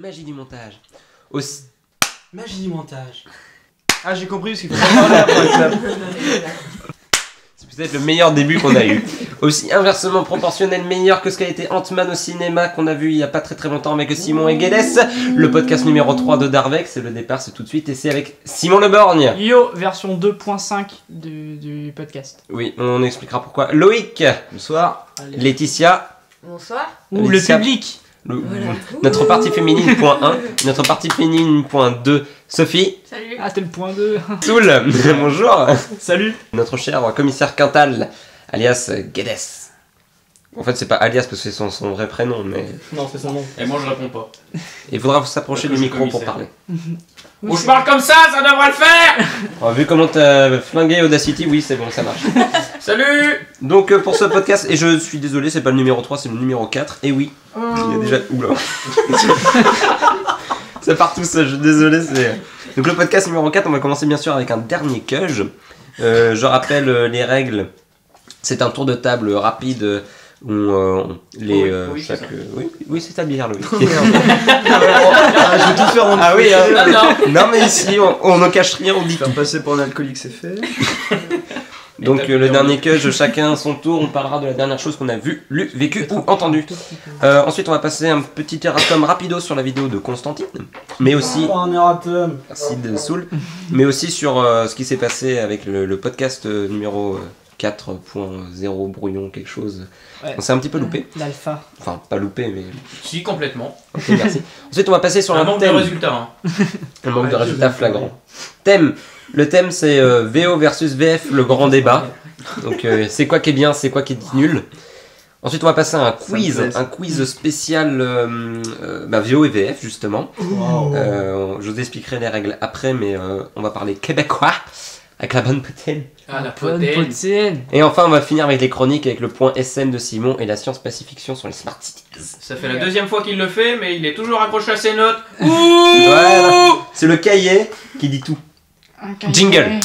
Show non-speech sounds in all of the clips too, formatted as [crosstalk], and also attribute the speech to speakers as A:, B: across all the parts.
A: Magie du montage. Aussi...
B: Magie du montage. Ah, j'ai compris parce qu'il faut parler après.
A: C'est peut-être le meilleur début qu'on a eu. Aussi inversement proportionnel, meilleur que ce qu'a été Ant-Man au cinéma qu'on a vu il y a pas très très longtemps avec Simon et Guedes. Le podcast numéro 3 de Darvec, c'est le départ, c'est tout de suite et c'est avec Simon Leborgne.
C: Yo, version 2.5 du, du podcast.
A: Oui, on expliquera pourquoi. Loïc,
B: Bonsoir.
A: Laetitia,
D: Bonsoir.
C: Ou le
A: Laetitia-
C: public.
A: Le-
D: Voilà.
A: notre partie féminine point 1, notre partie féminine point 2, Sophie,
D: Salut.
C: Ah, c'était le point 2. [laughs]
A: Soul, [laughs] bonjour,
C: Salut.
A: notre cher commissaire Quintal, alias Guedes. En fait, c'est pas alias parce que c'est son, son vrai prénom, mais
B: Non, c'est son nom.
E: Et moi je réponds pas.
A: il faudra s'approcher du micro pour parler. [laughs]
E: Ou je parle comme ça, ça devrait le faire
A: Alors, [laughs] vu comment t'as flingué Audacity, oui, c'est bon, ça marche. [laughs]
E: Salut
A: Donc, euh, pour ce podcast, et je suis désolé, c'est pas le numéro 3, c'est le numéro 4, et oui, il y a déjà. Oula Ça part tout seul, je suis désolé, c'est. Donc, le podcast numéro 4, on va commencer bien sûr avec un dernier cuge. Euh, je rappelle euh, les règles. C'est un tour de table rapide euh, où euh, les.
E: Oui,
A: euh, chaque- euh, oui, oui, c'est ta bière, Louis.
B: Je vais tout faire en
A: ah oui, hein.
E: Non, non
A: non, mais ici, on, on ne cache rien, on dit
B: Faire passer pour un alcoolique, c'est fait. [laughs]
A: Donc euh, le dernier que chacun son tour, on parlera de la dernière chose qu'on a vue, lu, vécu ou entendu. Euh, ensuite on va passer un petit erratum rapido sur la vidéo de Constantine, mais aussi
B: Pas un erratum.
A: merci de Soul, mais aussi sur euh, ce qui s'est passé avec le, le podcast euh, numéro euh, 4.0 brouillon quelque chose.
C: Ouais.
A: On s'est un petit peu loupé,
C: L'alpha.
A: enfin pas loupé mais
E: Si, complètement.
A: ok merci. [laughs] Ensuite on va passer sur
E: un
A: un
E: manque de
A: thème,
E: résultats. Hein. [laughs]
A: un manque de résultats flagrants. Thème, le thème c'est euh, VO versus VF, le grand débat. Donc euh, c'est quoi qui est bien, c'est quoi qui est nul. Ensuite on va passer à un quiz, un quiz spécial euh, euh, bah, VO et VF justement.
B: Wow.
A: Euh, je vous expliquerai les règles après, mais euh, on va parler québécois avec la bonne potine.
E: Ah, la
C: Bonne potienne.
A: Et enfin on va finir avec les chroniques avec le point SN de Simon et la science pacifiction sur les smart cities.
E: Ça fait la deuxième fois qu'il le fait, mais il est toujours accroché à ses notes. [laughs] Ouh
A: Voilà. C'est le cahier qui dit tout. Jingle.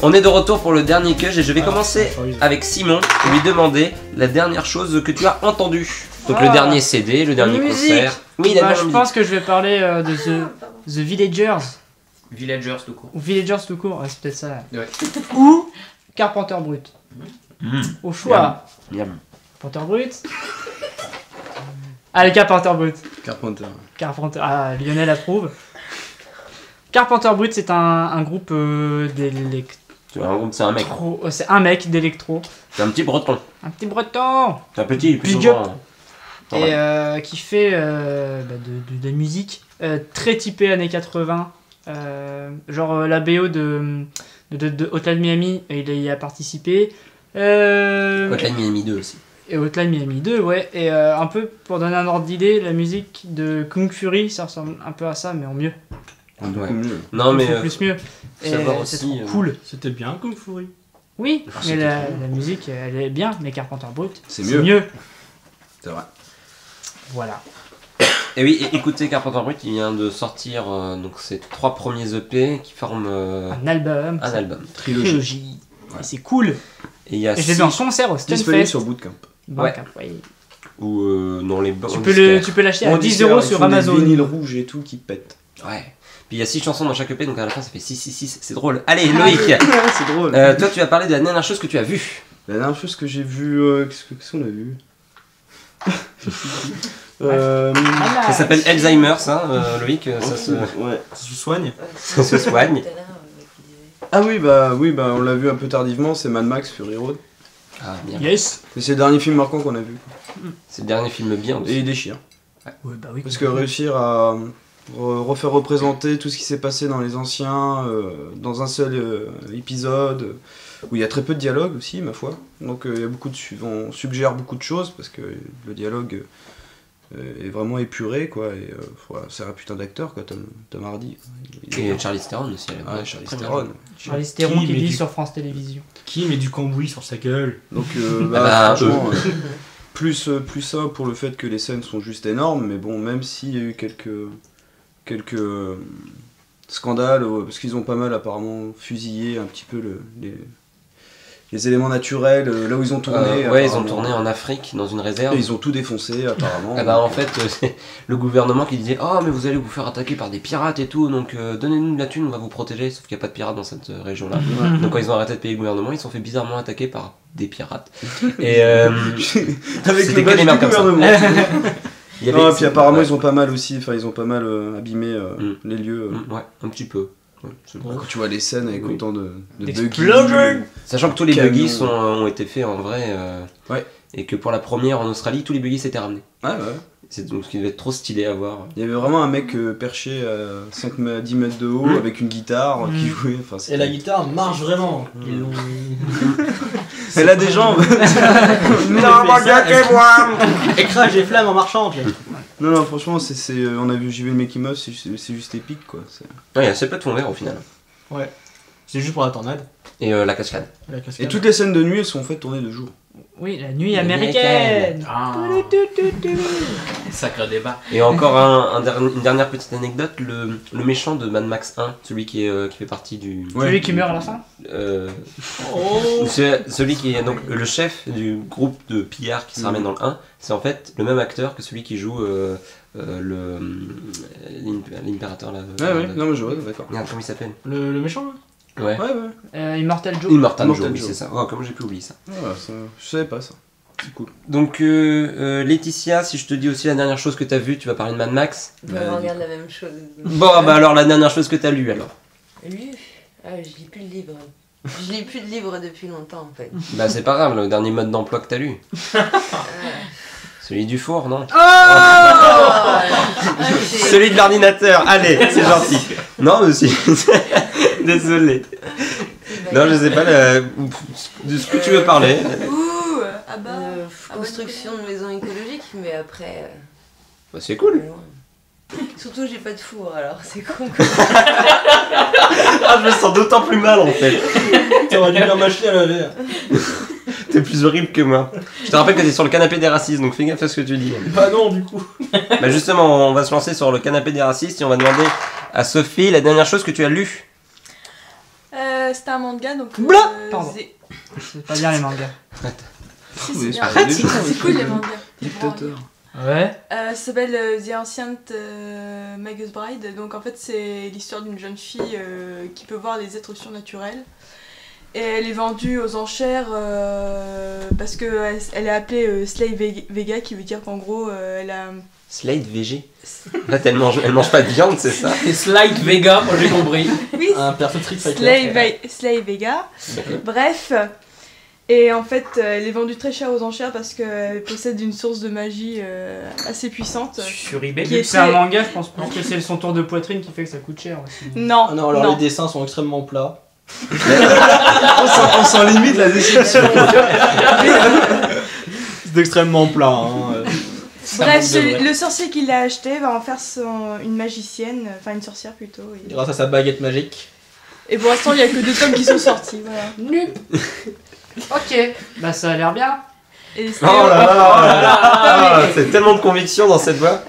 A: On est de retour pour le dernier que et je vais commencer avec Simon et lui demander la dernière chose que tu as entendue. Donc le
C: Ah.
A: dernier CD, le dernier
C: Musique.
A: concert. Oui,
C: Bah, je
A: musique.
C: pense que je vais parler euh, de The, The Villagers.
E: Villagers tout court.
C: Ou Villagers tout court, ouais, c'est peut-être ça.
E: Ouais.
C: Ou Carpenter Brut.
A: Mm.
C: Au choix.
A: Miam.
C: Carpenter Brut. Allez, Carpenter Brut.
B: Carpenter.
C: Carpenter. Ah, Lionel approuve. Carpenter Brut, c'est un, un groupe euh, d'électro.
A: C'est un mec.
C: euh, C'est un mec d'électro.
A: C'est un petit breton.
C: Un petit breton.
A: C'est un petit, plus
C: Big
A: souvent.
C: Et euh, qui fait euh, bah, de, de- de la musique euh, très typée années 80. euh, genre la BO de, de, de, Hotline Miami, il y a participé.
A: Hotline Miami 2 aussi.
C: Et Hotline Miami 2, ouais. Et un peu, pour donner un ordre d'idée, la musique de Kung Fury, ça ressemble un peu à ça, mais en mieux.
A: Ouais. Non, mais euh,
C: plus mieux.
A: Savoir
C: c'est
A: aussi, euh,
C: cool.
B: C'était bien Kung Fury.
C: Oui,
A: Ah,
C: mais la, musique, elle est bien, mais Carpenter Brut,
B: C'est
C: c'est
B: mieux.
C: mieux.
B: C'est vrai.
C: Voilà.
A: Et oui, écoutez, Carpenter Brut, il vient de sortir euh, donc ses trois premiers EP qui forment euh,
C: Un album,
A: un album.
B: Trilogie.
C: trilogie.
B: Ouais.
C: Et c'est cool.
A: Et il y a
C: Et je l'ai vu en concert au Stunfest.
B: sur Bootcamp.
C: Bandcamp,
A: Ouais.
C: ouais.
A: ou euh, dans les banques
C: Tu peux le- tu peux l'acheter à 10 euros sur Amazon.
B: Des vinyles rouges et tout qui pètent.
A: Ouais. Puis il y a 6 chansons dans chaque EP, donc à la fin ça fait 6, 6, 6. C'est drôle. Allez, Loïc [laughs]
B: c'est drôle.
A: euh, Toi, tu vas parler de la dernière chose que tu as vue.
B: La dernière chose que j'ai vu, euh, qu'est-ce que- qu'est-ce qu'on a vu [laughs] euh,
A: Ça s'appelle Alzheimer, ça, euh, Loïc. Ça se,
B: Ouais, ça se soigne.
A: ça se soigne.
B: Ah oui, bah oui, bah on l'a vu un peu tardivement, c'est Mad Max Fury Road.
A: Ah, bien.
C: Yes.
B: Et c'est le dernier film marquant qu'on a vu.
A: C'est le dernier film bien
B: Et
A: aussi.
B: il déchire.
C: Ouais, bah oui.
B: Parce que réussir à re- refaire représenter tout ce qui s'est passé dans les anciens, euh, dans un seul euh, épisode, où il y a très peu de dialogue aussi, ma foi. Donc euh, il y a beaucoup de on suggère beaucoup de choses, parce que le dialogue, euh, est- vraiment épuré, quoi. Et euh, voilà, c'est un putain d'acteur, quoi, Tom, Tom Hardy. Il
A: Et Charlie Theron aussi.
B: Ah, Charlie Theron.
C: Charlie Theron
F: Qui,
C: vit
F: du-
C: sur France Télévisions.
F: Qui met du cambouis sur sa gueule
B: Donc, euh, [laughs]
A: Ah
B: bah,
A: bah,
B: franchement, euh, plus, plus ça pour le fait que les scènes sont juste énormes, mais bon, même s'il y a eu quelques, quelques euh, scandales, euh, parce qu'ils ont pas mal apparemment fusillé un petit peu le- les, les éléments naturels, euh, là où ils ont tourné.
A: Euh, ouais, ils ont tourné en Afrique, dans une réserve.
B: Et ils ont tout défoncé, apparemment.
A: Ah bah en fait, c'est le gouvernement qui disait Oh, mais vous allez vous faire attaquer par des pirates et tout, donc euh, donnez-nous de la thune, on va vous protéger. Sauf qu'il n'y a pas de pirates dans cette région-là. donc quand ils ont arrêté de payer le gouvernement, ils se sont fait bizarrement attaquer par des pirates. [laughs] Et euh,
B: Avec le badge du
A: comme ça.
B: gouvernement. [laughs]
A: il y
B: Non,
A: avait-
B: et puis apparemment
A: ouais.
B: ils ont pas mal aussi, enfin ils ont pas mal euh, abîmé euh,
A: Mm.
B: les lieux. euh.
A: Mm, Ouais, un petit peu. Ouais, c'est vrai.
B: Quand tu vois les scènes avec
A: Oui.
B: autant de, de buggy,
A: Sachant que tous les buggies sont, ont été faits en vrai. euh,
B: Ouais.
A: Et que pour la première en Australie, tous les buggies s'étaient ramenés.
B: Ouais, ouais.
A: C'est donc ce qui devait être trop stylé à voir.
B: Il y avait vraiment un mec euh, perché à 5 à 10 mètres de haut
A: Mm.
B: avec une guitare euh, qui
C: Mm.
B: jouait. Enfin,
F: Et
B: c'était-
F: la guitare marche vraiment. Ils l'ont. [laughs]
B: Elle a des jambes [laughs]
F: Non, Écrage et flammes en marchant. tu vois.
B: Non, non, franchement, c'est, c'est, euh, on a vu, j'ai vu le making of, c'est, c'est- c'est juste épique quoi. C'est-
A: Ouais, il y a assez peu de fond vert au final.
F: C'est juste pour la tornade.
A: Et euh, la cascade.
F: La cascade.
B: Et toutes les scènes de nuit elles sont faites tourner de jour.
C: Oui, la nuit
A: Américaine.
C: américaine.
E: Ah, sacré débat.
A: Et encore un, un derni- une dernière petite anecdote le, le méchant de Mad Max 1, celui qui, est, euh, qui fait partie du.
C: Celui qui meurt à la fin
A: euh,
F: Oh
A: c'est- celui qui est donc le chef du groupe de pillards qui se
B: Mhm.
A: ramène dans le 1, c'est en fait le même acteur que celui qui joue euh, euh, le l'im- l'impérateur là.
B: Ouais, ouais, non, mais je vois, d'accord.
A: Regarde comment il s'appelle?
F: Le, le méchant là?
A: Ouais.
B: Ouais, ouais.
C: Euh, Immortal Joe.
A: Immortal
B: Immortal
A: Joe, oui, c'est ça. Oh, comment j'ai pu oublier ça.
B: Ouais, ça- je savais pas ça. C'est cool.
A: Donc, euh, euh, Laetitia, si je te dis aussi la dernière chose que t'as vue, tu vas parler de Mad Max.
B: Bah,
D: on regarde la même chose.
A: Bon, bah alors la dernière chose que t'as lue alors.
D: Lu Ah, je lis plus de livres. Je lis plus de livres depuis longtemps en fait.
A: Bah c'est pas grave, le dernier mode d'emploi que t'as lu. [laughs]
D: Ah.
A: Celui du four, non
D: Ah, c'est- [laughs]
A: Celui de l'ordinateur, allez, c'est gentil. Non, mais si. [laughs] [laughs] Désolé. Non, je sais pas le- de ce que tu veux parler.
G: Ouh, ah bah.
D: Euh,
G: ah bah,
D: construction de maison écologique, mais après. euh,
A: Bah, c'est cool.
D: loin. [laughs] Surtout, j'ai pas de four alors c'est con. [laughs]
A: Ah, je me sens d'autant plus mal en fait.
F: T'aurais dû bien m'acheter à laver.
A: T'es plus horrible que moi. Je te rappelle que t'es sur le canapé des racistes, donc fais gaffe à ce que tu dis.
F: Bah non, du coup.
A: Bah justement, on va se lancer sur le canapé des racistes et on va demander à Sophie la dernière chose que tu as lue.
G: Euh, C'était un manga donc.
C: Blah
G: euh,
C: Pardon.
G: c'est-
C: C'est pas bien les mangas.
G: Si, c'est
B: c'est
G: bien. C'est c'est cool les mangas.
B: Dictateur.
C: Ouais.
G: Euh, ça s'appelle euh, The Ancient euh, Magus Bride. Donc en fait, c'est l'histoire d'une jeune fille euh, qui peut voir les êtres surnaturels. Et elle est vendue aux enchères euh, parce qu'elle elle est appelée euh, Slave Ve- Vega, qui veut dire qu'en gros, euh, elle a.
A: Slade VG. Là, elle mange, elle mange pas de viande, c'est ça [laughs]
E: Et Slide Vega, moi j'ai compris.
G: Oui,
F: Un perso Street Fighter.
G: Slave Vega. Bref. Et en fait, euh, elle est vendue très cher aux enchères parce qu'elle possède une source de magie euh, assez puissante.
E: Sur eBay.
C: C'est un manga, je pense plus que c'est son tour de poitrine qui fait que ça coûte cher aussi.
G: Non,
F: Ah non, alors
G: non.
F: les dessins sont extrêmement plats. [laughs]
B: on, sent, on sent limite la déception. [laughs]
F: C'est extrêmement plat. Hein. Euh.
G: Bref, celui- le sorcier qui l'a acheté va en faire son- une magicienne, enfin une sorcière plutôt. Et,
F: Grâce à sa baguette magique.
G: et pour l'instant, il n'y a que deux tomes qui sont sortis. Voilà.
C: Nu [laughs] Ok. Bah ça a l'air bien.
G: Et
A: Oh là là, oh là là. Ah, C'est tellement de conviction dans cette voix.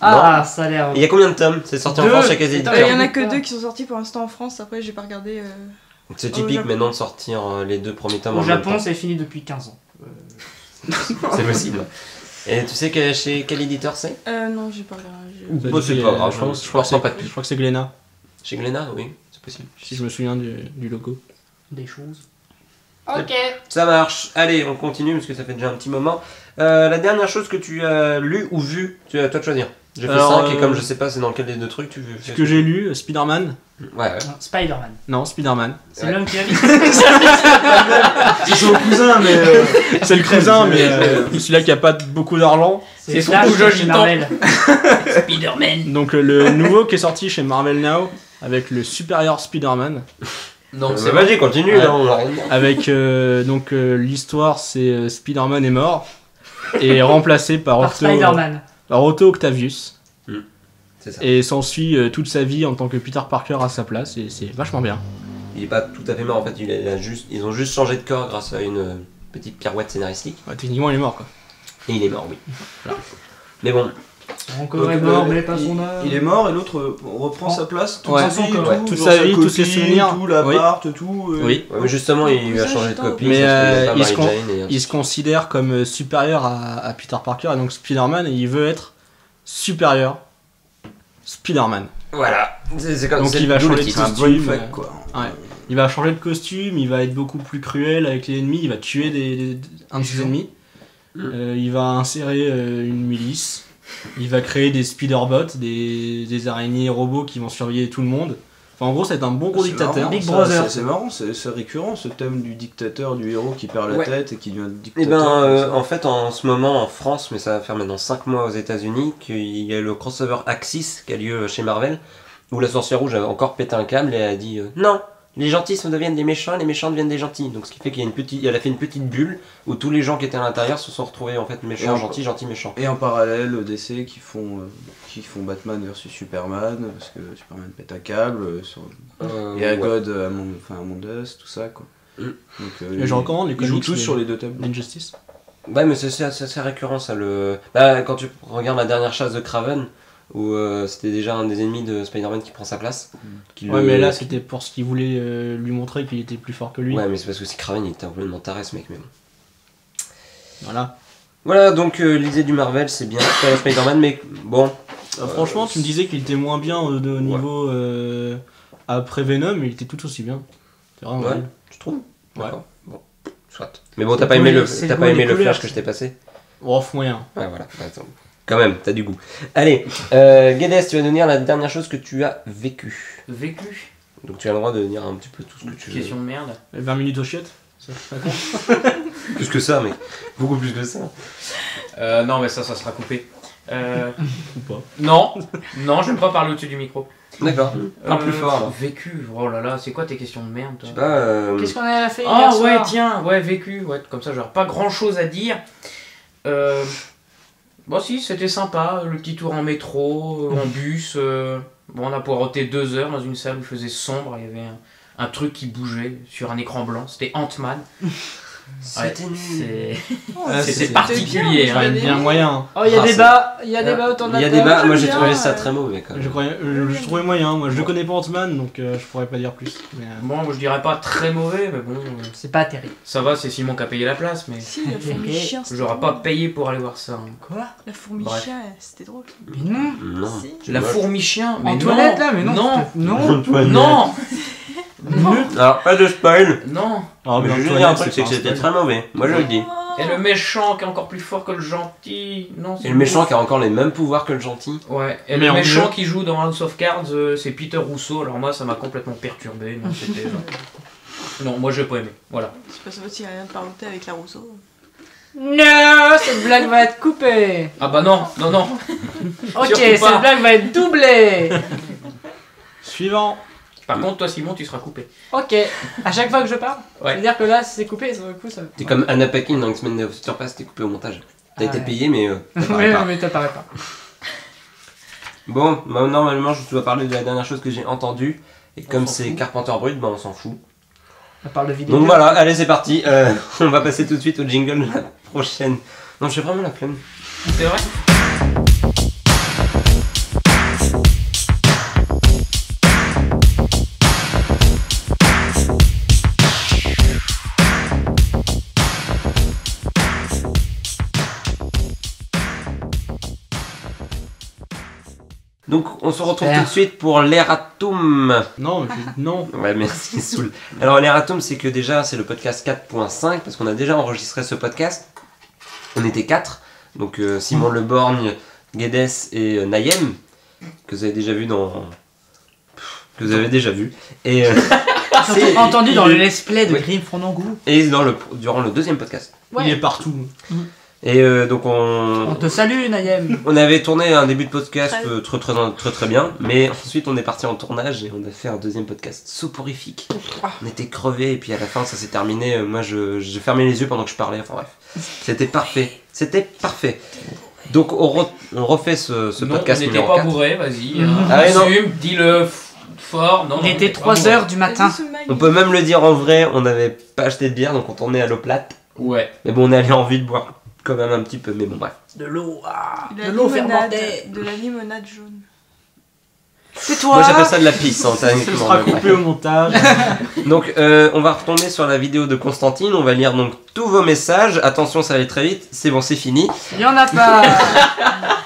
C: Ah, ça a l'air.
A: Il y a combien de tomes C'est sorti en
C: Deux.
A: France chez quasi
C: Putain,
G: Euh, Il y en a que deux qui sont sortis pour l'instant en France, après j'ai pas regardé. euh.
A: C'est typique maintenant de sortir euh, les deux premiers tomes
C: Au
A: en
C: Japon, c'est fini depuis 15 ans. [laughs]
A: C'est possible. Et tu sais que chez quel éditeur c'est?
G: Euh, non, j'ai pas regardé.
A: Bah, c'est pas grave, je pense- je pas plus.
F: Crois que c'est Glénat,
A: Chez Glénat, oui, c'est possible.
F: si je me souviens du, du logo.
C: Des choses.
A: Ok. Ça marche. Allez, on continue parce que ça fait déjà un petit moment. Euh, la dernière chose que tu as lu ou vu, tu as toi de choisir. J'ai fait
F: Alors,
A: 5 et
F: euh,
A: comme je sais pas c'est dans lequel des deux trucs, tu veux.
F: Ce que j'ai lu, euh, Spider-Man.
A: Ouais, ouais.
C: Non, Spider-Man.
F: Non, Spider-Man.
C: C'est
A: Ouais.
C: l'homme qui habite. [laughs]
B: C'est son cousin, mais. euh,
F: C'est le cousin, mais
B: c'est-
F: euh, celui-là qui a pas beaucoup d'argent.
E: C'est son
C: Flash
E: cousin
C: chez
E: gitan.
C: Marvel. [laughs]
E: Spider-Man.
F: Donc euh, le nouveau qui est sorti chez Marvel Now, avec le supérieur Spider-Man.
E: Donc
A: Euh,
E: c'est
A: vas-y, continue,
F: Ouais.
A: là, on.
F: Avec euh, donc euh, l'histoire, c'est euh, Spider-Man est mort et est remplacé par
C: Par
F: Octo.
C: Spider-Man.
F: Alors Otto Octavius.
A: C'est ça.
F: Et s'ensuit euh, toute sa vie en tant que Peter Parker à sa place, et c'est vachement bien.
A: Il est pas tout à fait mort en fait, il a, il a juste, ils ont juste changé de corps grâce à une euh, petite pirouette scénaristique.
F: Ouais, techniquement, il est mort quoi.
A: Et il est mort, oui. Mais bon,
C: Encore est
B: Donc,
C: mort,
B: euh,
C: mais pas
B: il-
C: son âme.
B: Il est mort et l'autre reprend sa place toute
F: Ouais.
B: sa vie,
F: toute sa vie, tous ses souvenirs.
B: tout l'appart, tout. euh,
F: Oui.
A: ouais, mais justement, il lui a changé de copie.
F: Mais, euh, il se
A: Mary
F: con-
A: Jane et-
F: Il se considère comme supérieur à, à Peter Parker, et donc Spider-Man, et il veut être supérieur Spider-Man.
A: Voilà, c'est c'est comme
F: Donc il va changer de costume,
B: fuck
F: euh,
B: quoi.
F: ouais. Il va changer de costume, il va être beaucoup plus cruel avec les ennemis, il va tuer des, des- un de ses ennemis,
A: Mm.
F: Euh, il va insérer euh, une milice, il va créer des Spider-Bots, des, des araignées robots qui vont surveiller tout le monde. Enfin, en gros, c'est un bon gros
B: C'est
F: dictateur.
B: marrant,
C: Big
B: ça,
C: Brother.
B: c'est- marrant, c'est récurrent ce thème du dictateur, du héros qui perd la
A: Ouais.
B: tête et qui devient
A: Eh
B: dictateur.
A: ben,
B: comme
A: euh, en fait, en ce moment en France, mais ça va faire maintenant 5 mois aux États-Unis, qu'il y a le crossover Axis qui a lieu chez Marvel, où la sorcière rouge a encore pété un câble et a dit euh, non, les gentils se deviennent des méchants, les méchants deviennent des gentils. Donc, ce qui fait qu'il y a une petite, elle a fait une petite bulle où tous les gens qui étaient à l'intérieur se sont retrouvés en fait méchants,
B: en-
A: gentils, gentils, méchants.
B: Et en parallèle, DC qui font, euh, qui font Batman versus Superman, parce que Superman pète un câble, euh, sur...
A: Euh,
B: et à
A: ouais.
B: God, euh, enfin, Among Us, tout ça quoi.
A: Mm.
B: Donc, euh,
F: Et je recommande les
B: ils jouent tous
F: mais-
B: sur les deux tableaux.
F: Injustice.
A: Ouais, mais c'est c'est assez, assez récurrent ça. Le... Bah, quand tu regardes la dernière chasse de Craven, où euh, c'était déjà un des ennemis de Spider-Man qui prend sa place. qui
F: Ouais,
A: le-
F: mais là, c'était pour ce qu'il voulait euh, lui montrer qu'il était plus fort que lui.
A: Ouais, mais c'est parce que si Craven il était complètement taré ce mec, mais bon.
F: Voilà.
A: Voilà, donc euh, l'idée du Marvel, c'est bien, [coughs] c'est Spider-Man, mais bon.
F: Euh, franchement, tu me disais qu'il était moins bien au, au niveau euh, après Venom, mais il était tout aussi bien. C'est vraiment
A: Ouais.
F: vrai.
A: Tu trouves
F: Ouais.
A: D'accord. Bon, soit. Mais bon,
C: C'est
A: t'as pas aimé le,
C: c'est
A: t'as
C: le
A: pas aimé le flash que je t'ai passé
F: Off moyen.
A: Ouais, voilà. Attends. Quand même, t'as du goût. Allez, euh, Guedes, tu vas nous dire la dernière chose que tu as vécu.
E: Vécu.
A: Donc tu as le droit de dire un petit peu tout ce que tu veux.
E: Question de merde.
F: 20 minutes au chiottes [laughs]
A: Plus que ça, mec. Beaucoup plus que ça.
E: Euh, non, mais ça, ça sera coupé. Euh,
F: Ou pas
E: non, non, j'aime pas parler au-dessus du micro.
A: D'accord. Parle
E: Euh,
A: plus fort, alors.
E: Vécu, oh là là, c'est quoi tes questions de merde toi
A: Je sais pas. euh,
C: Qu'est-ce qu'on a fait hier
E: Ah ouais,
C: soir
E: tiens, ouais, vécu, ouais, comme ça, j'aurais pas grand chose à dire. Euh, bon, si, c'était sympa, le petit tour en métro, euh, en [laughs] bus. euh, bon, on a poireauté deux heures dans une salle où il faisait sombre, il y avait un, un truc qui bougeait sur un écran blanc, c'était Ant-Man. [laughs]
A: C'était
E: Ouais,
F: Ah,
E: C'était particulier.
G: bien,
E: hein.
F: Bien moyen.
C: Oh, il y a
A: Ah,
C: des bas, il y a des bas autour de
A: Il y a des bas, moi j'ai
G: bien,
A: trouvé ça très mauvais quand même.
F: Je, croyais, je, je trouvais moyen. Moi, je connais pas Ant-Man, donc euh, je pourrais pas dire plus. Mais, euh,
E: Bon, moi, je dirais pas très mauvais, mais bon, euh,
C: C'est pas terrible.
E: ça va, c'est Simon qui a payé la place, mais
G: Si, la fourmi chien. c'était
E: j'aurais pas payé pour aller voir ça. hein.
C: Quoi?
G: La fourmi
E: Bref.
G: chien, c'était drôle.
C: Mais non.
A: Non.
G: Si.
E: La
A: Ouais.
E: fourmi chien, mais
C: En
E: non,
C: toilette là, mais non.
E: non,
C: Non.
E: Non, non,
A: Alors, pas de spoil.
E: non.
F: Ah,
A: mais je veux dire un truc, c'est que c'était très mauvais. Moi je le dis.
E: Et le méchant qui est encore plus fort que le gentil. Non,
A: Et le méchant qui a encore les mêmes pouvoirs que le gentil.
E: Ouais, et
F: Mais
E: le
F: en
E: méchant qui joue dans House of Cards, euh, c'est Peter Rousseau. Alors moi, ça m'a complètement perturbé. Non, c'était. euh, [laughs] Non, moi j'ai pas aimé. Voilà.
G: Je sais pas si il y a rien de parenté avec la Rousseau.
C: Non, cette blague va être coupée.
E: Ah bah non, non, non. [laughs]
C: Ok,
E: Surtout
C: cette blague va être doublée.
F: Suivant.
E: Par contre, toi, Simon, tu seras coupé.
C: Ok, à chaque fois que je parle,
E: Ouais.
C: c'est-à-dire que là, si c'est coupé, sur le coup, ça.
A: T'es comme Anna Paquin dans X-Men of Future Past, t'es coupé au montage. T'as
C: Ah
A: été
C: ouais.
A: payé, mais euh, [laughs] t'apparaît
C: Mais
A: pas.
C: non, mais t'apparaît pas.
A: Bon, bah, normalement, je dois parler de la dernière chose que j'ai entendue. Et
E: On
A: comme
E: s'en
A: c'est
E: fout.
A: Carpenter Brut, bah on s'en fout.
C: On parle de vidéo.
A: Donc voilà, allez, c'est parti. Euh, [laughs] on va passer tout de suite au jingle de la prochaine. Non, j'ai vraiment la flemme.
E: C'est vrai?
A: Donc, on se retrouve
C: Super.
A: tout de suite pour l'Eratum.
F: Non, je- non. [laughs]
A: Ouais, merci, Soul. Alors, l'Eratum, c'est que déjà, c'est le podcast 4.5, parce qu'on a déjà enregistré ce podcast. On était 4. Donc, euh, Simon Leborgne, Guedes et euh, Nayem, que vous avez déjà vu dans. que vous avez déjà vu. Et, euh, [laughs]
C: Surtout entendu dans le let's play de
A: Oui.
C: Grim Fronangou.
A: et dans le, durant le deuxième podcast.
F: Il est partout.
A: Et euh, donc, on.
C: On te salue, Nayem. [laughs]
A: On avait tourné un début de podcast
G: Très.
A: euh, très, très, très très bien, mais ensuite on est parti en tournage et on a fait un deuxième podcast soporifique. On était crevés et puis à la fin ça s'est terminé. euh, Moi je j'ai fermé les yeux pendant que je parlais, enfin bref. C'était parfait. C'était parfait. Donc on, re- on refait ce, ce
E: non,
A: podcast
E: on n'était pas
A: 4.
E: bourré, vas-y.
C: Mhm.
E: hein.
A: Ah.
E: Assume, dis-le fort. Non,
C: Il
E: non,
C: était
E: on pas
C: 3h
E: bourré.
C: du matin.
A: On peut même le dire en vrai, on n'avait pas acheté de bière, donc on tournait à l'eau plate.
E: Ouais.
A: Mais bon, on avait envie de boire quand même un petit peu, mais bon, bref.
C: De l'eau. Ah,
G: De
C: l'eau
G: limonade,
C: fermentée.
G: de la limonade jaune.
C: C'est toi.
A: Moi j'appelle ça de la pisse, hein, techniquement,
F: sera coupé au montage. [laughs]
A: Donc euh, on va retomber sur la vidéo de Constantine, on va lire donc tous vos messages. Attention, ça va aller très vite. C'est bon, c'est fini.
C: Il y en a pas. [laughs]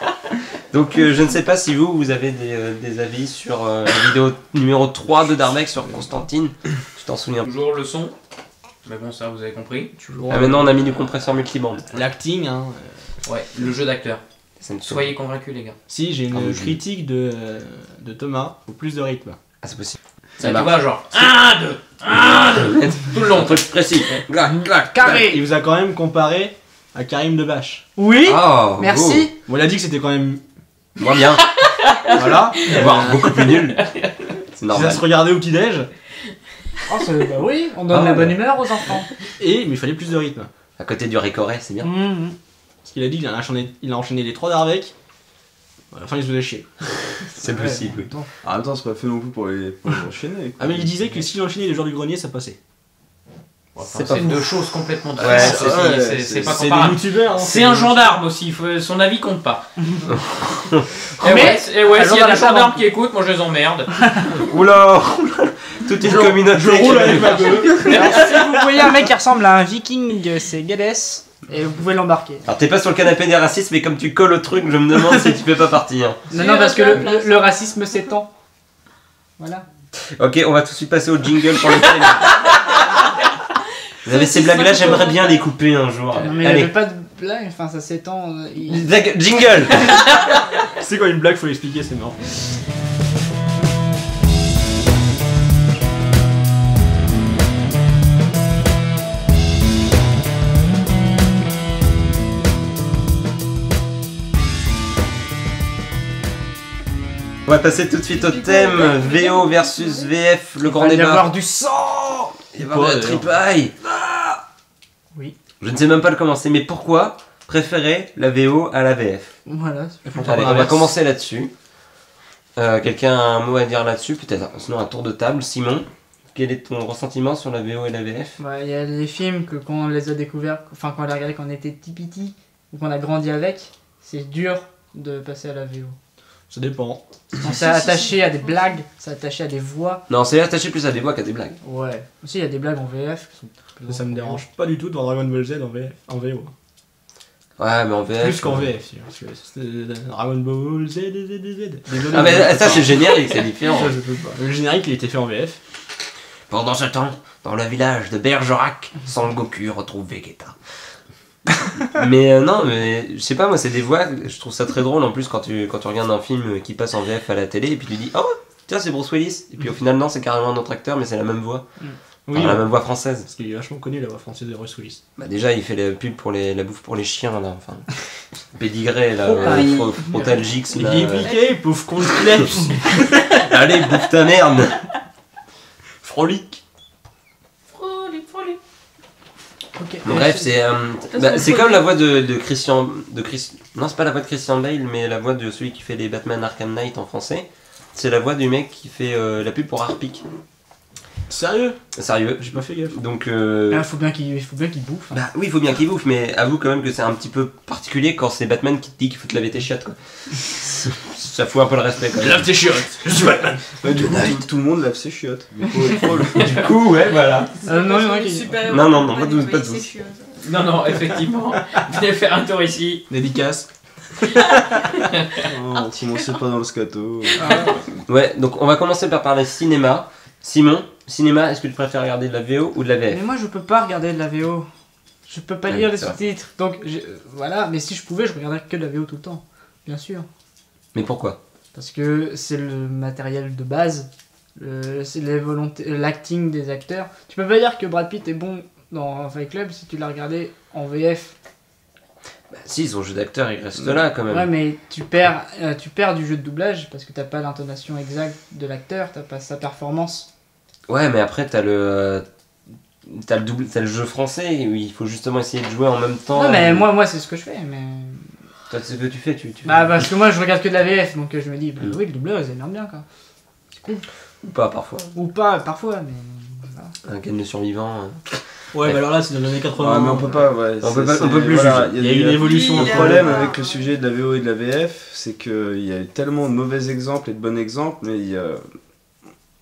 A: Donc euh, je ne sais pas si vous, vous avez des, euh, des avis sur euh, la vidéo numéro 3 de Darbeck sur Constantine. Tu t'en souviens
E: Toujours le son. Mais bon, ça, vous avez compris.
F: Toujours,
A: Ah maintenant on a mis du compresseur multiband.
F: L'acting, hein. euh,
E: Ouais, le jeu d'acteur. Soyez convaincus, les gars.
F: Si, j'ai une
A: Ah
F: critique de, de Thomas, faut plus de rythme.
A: Ah c'est possible.
E: Ça tu vois, genre 1, 2, 1, 2. Tout le long.
A: Truc précis. Clac, clac,
C: Carré.
F: Il vous a quand même comparé à Karim Debache.
C: Oui.
A: Oh,
C: Merci.
F: Bon, il a dit que c'était quand même.
A: Moins bien. [laughs]
F: Voilà.
A: Voire beaucoup plus nul. C'est
F: Si ça se regardait au petit-déj.
C: Oh, c'est- bah oui, on donne
A: Ah,
C: la bonne humeur aux enfants.
F: Et mais il fallait plus de rythme.
A: À côté du Ricoré, c'est bien.
C: Mhm.
F: Parce qu'il a dit qu'il a enchaîné, il a enchaîné les trois d'Arvec. À la fin, il se faisait chier. [laughs]
A: C'est possible.
B: En même temps, c'est pas fait non plus pour les, pour les enchaîner. quoi.
F: Ah, mais il disait que s'il enchaînait les joueurs du grenier, ça passait.
E: Enfin,
A: C'est
E: deux choses complètement différentes.
B: ouais,
E: c'est- pas comparable.
F: hein,
E: C'est un gendarme aussi, faut- son avis compte pas. [laughs] et
C: Mais-
E: ouais, c'est- et ouais
C: un
E: s'il y a des gendarmes
C: gendarme.
E: qui écoutent, moi je les emmerde.
A: Oula [laughs] Toute une communauté.
F: Je roule avec ma gueule. [laughs]
C: Si vous voyez un mec qui ressemble à un viking, c'est Gades. Et vous pouvez l'embarquer.
A: Alors t'es pas sur le canapé des racistes, mais comme tu colles au truc, je me demande si tu peux pas partir. [laughs]
C: Non, non, parce que le, racisme s'étend. Voilà.
A: Ok, on va tout de suite passer au jingle pour le film. Vous avez ces blagues-là, j'aimerais bien les couper un jour.
C: Non, mais il n'y
A: Allez,
C: avait pas de blague, enfin ça s'étend. euh, il-
A: Blague- jingle [laughs]
F: C'est quoi une blague, faut l'expliquer, c'est marrant.
A: On va passer tout de suite au thème VO versus VF, le
C: Il
A: grand
C: va y
A: débat.
C: avoir du sang
A: Il va y avoir de la tripaille.
C: Oui.
A: Je ne sais même pas le commencer, mais pourquoi préférer la VO à la VF
C: Voilà.
A: Allez, on va commencer là-dessus. Euh, Quelqu'un a un mot à dire là-dessus Peut-être, sinon un tour de table. Simon, quel est ton ressentiment sur la VO et la VF
C: Ouais, Il y a des films que quand on les a découverts, enfin quand on les a regardés quand on était petit, ou qu'on a grandi avec, c'est dur de passer à la VO.
F: Ça dépend.
C: On s'est attaché à des blagues, s'est attaché à des voix.
A: Non, c'est attaché plus à des voix qu'à des blagues.
C: Ouais. Aussi il y a des blagues en VF qui sont
F: Ça me dérange pas du tout de voir Dragon Ball Z en, VF, en VO.
A: Ouais, mais en VF.
F: Plus qu'en VF, si, parce que c'est Dragon Ball Z, Z, Z, Z.
A: Ah, mais ça, c'est générique, c'est différent.
F: Ça, je peux pas. Le générique, il était fait en VF.
A: Pendant ce temps, dans le village de Bergerac, Son Goku retrouve Vegeta. [laughs] mais euh, non, mais je sais pas, moi, c'est des voix, je trouve ça très drôle en plus quand tu, quand tu regardes un film qui passe en VF à la télé et puis tu dis, oh, tiens, c'est Bruce Willis. Et puis au final, non, c'est carrément un autre acteur, mais c'est la même voix.
F: Oui,
A: Enfin, la même voix française.
F: parce qu'il est vachement connu la voix française de Bruce Willis.
A: Bah, déjà, il fait la pub pour les, la bouffe pour les chiens, là, enfin. [laughs] Pédigré, là, euh,
C: Paris.
A: Fro- Frontalgix, là.
F: Il est piqué, pauvre con de. [laughs]
A: Allez, bouffe ta merde
F: Frolic.
A: Bref, c'est euh, bah, c'est comme la voix de, de Christian. De Chris, non, c'est pas la voix de Christian Bale, mais la voix de celui qui fait les Batman Arkham Knight en français. C'est la voix du mec qui fait euh, la pub pour Harpic.
F: Sérieux?
A: Sérieux.
F: J'ai pas fait gaffe.
A: Donc, euh,
C: Il faut bien qu'il faut bien qu'il bouffe. hein.
A: bah oui, il faut bien qu'il bouffe, mais avoue quand même que c'est un petit peu particulier quand c'est Batman qui te dit qu'il faut te laver tes chiottes, quoi. [laughs] Ça fout un peu le respect, quand même.
F: Lave tes chiottes. Je suis Batman.
B: Ouais, du coup, tout, tout le monde lave ses chiottes. Du coup,
A: Du ouais, voilà.
C: Euh, non,
G: super-héros
A: Non, non, non,
G: qui
A: pas tous, pas.
E: Non, non, effectivement. [laughs] Venez faire un tour ici.
F: Dédicace. [laughs]
B: Oh, on commençait pas dans le scato.
A: Ouais, donc on va commencer par parler cinéma. Simon, cinéma, est-ce que tu préfères regarder de la VO ou de la VF
C: Mais moi je peux pas regarder de la VO. Je peux pas
A: Ouais,
C: lire les sous-titres. Donc voilà, mais si je pouvais, je regarderais que de la VO tout le temps. Bien sûr.
A: Mais pourquoi?
C: Parce que c'est le matériel de base. C'est les volontés, l'acting des acteurs. Tu peux pas dire que Brad Pitt est bon dans Fight Club si tu l'as regardé en VF.
A: Bah si, son jeu d'acteur, il reste là quand même.
C: Ouais, mais tu perds, euh, tu perds du jeu de doublage parce que t'as pas l'intonation exacte de l'acteur, t'as pas sa performance.
A: Ouais, mais après, t'as le. euh, T'as le, double, t'as le jeu français où il faut justement essayer de jouer en même temps.
C: Non, mais moi, moi c'est ce que je fais. Mais
A: Toi, c'est ce que tu fais, tu, tu
C: Bah parce que moi je regarde que de la VF donc euh, je me dis bah oui le doubleur ils aiment bien quoi.
A: ou pas parfois.
C: Ou pas parfois mais voilà.
A: Un Ken le survivant. euh.
F: Ouais, bah alors là, c'est dans les années 80.
B: Ouais, mais on peut pas, ouais.
A: On
B: c'est-
A: peut pas- on
B: c'est-
A: peut plus
B: voilà,
F: Il y a une évolution.
B: Le problème avec le sujet de la VO et de la VF, c'est qu'il y a tellement de mauvais exemples et de bons exemples, mais il y a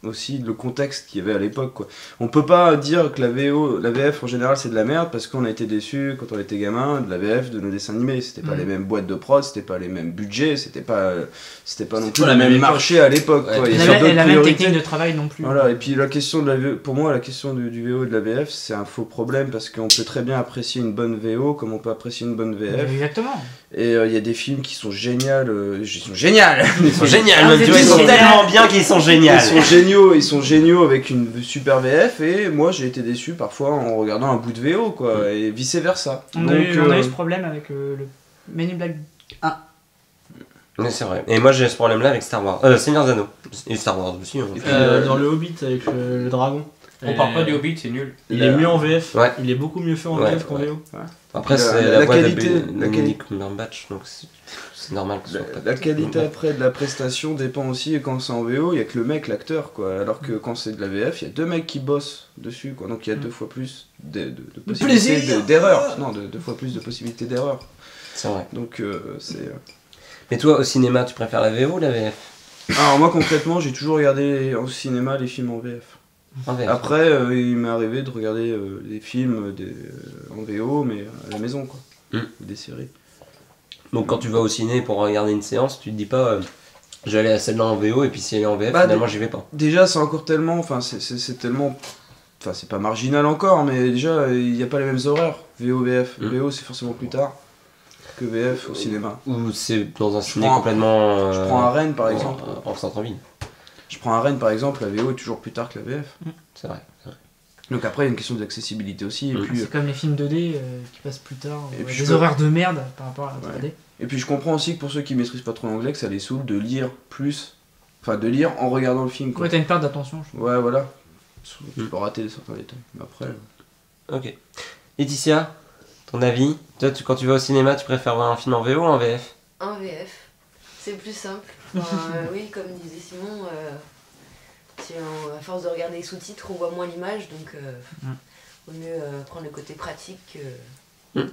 B: aussi le contexte qu'il y avait à l'époque. quoi. On peut pas dire que la VO, la VF en général c'est de la merde parce qu'on a été déçus quand on était gamin de la VF de nos dessins animés. C'était pas
C: Mhm.
B: les mêmes boîtes de prod, c'était pas les mêmes budgets, c'était pas, c'était pas non plus le même marché à l'époque.
A: Ouais.
B: quoi.
C: Et la, et même technique de travail non plus.
B: Voilà, et puis la question de la VO, pour moi, la question du, du VO et de la VF, c'est un faux problème parce qu'on peut très bien apprécier une bonne VO comme on peut apprécier une bonne VF.
C: Exactement.
B: Et euh, il y a des films qui sont géniaux, euh, ils sont géniaux, [laughs]
A: Ils sont géniaux,
C: Ah,
A: ils sont tellement bien qu'ils sont géniaux.
B: ils sont géniaux, ils sont géniaux avec une super VF et moi j'ai été déçu parfois en regardant un bout de VO quoi et vice versa.
C: On, a eu, on a
B: euh,
C: eu ce problème avec euh, le Men in Black.
A: Mais c'est vrai. Et moi j'ai ce problème là avec Star Wars. Euh, Seigneur Anneaux. Et Star Wars aussi. hein.
F: Euh, dans le Hobbit avec le, le dragon.
E: On parle pas du Hobbit, c'est nul.
F: Il est mieux en VF.
A: Ouais.
F: Il est beaucoup mieux fait en
A: Ouais,
F: VF qu'en
A: ouais.
F: VO.
A: Après
B: La-
A: c'est
B: la-
A: voix
B: qualité-
A: de
B: la
A: Cumberbatch, donc c'est- c'est normal que ce
B: La,
A: soit pas
B: la qualité après de la prestation dépend aussi et quand c'est en VO il y a que le mec l'acteur quoi alors que quand c'est de la VF il y a deux mecs qui bossent dessus quoi donc il y a deux fois plus de, de, de possibilités
F: plaisir.
B: de- d'erreur non de- deux fois plus de possibilités d'erreur
A: C'est vrai.
B: donc euh, c'est euh,
A: Mais toi au cinéma tu préfères la VO ou la VF
B: alors moi concrètement j'ai toujours regardé au cinéma les films En VF. Après, euh, il m'est arrivé de regarder euh, des films des, euh, en VO, mais à la maison, quoi.
A: Mm.
B: Des séries.
A: Donc quand tu vas au ciné pour regarder une séance, tu te dis pas euh, je vais aller à celle-là en VO et puis si elle est en VF,
B: Bah,
A: finalement j'y vais pas.
B: Déjà, c'est encore tellement. Enfin, c'est- tellement. Enfin, c'est pas marginal encore, mais déjà, il n'y a pas les mêmes horaires. VO, VF.
A: Mm.
B: VO, c'est forcément plus tard que VF au cinéma.
A: Ou c'est dans un ciné complètement.
B: Je
A: euh,
B: prends à Rennes, par
A: en-
B: exemple.
A: En, centre-ville.
B: Je prends à Rennes, par exemple, la VO est toujours plus tard que la VF.
A: C'est vrai. c'est vrai.
B: Donc après, il y a une question d'accessibilité aussi. Et
A: Mm.
B: puis,
C: C'est comme les films 2D euh, qui passent plus tard.
B: Et
C: euh,
B: puis
C: des horaires de merde par rapport à la
B: Ouais.
C: 3D.
B: Et puis je comprends aussi que pour ceux qui maîtrisent pas trop l'anglais, que ça les saoule de lire plus. Enfin, de lire en regardant le film. Quoi.
C: Ouais, t'as une perte d'attention. je trouve.
B: Ouais, voilà. Tu
A: Mm.
B: peux rater certains détails. Mais après.
A: Ok. Laetitia, ton avis? Toi, tu- quand tu vas au cinéma, tu préfères voir un film en VO ou en VF
D: En VF, c'est plus simple. Enfin, [laughs] euh, oui, comme disait Simon, euh, si on- à force de regarder les sous-titres, on voit moins l'image, donc euh,
C: Mm.
D: vaut mieux euh, prendre le côté pratique que
A: Mm.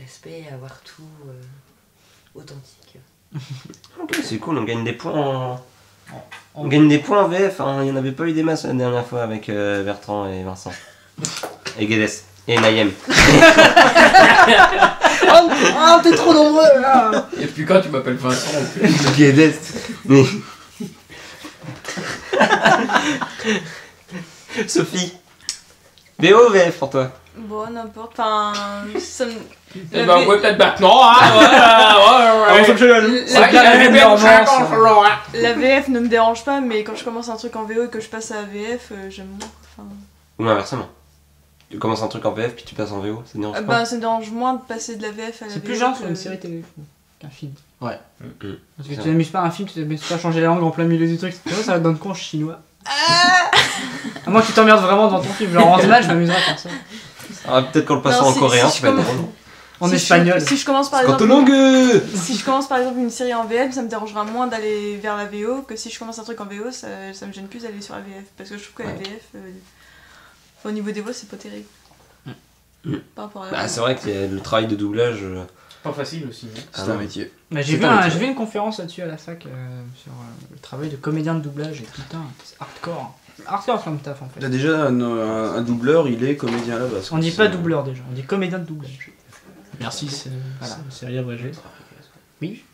D: l'aspect avoir tout euh, authentique. [laughs]
A: Ok, c'est cool, on gagne des points en. On gagne des points en VF, hein. il n'y en avait pas eu des masses la dernière fois avec euh, Bertrand et Vincent. [laughs] et Guedes. Et Nayem. [laughs]
C: Ah, t'es trop nombreux là
E: Et puis quand tu m'appelles Vincent en plus.
A: Guedes. Mais. [laughs] Sophie. VO ou VF pour toi?
G: Bon, n'importe. Enfin, ça me.
E: Eh
G: La
E: ben, ouais, peut-être maintenant, hein, ouais, ouais, ouais, ouais.
G: La, VF ne me dérange pas, mais quand je commence un truc en VO et que je passe à VF, euh, j'aime moins. Enfin,
A: Ou inversement Tu commences un truc en VF puis tu passes en VO, ça dérange
G: ah
A: pas
G: bah, ça me dérange moins de passer de la VF à la
C: C'est
G: VO.
C: plus genre sur une série télé qu'un film.
F: Ouais.
A: Mm.
C: Parce que
A: C'est
C: tu t'amuses pas à un film, tu t'amuses pas à changer la langue en plein milieu du truc. Ça le con chinois. à moins que tu t'emmerdes vraiment devant ton film. Genre en là, je m'amuserais à faire ça.
A: Ah, Peut-être qu'en le passant en
G: si-
A: coréen,
G: si
A: tu vas être drôle.
C: En
G: si
C: espagnol.
G: Je, si je commence par exemple.
A: Scotolongue
G: Si je commence par exemple une série en VF, ça me dérangera moins d'aller vers la VO que si je commence un truc en VO, ça, ça me gêne plus d'aller sur la VF. Parce que je trouve que la. VF, euh, au niveau des voix, c'est pas terrible.
A: Mm.
G: Par rapport à la
A: Bah, c'est vrai que le travail de doublage. euh,
E: Pas facile aussi. hein.
B: C'est
A: Ah
B: un
A: non.
B: métier.
C: Bah, j'ai
A: C'est
C: vu,
A: un
C: un-
A: métier.
C: j'ai vu une conférence là-dessus à la fac euh, sur euh, le travail de comédien de doublage et putain, c'est hardcore. Hardcore comme taf en fait.
B: Là, déjà, un, un- un doubleur, il est comédien à la base.
C: On dit
B: C'est-
C: pas doubleur déjà, on dit comédien de doublage.
F: Merci, c'est
C: Voilà.
F: c'est série abrégée.
C: Oui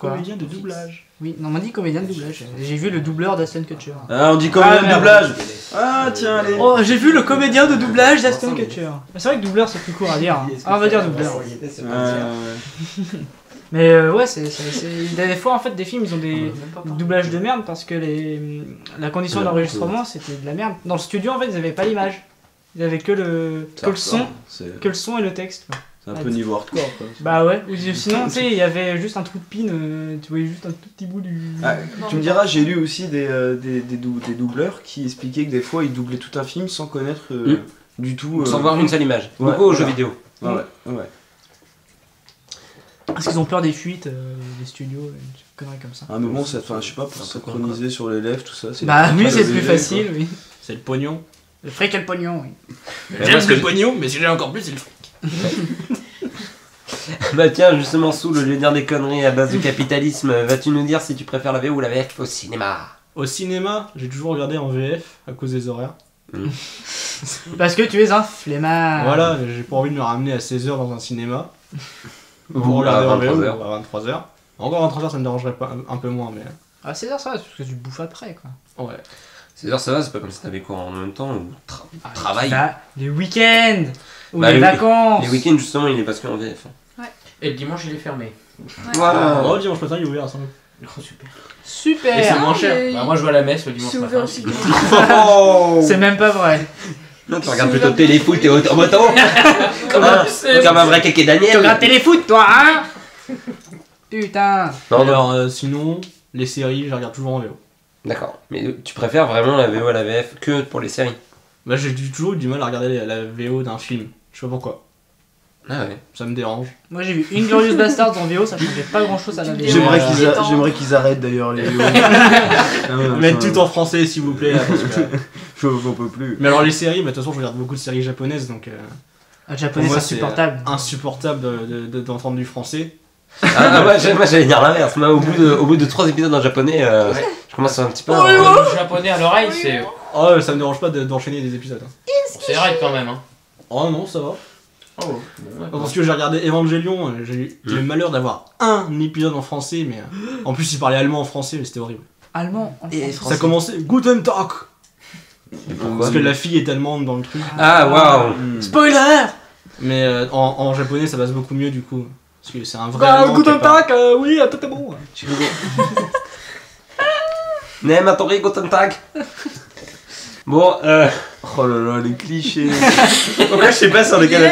F: Comédien de doublage.
C: Oui, non, on dit comédien de doublage. J'ai vu le doubleur d'Aston Kutcher.
B: Ah, on dit comédien
C: Ah,
B: de doublage Ah, tiens, allez
C: Oh, j'ai vu le comédien de doublage d'Aston Kutcher. C'est vrai que doubleur c'est plus court à dire. hein. Ah, on va dire doubleur.
B: Euh, [laughs]
C: Mais euh, ouais, c'est, des fois en fait des films ils ont des doublages de merde parce que les, la condition d'enregistrement c'était de la merde. Dans le studio en fait ils avaient pas l'image. Ils avaient que le, que le son, que le son et le texte. quoi.
B: Un peu niveau hardcore, quoi.
C: Bah ouais, ou sinon tu sais il y avait juste un trou de pin, euh, tu voyais juste un tout petit bout du...
B: Ah, tu me diras, j'ai lu aussi des, euh, des, des, dou- des doubleurs qui expliquaient que des fois ils doublaient tout un film sans connaître euh, du tout. euh,
A: Sans voir une seule image.
B: Ouais,
A: Beaucoup aux jeux vidéo.
B: Ouais, ouais, ouais.
C: Parce qu'ils ont peur des fuites, euh, des studios, une connerie comme ça.
B: Ah, mais bon, ça, enfin, je sais pas, pour synchroniser sur les lèvres, tout ça. c'est
C: Bah
B: le
C: oui, c'est plus
B: quoi.
C: facile, oui.
F: C'est le pognon.
C: Le fric et le pognon, oui.
A: que je-
F: pognon, mais si j'ai encore plus, c'est le fric. [laughs]
A: Bah tiens, justement, sous le lieu de dire des conneries à base de capitalisme, vas-tu nous dire si tu préfères la VO ou la VF au cinéma?
F: Au cinéma, j'ai toujours regardé en VF à cause des horaires. [laughs]
C: Parce que tu es un flemmard.
F: Voilà, j'ai pas envie de me ramener à 16h dans un cinéma.
A: Ou
F: Pour
A: à
F: regarder en
A: 23
F: VO
A: heures.
F: ou à 23h. Encore à 23h, ça me dérangerait pas un, un peu moins, mais.
C: À 16h, ça va, parce que tu bouffes après, quoi.
F: Ouais.
A: C'est sûr, ça va, c'est pas comme si t'avais cours en même temps ou tra-
C: Ah,
A: travail.
C: Bah, les week-ends Ou
A: Bah,
C: les vacances
A: Les week-ends, justement, il est parce qu'en VF.
E: Et le dimanche, il est fermé.
A: Voilà.
F: Oh, dimanche matin, il est ouvert à 5
E: Oh, super.
C: Super
E: Et c'est moins cher. Bah, moi, je vais à la messe le dimanche matin.
A: Oh
C: C'est même pas vrai.
A: Non, tu regardes plutôt téléfoot et auto moto comme, un,
E: c'est-
A: comme un vrai kéké
C: Tu
A: Daniel
C: regardes téléfoot, toi, hein Putain
A: Non, non,
F: Alors, euh, sinon, les séries, je les regarde toujours en VO.
A: d'accord. Mais tu préfères vraiment la VO à la VF que pour les séries?
F: Bah, j'ai du- toujours eu du mal à regarder la VO d'un film. Je sais pas pourquoi.
A: Ah ouais.
F: Ça me dérange.
C: Moi j'ai vu Inglorious Bastards en VO, ça changeait pas grand chose à la VO.
B: J'aimerais
G: Ouais.
B: qu'ils a-
G: Détente.
B: j'aimerais qu'ils arrêtent d'ailleurs les [laughs] VO. [laughs] Ah
F: Mettre tout en français, s'il vous plaît. là, parce que- [laughs]
B: j'en peux plus.
F: Mais alors, les séries, bah, de toute façon, je regarde beaucoup de séries japonaises, donc. euh,
C: Un japonais,
F: moi,
C: c'est insupportable.
F: insupportable de- de- de- d'entendre du français.
A: Ah, ah, moi, j'allais dire l'inverse. Moi, au bout de, au bout de trois épisodes en japonais, euh,
E: Ouais.
A: je commence un petit peu.
E: Oh,
A: à-
E: le japonais à l'oreille, c'est.
F: Oh, ça me dérange pas de- d'enchaîner des épisodes. hein.
E: C'est raide quand même. Hein.
F: Oh non, ça va.
E: Oh, bon, d'accord.
F: Parce que j'ai regardé Evangelion, j'ai eu eu le malheur d'avoir un épisode en français, mais euh, en plus il parlait allemand en français, mais c'était horrible.
C: Allemand en
A: Et
C: français.
F: Ça commençait Guten Tag Parce que la fille est allemande dans le truc.
A: Ah, waouh
B: Hmm.
C: Spoiler
F: Mais euh, en, en japonais ça passe beaucoup mieux du coup. Parce que c'est un vrai.
C: Bah, Guten. Tag, euh, oui, tout est bon. [laughs]
A: Nematori Guten Tag [laughs] Bon, euh. [laughs]
B: Oh là là, les clichés. [laughs]
A: Pourquoi je sais pas sur lequel. Euh.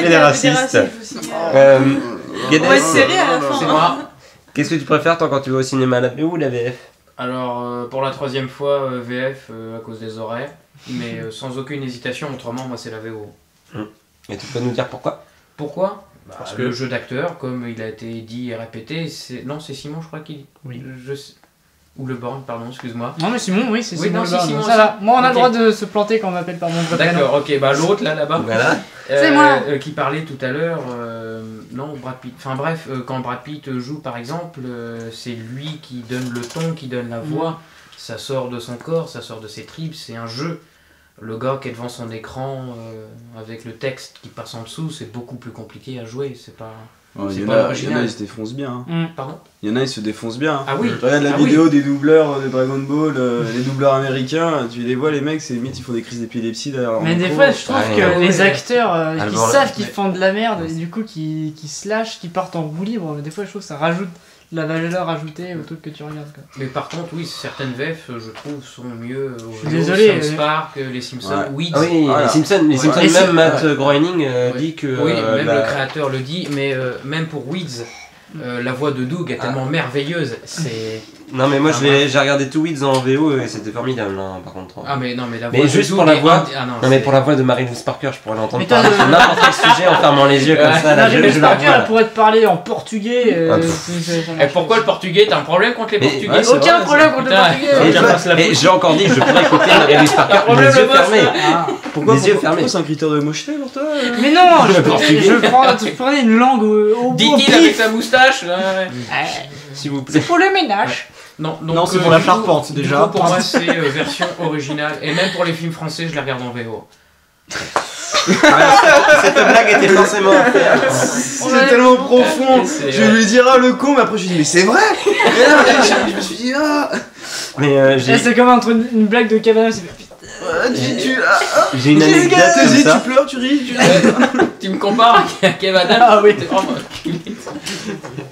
G: On
A: Guedes,
G: va être serré à la fin.
E: C'est
G: hein.
E: moi.
A: qu'est-ce que tu préfères toi quand tu vas au cinéma, la VO ou la VF
E: Alors, euh, pour la troisième fois, euh, VF euh, à cause des horaires. Mais euh, sans aucune hésitation, autrement, moi, c'est la VO.
A: Et tu peux nous dire pourquoi?
E: Pourquoi? Bah,
F: Parce
E: Le
F: que-
E: jeu d'acteur, comme il a été dit et répété, c'est. Non, c'est Simon, je crois qu'il.
F: Oui.
E: Je... Ou le Born, pardon, excuse-moi.
C: Non mais Simon, oui, c'est
E: Oui,
C: Simon.
E: non,
C: le
E: si,
C: Barbe.
E: Simon
C: ça va. Moi on a le droit de se planter quand on m'appelle par mon.
E: D'accord, ok, bah l'autre là, là-bas.
A: Voilà.
C: C'est
E: Euh,
C: moi.
E: euh, qui parlait tout à l'heure, euh, non, Brad Pitt. Enfin bref, euh, quand Brad Pitt joue par exemple, euh, c'est lui qui donne le ton, qui donne la voix. Ça sort de son corps, ça sort de ses tripes, c'est un jeu. Le gars qui est devant son écran euh, avec le texte qui passe en dessous, c'est beaucoup plus compliqué à jouer. C'est pas.
B: Il y, en a- il y en
E: original.
B: a, ils se défoncent bien. hein.
E: Pardon
B: Il y en a, ils se défoncent bien. hein.
E: Ah oui.
B: Tu regardes la
E: Ah oui.
B: vidéo des doubleurs de Dragon Ball, euh, les doubleurs américains, tu les vois, les mecs, c'est limite, ils font des crises d'épilepsie derrière
C: Mais des fois, je trouve
A: Ouais.
C: que
E: Ouais.
C: les acteurs euh,
A: Ah,
C: qui
A: bon, là,
C: savent qu'ils font de la merde et du coup qui, qui se lâchent, qui partent en roue libre, des fois je trouve que ça rajoute la valeur ajoutée au truc que tu regardes. Quoi.
E: Mais par contre, oui, certaines VF, euh, je trouve, sont mieux.
C: Je suis désolé,
E: South
C: euh,
E: Park, euh, les Simpsons.
A: Ah oui,
B: Voilà.
A: les Simpsons, les. Simpsons même Matt
B: ouais.
A: Groening euh,
E: Ouais.
A: dit que.
E: Oui,
A: euh,
E: même
A: la-
E: le créateur le dit, mais euh, même pour Weeds, euh, la voix de Doug est tellement merveilleuse. C'est.
A: Non, mais moi
E: Ah,
A: je l'ai- j'ai regardé tout Weeds en VO et c'était formidable, hein, par contre.
E: Ah, mais non, mais la
A: Mais
E: voix de
A: juste pour la voix-
E: indi- Ah, non,
A: Non, mais pour la voix de Marie-Louise Parker, je pourrais l'entendre
C: Mais
A: parler
C: le-
A: sur n'importe quel [laughs] sujet en fermant les yeux comme
E: Ouais.
A: ça. Là, je,
C: mais
A: je
C: Parker, elle pourrait te parler en portugais. euh,
A: Ah,
E: Et pourquoi le portugais T'as un problème contre les
A: Mais-
E: portugais
B: ouais,
C: Aucun
B: vrai,
C: problème contre le
E: Putain.
C: portugais.
A: Et mais j'ai encore dit que je pourrais écouter [laughs] Marie-Louise Parker les yeux
E: le boss,
A: fermés.
C: Ah.
B: Pourquoi,
A: Les yeux fermés.
B: c'est un critère de mocheté pour toi euh
C: Mais non, [laughs] je, prenais une langue au, au
E: Dit-il avec sa moustache.
A: S'il vous plaît.
C: C'est pour le ménage.
E: Non, donc,
F: Non, c'est
E: euh,
F: pour la charpente,
E: du
F: déjà.
E: coup, pour moi, c'est euh, version originale. Et même pour les films français, je les regarde en VO.
A: Cette blague était forcément.
B: C'est tellement profond Je
E: euh,
B: lui dire, ah le con, mais après je lui dis, mais c'est vrai Et là, je, me suis dit, ah
A: Mais euh, j'ai
C: C'est comme entre une, une blague de Cavana. c'est-
B: ah, tu, tu, ah,
A: j'ai une anecdote comme ça.
B: tu pleures, tu ris, tu [laughs]
E: Tu me compares à Kev Adams
C: Ah oui.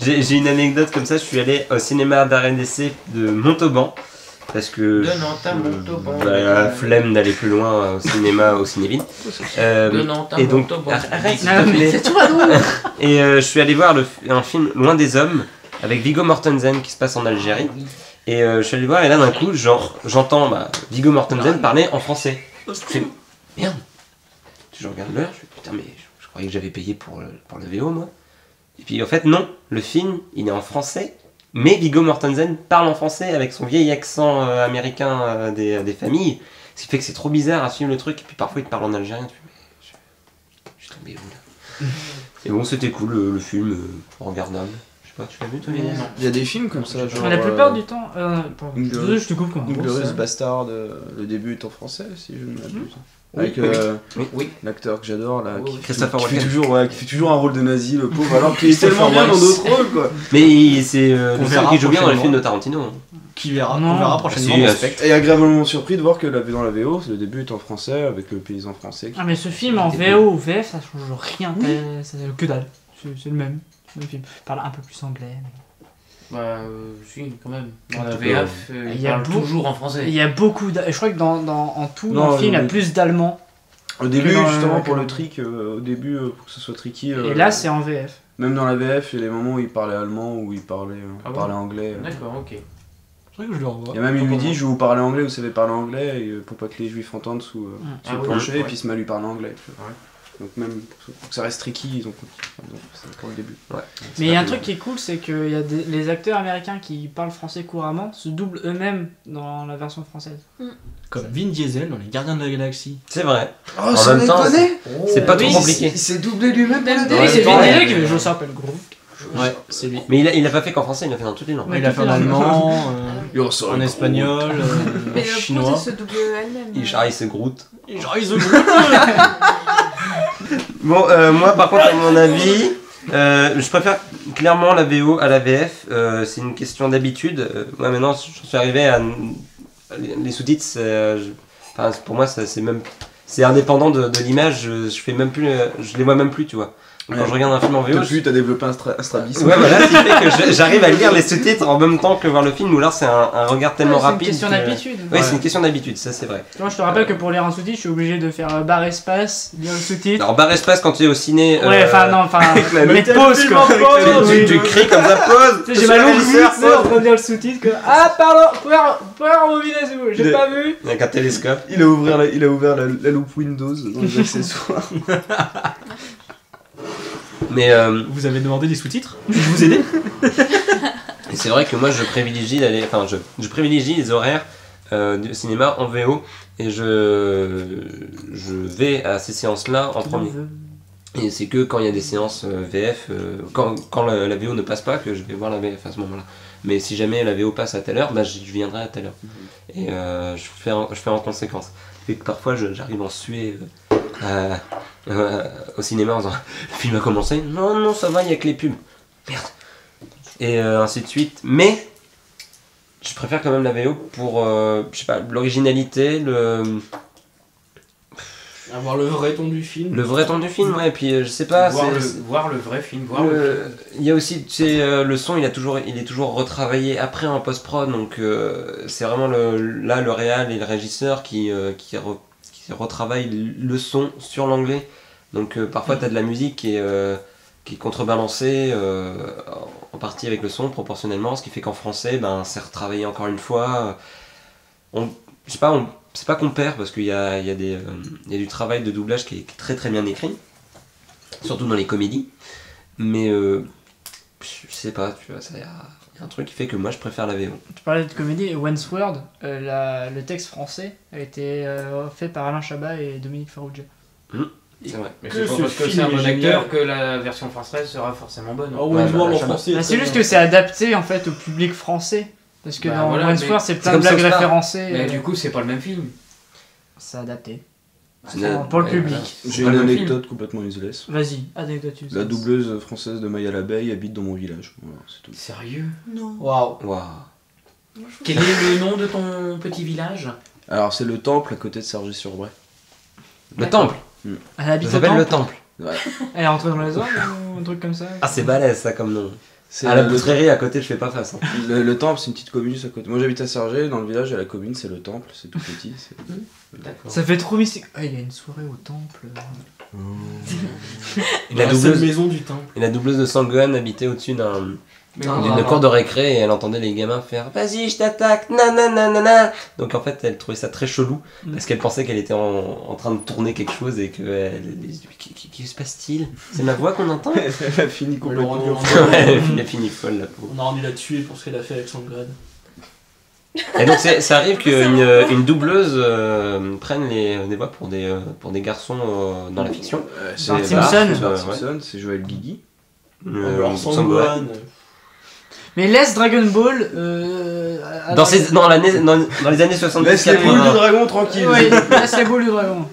A: J'ai une anecdote comme ça. Je suis allé au cinéma d'RNDC de Montauban. Parce que.
E: De Nantes à Montauban.
A: Bah, flemme d'aller plus loin euh, au cinéma, au cinéville. Euh,
E: De Nantes à
A: et donc,
E: Montauban.
A: arrête,
C: Ah,
A: te
C: mais
A: plaît.
C: c'est toi, non [laughs]
A: Et euh, je suis allé voir le, un film Loin des Hommes avec Viggo Mortensen qui se passe en Algérie. Et euh, je suis allé voir et là d'un coup genre, j'entends bah, Viggo Mortensen parler en français. Je fais merde. Je regarde l'heure, je fais putain mais croyais que j'avais payé pour, le- pour la VO moi. Et puis en fait, non, le film, il est en français, mais Viggo Mortensen parle en français avec son vieil accent euh, américain euh, des, des familles. Ce qui fait que c'est trop bizarre à suivre le truc, et puis parfois il te parle en algérien, tu fais, mais je, je suis tombé où là? [laughs] Et bon, c'était cool, le, le film, euh, regardable. Je sais pas, tu l'as vu toi.
B: Il y a des films comme ça, genre.
C: la plupart
B: euh,
C: du temps. Euh, pardon, je te coupe quand
B: Inglourious Bastard, euh, le début est en français, si je ne m'abuse.
E: Oui,
B: Avec
E: oui,
B: euh,
E: Oui.
B: l'acteur que j'adore, là,
E: Oui,
B: qui,
A: Christopher
B: qui fait
A: Walken.
B: toujours, ouais, qui fait toujours un rôle de nazi, le pauvre, [laughs] alors qu'il est tellement bien dans d'autres rôles, quoi.
A: Mais il- c'est euh,
F: Qu'on
A: le seul qui joue bien dans les films de Tarantino. hein.
F: Qui verra,
C: Non.
F: on verra
A: Ah,
F: prochainement
A: si,
F: Spectre.
B: Et agréablement surpris de voir que la, dans la VO, le début est en français, avec le paysan français. qui-
C: Ah, mais ce film en VO ou VF, ça change rien. t'as- C'est que dalle. C'est le même. C'est le même film. Il parle un peu plus anglais. mais-
E: Bah, euh, si, quand même. Dans la VF, euh,
C: Il
E: il
C: y a
E: toujours en
C: Il
E: français.
C: y a beaucoup. Je crois que dans, dans- en tout,
B: Non,
C: dans le film, il y a plus d'allemands.
B: Au début, justement, pour le trick, euh, au début, euh, pour que ce soit tricky. euh,
C: Et là, c'est en VF.
B: Même dans la VF, il y a des moments où il parlait allemand, où il parlait, euh,
E: Ah bon
B: parlait anglais. euh.
E: D'accord, ok.
F: C'est vrai que je le revois.
B: Il y a même, il lui dit, je vais vous parler anglais, vous savez parler anglais, et, euh, pour pas que les juifs entendent sous, euh,
C: Mm.
B: sous
E: Ah
B: le
E: oui,
B: plancher,
E: ouais.
B: et puis il se met à lui parler anglais.
E: Ouais.
B: Donc même pour que ça reste tricky, ils ont compris. Donc c'est pour le début.
C: Mais il y a un truc qui est cool, c'est que y a des, les acteurs américains qui parlent français couramment se doublent eux-mêmes dans la version française.
F: Comme Vin Diesel dans Les Gardiens de la Galaxie.
A: C'est vrai.
B: Oh,
A: En même temps, C'est pas
C: oui,
A: trop compliqué.
B: Il s'est doublé lui-même
C: Oui, c'est Vin. Diesel qui fait Je s'appelle Gros.
F: Ouais, c'est lui.
A: Mais il a, il a pas fait qu'en français, il a fait dans toutes les langues.
C: Ouais,
F: il a
C: tout
F: fait en allemand, [laughs] euh, en espagnol, euh,
G: Mais
F: en
G: le
F: chinois.
G: se elle-même.
A: Il ses Groot.
F: Genre, ils ont-
A: Bon, euh, moi par contre, à mon avis, euh, je préfère clairement la VO à la VF. Euh, c'est une question d'habitude. Euh, moi maintenant, je suis arrivé à. Les sous-titres, euh, je- enfin, pour moi, ça- c'est même. C'est indépendant de, de l'image, je, je fais même plus, euh, je les vois même plus, tu vois. Quand
B: Ouais.
A: je regarde un film en VO, je-
B: Depuis, t'as développé un, stra- un strabisme.
A: Ouais, voilà, ce qui fait que je- j'arrive à lire les sous-titres en même temps que voir le film, ou alors c'est un, un regard tellement
C: Ouais, c'est une
A: rapide.
C: question
A: que-
C: d'habitude.
A: Oui,
F: Ouais.
A: c'est une question d'habitude, ça c'est vrai.
C: Moi, je te rappelle que pour lire un sous-titre, je suis obligé de faire euh, barre espace, lire le sous-titre.
A: Alors, barre espace quand tu es au ciné.
C: Ouais,
A: euh,
C: enfin, non, enfin, [laughs]
F: le
C: pause quoi.
F: pause.
A: Tu, tu- tu cries comme ça, pause [laughs]
C: J'ai cul, tu sais, en train de lire le sous-titre. que- Ah, pardon, vous plaît, j'ai pas vu.
A: Avec un télescope.
B: Il a ouvert la, il a ouvert la, la loupe Windows dans les [laughs] accessoires.
A: Mais euh,
F: Vous avez demandé des sous-titres [laughs] Je vous aider
A: et c'est vrai que moi je privilégie d'aller. Enfin, je, je privilégie les horaires euh, du cinéma en VO et je, je vais à ces séances-là en premier. Et c'est que quand il y a des séances euh, VF, euh, quand, quand la, la VO ne passe pas, que je vais voir la VF à ce moment-là. Mais si jamais la VO passe à telle heure, bah, je viendrai à telle heure. Et euh, je, fais en, je fais en conséquence. Et que parfois je- j'arrive en suer euh, à- euh, au cinéma en disant [laughs] Le film a commencé Non, non, ça va, il y a que les pubs. Merde. Et euh, ainsi de suite. Mais je préfère quand même la VO pour, euh, je sais pas, l'originalité, le,
F: Avoir le vrai ton du film.
A: le vrai ton du film, ouais. Et puis euh, je sais pas,
E: voir, le, voir le vrai film, voir le
A: Le- Il y a aussi, euh, le son, il, a toujours, il est toujours retravaillé après en post-prod, donc euh, c'est vraiment le, là le réal et le régisseur qui, euh, qui, re- qui retravaillent le son sur l'anglais. Donc euh, parfois, tu as de la musique qui est, euh, qui est contrebalancée euh, en partie avec le son proportionnellement, ce qui fait qu'en français, ben, c'est retravaillé encore une fois. On, je sais pas, on, c'est pas qu'on perd parce qu'il y a, il y, a des, il y a du travail de doublage qui est très très bien écrit, surtout dans les comédies. Mais je sais pas, tu vois, il y, a y a un truc qui fait que moi je préfère la VO.
C: Tu parlais de comédie, et Once Word, euh, la- le texte français a été euh, fait par Alain Chabat et Dominique Farrugia.
A: C'est vrai.
E: Mais c'est pas
F: ce
E: parce que c'est un bon acteur que la version française sera forcément bonne.
F: Oh,
A: Ouais, bah,
F: en français.
C: Bah, c'est juste que c'est adapté en fait au public français. Parce que
E: Bah,
C: dans
E: voilà,
C: c'est plein de blagues référencées.
E: Mais
C: euh,
E: du coup, c'est pas le même film.
C: C'est adapté.
A: Une-
C: pour le
A: ouais,
C: public.
B: J'ai une anecdote complètement useless.
C: Vas-y, anecdote.
B: La doubleuse française de Maya l'abeille habite dans mon village. Voilà, c'est tout.
E: Sérieux?
G: Non.
F: Waouh.
A: Waouh.
E: Quel est le nom de ton petit village?
B: Alors c'est le temple à côté de Sergi-sur-Bray.
A: Le temple
C: Elle
A: Ça
C: habite au
A: s'appelle le
C: temple.
A: temple.
C: Elle est rentrée dans les ordres ou un truc comme ça?
A: Ah, c'est balèze ça comme nom.
B: C'est
A: À la
B: le,
A: poutrerie à côté, je fais pas face. hein. [laughs]
B: le- le temple, c'est une petite commune juste à côté. Moi j'habite à Sergi, dans le village, à la commune, c'est le temple, c'est tout petit. [laughs]
E: D'accord.
C: Ça fait trop mystique. Ah, il y a une soirée au temple.
A: Et [laughs] la,
F: La seule
A: doubleuse,
F: maison du temple.
A: et la doubleuse de Sangohan habitait au-dessus d'un
E: Mais
F: Non,
E: on
A: D'une
E: va-
A: cour de récré et elle entendait les gamins faire Vas-y, je t'attaque, nanana. Donc en fait, elle trouvait ça très chelou parce qu'elle pensait qu'elle était en, en train de tourner quelque chose et que elle, Qu'est- qu'est- Qu'est-ce se passe-t-il? C'est ma voix qu'on entend? [laughs]
B: Elle a fini
F: On
B: complètement.
A: Ouais, Elle a fini folle la pauvre.
F: On a rendu la tuer pour ce qu'elle a fait avec son grade.
A: Et donc ça arrive [laughs] qu'une une doubleuse euh, prenne les, des voix pour des, euh, pour des garçons euh, dans la fiction.
B: Euh, c'est
C: Simpson.
B: c'est Joël Guigui.
A: Euh,
F: Alors,
A: Son
F: Son
A: Gohan.
F: Gohan.
C: Mais laisse Dragon Ball. Euh, à-
A: Dans, dans, l'année- dans, dans les années 70
B: Laisse les boules de
A: 80
B: dragon tranquille.
C: Oui, laisse les boules de dragon.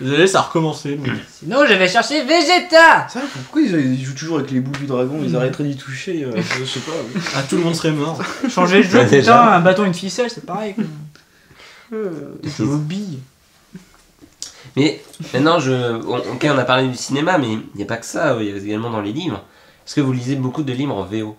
F: Désolé, ça a recommencé. mais-
C: Sinon, je vais chercher Vegeta.
B: Ça, pourquoi ils, ils jouent toujours avec les boules du dragon? Ils arrêteraient d'y toucher, euh, je sais pas.
F: Ah, tout le monde serait mort.
C: Changer le [laughs] jeu,
A: Ouais, déjà.
C: putain, un bâton, une ficelle, c'est pareil. Quoi. Des mobiles.
A: Mais maintenant, je, on- ok, on a parlé du cinéma, mais il n'y a pas que ça, il y a également dans les livres. Est-ce que vous lisez beaucoup de livres en VO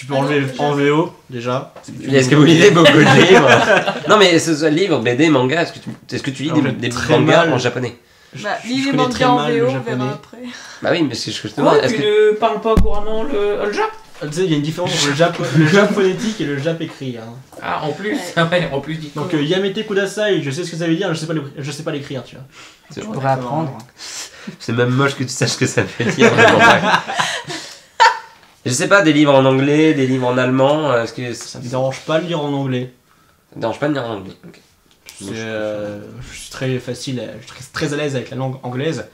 F: Tu peux enlever en VO déjà.
A: Est-ce que vous lisez beaucoup de livres [laughs] Non, mais ce soit livres, BD, manga, est-ce que tu, est-ce que tu lis
F: Alors,
A: des, des
F: très
A: mangas
F: mal.
A: en japonais
F: Je-
G: Bah, lis les mangas en VO, on
F: japonais.
G: verra après.
A: Bah oui, mais c'est ce que je te demande.
E: Tu
A: que...
E: ne parles pas couramment le, le Jap
F: Ah, Tu sais, il y a une différence entre le jap, le jap phonétique et le jap écrit. hein.
E: Ah, en plus, ouais, [laughs] en plus, dis
F: Donc euh, Yamete Kudasai, je sais ce que ça veut dire, je sais pas, je sais pas l'écrire, tu vois.
A: Vrai.
C: pourrais apprendre.
A: C'est même moche que tu saches ce que ça veut dire. [laughs] je sais pas, des livres en anglais, des livres en allemand, euh, est-ce que ça
F: Ça me dérange pas de lire en anglais.
A: te dérange pas de lire en anglais ok.
F: C'est, euh, je suis très facile, à- je suis très, très à l'aise avec la langue anglaise.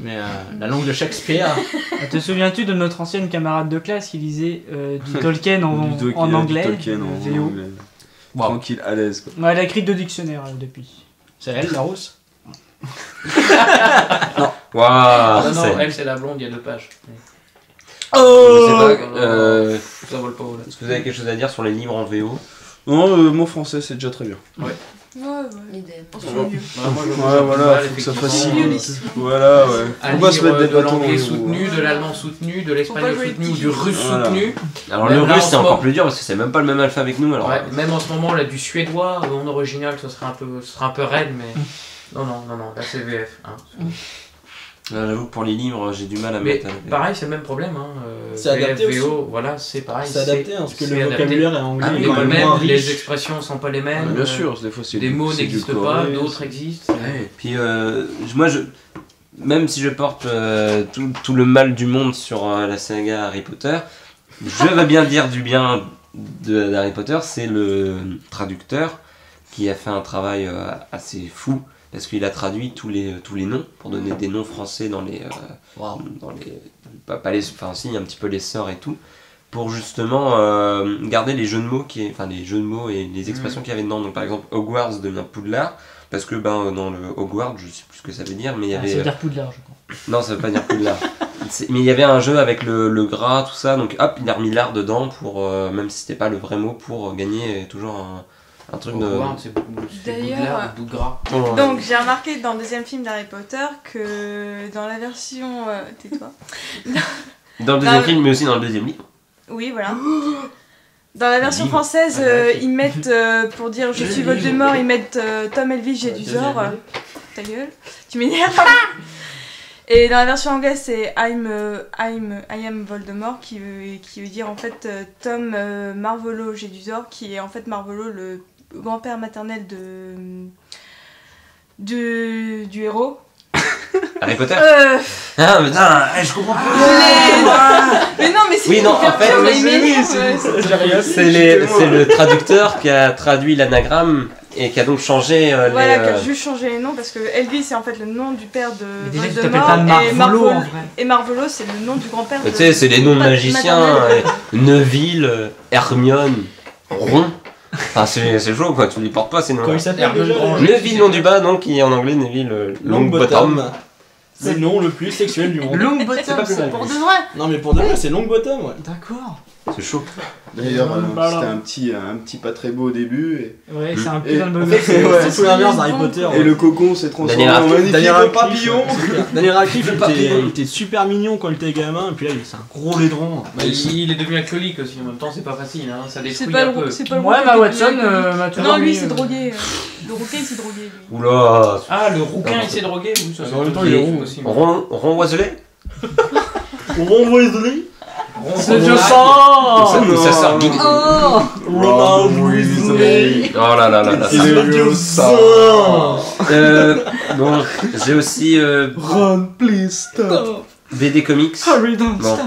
F: Mais euh, la langue de Shakespeare, [laughs]
C: Te souviens-tu de notre ancienne camarade de classe qui lisait euh, du Tolkien en, [laughs]
B: Du Tolkien-
C: en
B: du
C: anglais
B: Tolkien en
C: VO
B: anglais. Tranquille, à l'aise quoi.
C: Ouais, Elle a écrit deux dictionnaires euh, depuis.
F: c'est elle, la rousse [laughs]
A: Waouh
E: Ah non,
A: c'est-
E: elle, c'est la blonde, il y a deux pages.
A: Je sais
F: Oh
A: pas, euh,
E: Ça vole pas haut là.
A: est-ce que vous avez quelque chose à dire sur les livres en VO?
B: Non, euh, mon français c'est déjà très bien.
G: Ouais, ouais.
D: Idem.
G: On se fait mieux.
E: Ouais, moi, je
B: Ouais, voilà,
E: mal,
B: faut que ça
E: effectivement.
B: facilite. Voilà, ouais.
E: Un
B: Faut pas se mettre des
E: de
B: bâtons dans
E: l'anglais
B: les roues.
E: soutenu, de l'allemand soutenu, de l'espagnol soutenu ou du russe
B: Voilà.
E: soutenu.
A: Alors
E: Même
A: le
E: là,
A: russe
E: en
A: c'est
E: ce
A: encore
E: moment-
A: plus dur parce que c'est même pas le même alpha avec nous alors.
E: Ouais, même en ce moment, là, du suédois euh, en original, ce serait un peu, ce serait un peu raide, mais. [laughs] Non, non, non, non, là c'est VF. hein.
A: Là, J'avoue que pour les livres j'ai du mal à
E: Mais
A: mettre. avec-
E: pareil, c'est le même problème. Hein. euh,
F: C'est adapté
E: voilà, c'est pareil.
F: C'est adapté, hein, parce que le
E: adapté.
F: vocabulaire est anglais,
E: Ah,
F: il est quand même
E: les expressions sont pas les
B: Ouais,
E: mêmes.
B: bien sûr, des fois c'est
E: Des mots n'existent pas, d'autres existent.
A: Ouais, Puis euh, moi je. Même si je porte euh, tout, tout le mal du monde sur euh, la saga Harry Potter, je veux bien dire du bien de- d'Harry Potter, c'est le traducteur qui a fait un travail euh, assez fou parce qu'il a traduit tous les, tous les noms pour donner des noms français dans les, euh, dans les pas, pas les enfin si un petit peu les sorts et tout pour justement euh, garder les jeux de mots qui enfin les jeux de mots et les expressions qu'il y avait dedans. Donc par exemple Hogwarts devient Poudlard parce que ben dans le Hogwarts je sais plus ce que ça veut dire mais il y
C: Ah,
A: avait
C: ça veut dire Poudlard, je crois. [laughs]
A: non ça veut pas dire Poudlard. [laughs] Mais il y avait un jeu avec le, le gras tout ça. Donc hop il a remis l'art dedans pour euh, même si c'était pas le vrai mot pour gagner toujours un, un truc de
G: D'ailleurs,
A: euh,
G: Donc j'ai remarqué dans le deuxième film d'Harry Potter que dans la version... euh, Tais-toi.
A: dans le deuxième
G: dans-
A: film mais aussi dans le deuxième livre.
G: Oui, voilà. Dans la version française,
E: Ah,
G: euh, ils mettent, euh, pour dire je suis Voldemort, ils mettent euh, Tom Elvis, j'ai du
F: livre.
G: Ta gueule, tu m'énerves. [laughs] Et dans la version anglaise, c'est I'm, euh, I'm, I am Voldemort, qui veut, qui veut dire en fait Tom Marvolo, j'ai du zor, qui est en fait Marvolo, le grand-père maternel de, du, du héros. [laughs]
A: Harry Potter
G: Euh,
A: ah mais putain eh, je comprends
G: mais... mais non, mais c'est
A: Oui, non, en fait, c'est- les- le traducteur qui a traduit l'anagramme et qui a donc changé euh,
G: Voilà,
A: les.
G: qui a
A: euh,
G: juste changé les noms parce que Elvis c'est en fait le nom du père de
C: Mais déjà, tu t'appelles
G: Voldemort
C: pas
G: et,
C: Marvolo en
G: Marvolo,
C: vrai.
G: et Marvolo c'est le nom du grand-père de
A: Tu sais, c'est les noms de magiciens. euh, Neville, euh, Hermione, Ron. Enfin, c'est c'est chaud quoi, tu les portes pas ces
F: Quand
A: noms.
F: il s'appelle
E: Hermione
F: déjà
E: Granger.
A: Neville, nom du bas, donc, qui est en anglais Neville euh, Longbottom.
F: Longbottom. C'est le nom le plus sexuel du monde.
C: Long
F: C'est pas
C: bottom,
F: plus
C: c'est
F: mal.
C: pour de vrai
F: Non mais pour de vrai, c'est Longbottom, ouais.
C: D'accord.
A: C'est chaud.
B: D'ailleurs, euh, c'était un petit, un petit pas très beau au début. Et,
C: Ouais, c'est un putain de
F: fait, c'est tout l'inverse d'Harry Potter.
B: et
F: ouais.
B: le cocon s'est transformé
A: Daniel
B: en magnifique
F: Daniel Radcliffe,
B: papillon.
F: Daniel Radcliffe, il était,
A: papillon.
F: il était super mignon quand il était gamin, et puis là, il- c'est un gros laidron.
E: Bah, il, il est devenu alcoolique aussi, en même temps, c'est pas facile, hein, ça
G: C'est
E: détruit
G: pas
E: un
G: le
E: peu.
G: c'est pas le
C: Ouais,
G: est
C: Watson euh, m'a
G: Non, lui c'est
C: euh,
G: drogué. Le rouquin il s'est drogué lui.
A: Oula.
E: Ah, le rouquin il s'est drogué
F: Ah,
E: c'est
F: en même temps, il est rond.
E: aussi.
A: Ron, Weasley
F: Ron Weasley [laughs]
C: C'est je sens
A: ça, sort Big-
C: Oh
F: Ronald Weasley.
A: Oh là là là là.
F: Il est le sang.
A: Euh, bon, j'ai aussi euh,
F: Run, please stop.
A: BD Comics.
C: Hurry, don't
A: Bon.
C: stop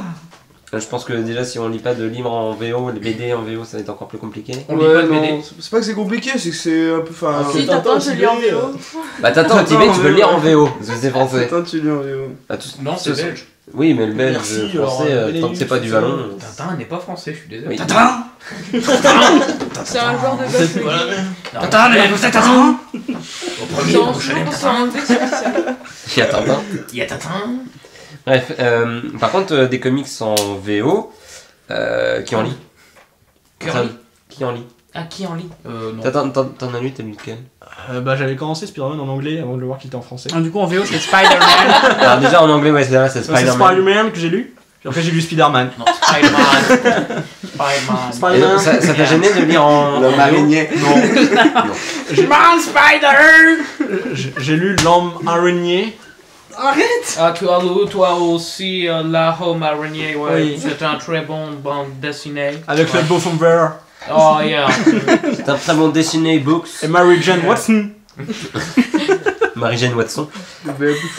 A: Euh, Je pense que déjà, si on lit pas de livres en VO, les BD en VO, ça va être encore plus compliqué.
E: On lit pas de
B: non,
E: BD.
B: c'est- C'est pas que c'est compliqué, c'est que c'est un peu. Enfin,
G: Si
F: Tintin,
G: je lis en VO.
A: Bah, au Tibet, tu peux lire en VO, c'est français.
B: Tintin, tu lis en VO.
E: Non, c'est
A: ce-
E: belge.
A: Oui, mais le belge,
F: Merci,
A: français,
F: alors,
A: euh, tant que c'est pas du vallon.
E: Tintin n'est pas français, je suis désolé.
A: Oui.
G: C'est un joueur de mais-
C: Tintin, mais vous êtes Tintin
E: Au premier, au chalet Tintin.
A: Il y a Tintin.
E: Il y a Tintin.
A: Bref, euh, par contre, euh, des comics en VO, euh, qui en lit?
E: Curly.
A: Qui en lit?
E: Ah, qui en lit Euh, non.
A: T'en as lu, t'as lu lequel
F: Euh, bah, j'avais commencé Spider-Man en anglais avant de le voir qu'il était en français.
C: Ah, Du coup, en VO, c'est Spider-Man. [laughs]
A: Alors, déjà en anglais, ouais, c'est vrai, c'est
F: C'est
A: Spider-Man.
F: Spider-Man que j'ai lu. Puis après, j'ai lu Spider-Man.
E: Non, Spider-Man. Spider-Man.
A: Donc, ça ça t'a gêné de lire en.
B: L'homme araignée.
E: Man Spider
F: J'ai j'ai lu L'homme araignée.
E: Ah, toi, toi aussi, euh, La Home Araignée, ouais.
F: Oui.
E: C'est un très bon bande dessinée.
F: Avec le beau fond vert.
E: Oh, yeah.
A: C'est un très bon dessiné books.
F: Et Mary Jane Watson. [laughs]
A: Marie-Jeanne Watson.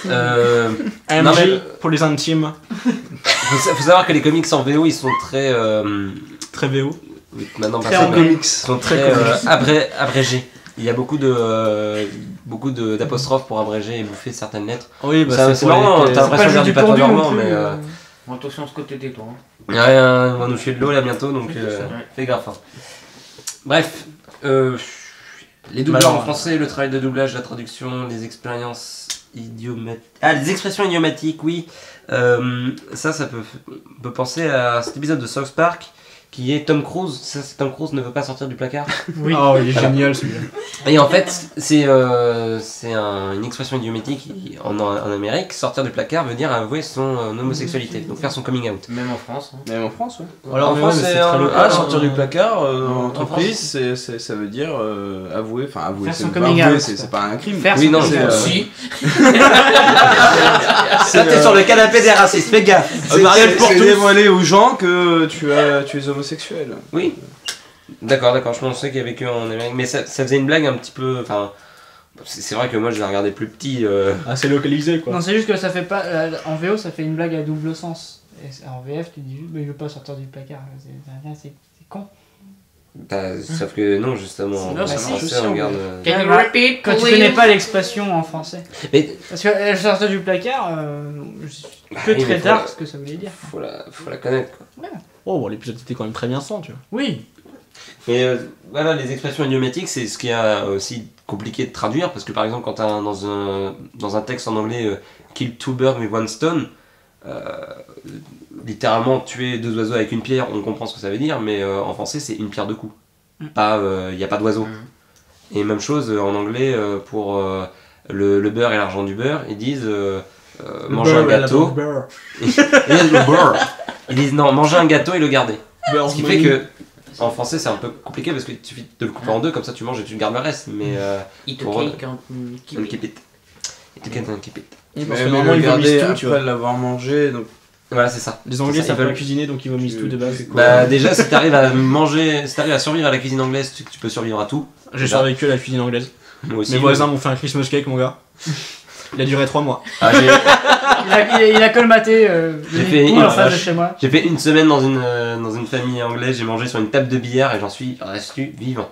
A: Euh,
F: MJ
A: Non, mais-
F: pour les intimes.
A: faut, sa- faut savoir que les comics en VO, ils sont très. euh,
F: Très VO.
A: oui, maintenant,
C: Très
A: parce que-
C: anglais.
A: Ils sont très euh, abré- abrégés. Il y a beaucoup de euh, beaucoup de- d'apostrophes pour abréger et bouffer certaines lettres.
F: Oui, bah,
A: Ça, c'est marrant,
F: les-
A: t'as
C: C'est pas
A: l'impression de lire
C: du
A: du patois normand,
C: plus.
A: mais, euh,
C: euh.
E: Bon, attention, ce côté tais toi. hein.
A: Ouais, on va nous filer de l'eau là bientôt, donc euh, fais gaffe. hein. Bref, euh, les doubleurs
F: Alors,
A: en français, le travail de doublage, la traduction, les expériences idiomatiques. Ah, les expressions idiomatiques, oui. Euh, ça, ça peut, peut penser à cet épisode de South Park qui est Tom Cruise. Ça, c'est Tom Cruise ne veut pas sortir du placard. [laughs]
C: Oui.
F: Oh, il est
A: Voilà.
F: génial celui-là.
A: Et en fait, c'est euh, c'est un- une expression idiomatique qui- en, en Amérique. Sortir du placard veut dire avouer son euh, homosexualité, donc faire son coming out.
E: Même en France. hein.
B: Même en France, ouais.
F: Alors,
A: en France, c'est.
B: Ah,
A: Ah,
B: sortir
A: euh,
B: du placard euh,
A: en
B: en entreprise,
A: France.
B: c'est, c'est- ça veut dire euh, avouer, enfin avouer,
C: Faire son
B: pas
C: coming
B: avouer,
C: out,
B: c'est, pas un crime.
C: Faire
A: Oui,
C: son
A: non,
C: coming
B: c'est,
C: out.
E: Si. [laughs]
A: Ça, t'es sur le canapé des racistes, fais gaffe
B: C'est, dévoiler aux gens que tu, as, tu es homosexuel.
A: Oui. D'accord, d'accord, je pensais qu'il y avait que en Amérique. Mais ça, ça faisait une blague un petit peu. Enfin. C'est vrai que moi je l'ai regardé plus petit. euh,
F: Assez localisé quoi.
C: Non, c'est juste que ça fait pas. euh, En VO, ça fait une blague à double sens. Et en VF, tu dis juste, mais je veux pas sortir du placard. C'est con.
A: t'as- Sauf que non, justement. En français, on regarde. Euh,
E: Can you repeat,
C: Quand tu connais pas l'expression en français.
A: Mais
C: Parce que euh, sortir du placard, euh,
A: Bah
C: que très tard
A: la-
C: ce que ça voulait dire.
A: faut la, faut la connaître quoi.
F: Oh, bon, l'épisode était quand même très bien sans, tu vois.
C: Oui.
A: Mais euh, voilà, les expressions idiomatiques, c'est ce qui est aussi compliqué de traduire parce que par exemple, quand t'as un- dans un, dans un texte en anglais euh, Kill two birds with one stone, euh, littéralement tuer deux oiseaux avec une pierre, on comprend ce que ça veut dire, mais euh, en français, c'est une pierre deux coups.
C: Mm.
A: Pas, il n'y a pas d'oiseau.
E: Mm.
A: Et même chose euh, en anglais euh, pour euh, le, le beurre et l'argent du beurre, ils disent euh, euh, manger un gâteau.
F: Beurre. [laughs]
A: et le beurre. Ils disent non, manger un gâteau et le garder.
F: Beurre
A: Ce qui fait que en français c'est un peu compliqué parce qu'il suffit de le couper en deux, comme ça tu manges et tu gardes le reste. Mais euh,
E: Eat a
A: Pour-
E: cake and keep
A: and
E: it.
A: keep it. It can keep it.
F: Parce
B: Mais,
F: que normalement
B: le
F: ils vomissent tout, tu vois.
B: l'avoir mangé, donc
A: Voilà, c'est ça.
F: Les Anglais
A: ça,
F: savent
A: ils veulent-
F: cuisiner donc ils vomissent tout de base.
A: Bah déjà si t'arrives à manger, si t'arrives à survivre à la cuisine anglaise, tu, tu peux survivre à tout.
F: J'ai survécu à la cuisine anglaise.
A: Moi aussi.
F: Mes voisins m'ont fait un Christmas cake, mon gars. [laughs] Il a duré 3 mois.
A: Ah, j'ai- [laughs]
C: Il a, il a, colmaté euh,
A: J'ai
C: le
A: fait
C: de
A: une
C: en face de chez moi.
A: J'ai fait une semaine dans une, euh, dans une famille anglaise, j'ai mangé sur une table de billard et j'en suis resté vivant.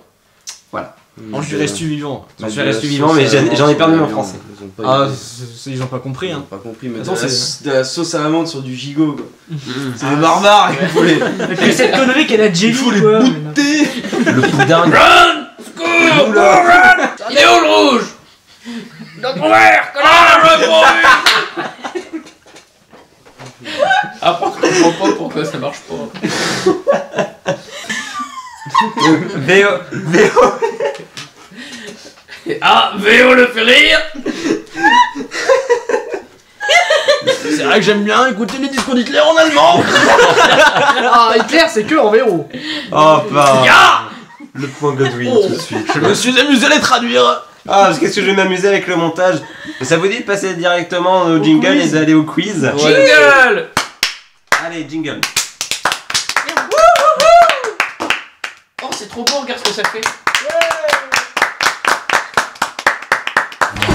F: On suis resté vivant.
A: J'en suis resté vivant, mais j'en j'en ai perdu mon français.
B: Ils ont pas,
F: Ah,
B: idée.
F: c'est- c'est- ils ont pas compris,
B: Ils ont
F: hein.
B: pas compris, mais de
F: Attends,
B: la,
F: c'est-
B: de la sauce à l'amande sur du gigot, quoi.
A: Mm.
B: C'est des barbares, il faut les
C: Et puis cette connerie qu'elle a jelly,
B: il faut les
C: quoi.
B: bouter
A: Le pudding.
E: Il est où le rouge? Dans ton verre Connard, je [laughs] Après, comprends pas pourquoi ça marche pas. [laughs]
A: VO, VO. [laughs]
E: Ah, VO le fait rire
F: C'est vrai que j'aime bien écouter les discours d'Hitler en allemand
C: Ah, Hitler, c'est que en VO.
A: Oh, pas.
E: Ya
A: Le point Godwin
F: Oh.
A: tout de suite.
F: Je me suis amusé à les traduire
A: ah, qu'est-ce que je vais m'amuser avec le montage. Ça vous dit de passer directement au, jingle et d'aller au quiz.
E: Jingle
A: Allez, jingle.
E: Oh, c'est trop beau, regarde ce que ça fait. [laughs]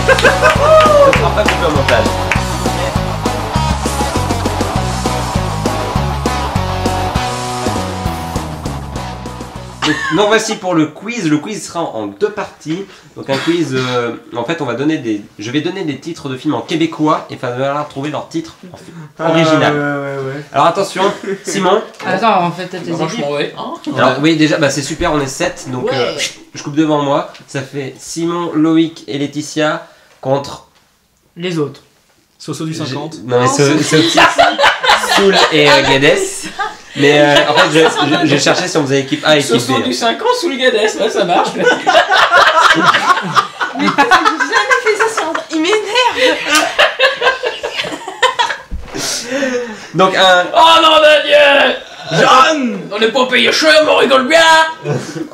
A: Pas montage. Donc, nous voici pour le quiz. Le quiz sera en deux parties. Donc un quiz, euh, en fait, on va donner des, je vais donner des titres de films en québécois et il va falloir trouver leur titre en fi- original.
B: Ah, ouais, ouais, ouais.
A: Alors attention, Simon.
C: Attends, on fait peut-être les équipes.
E: Franchement, ouais. Hein
A: Alors oui, déjà, bah, c'est super, on est 7 donc
D: Ouais.
A: euh, je coupe devant moi. Ça fait Simon, Loïc et Laetitia contre.
C: Les autres.
F: Soso du 50.
A: J'ai- Non mais
G: Non,
A: ce, ce petit Soul et euh, Guedes. Mais euh, [laughs] en fait, je- je- j'ai cherché si on faisait équipe A et équipe B.
E: du 5 ans sous le Gades, ouais, ça marche. [laughs]
G: Mais j'ai jamais fait ça sur Il m'énerve
A: Donc un,
E: Oh non, Daniel Jeanne On n'est pas payé cher, mais on rigole bien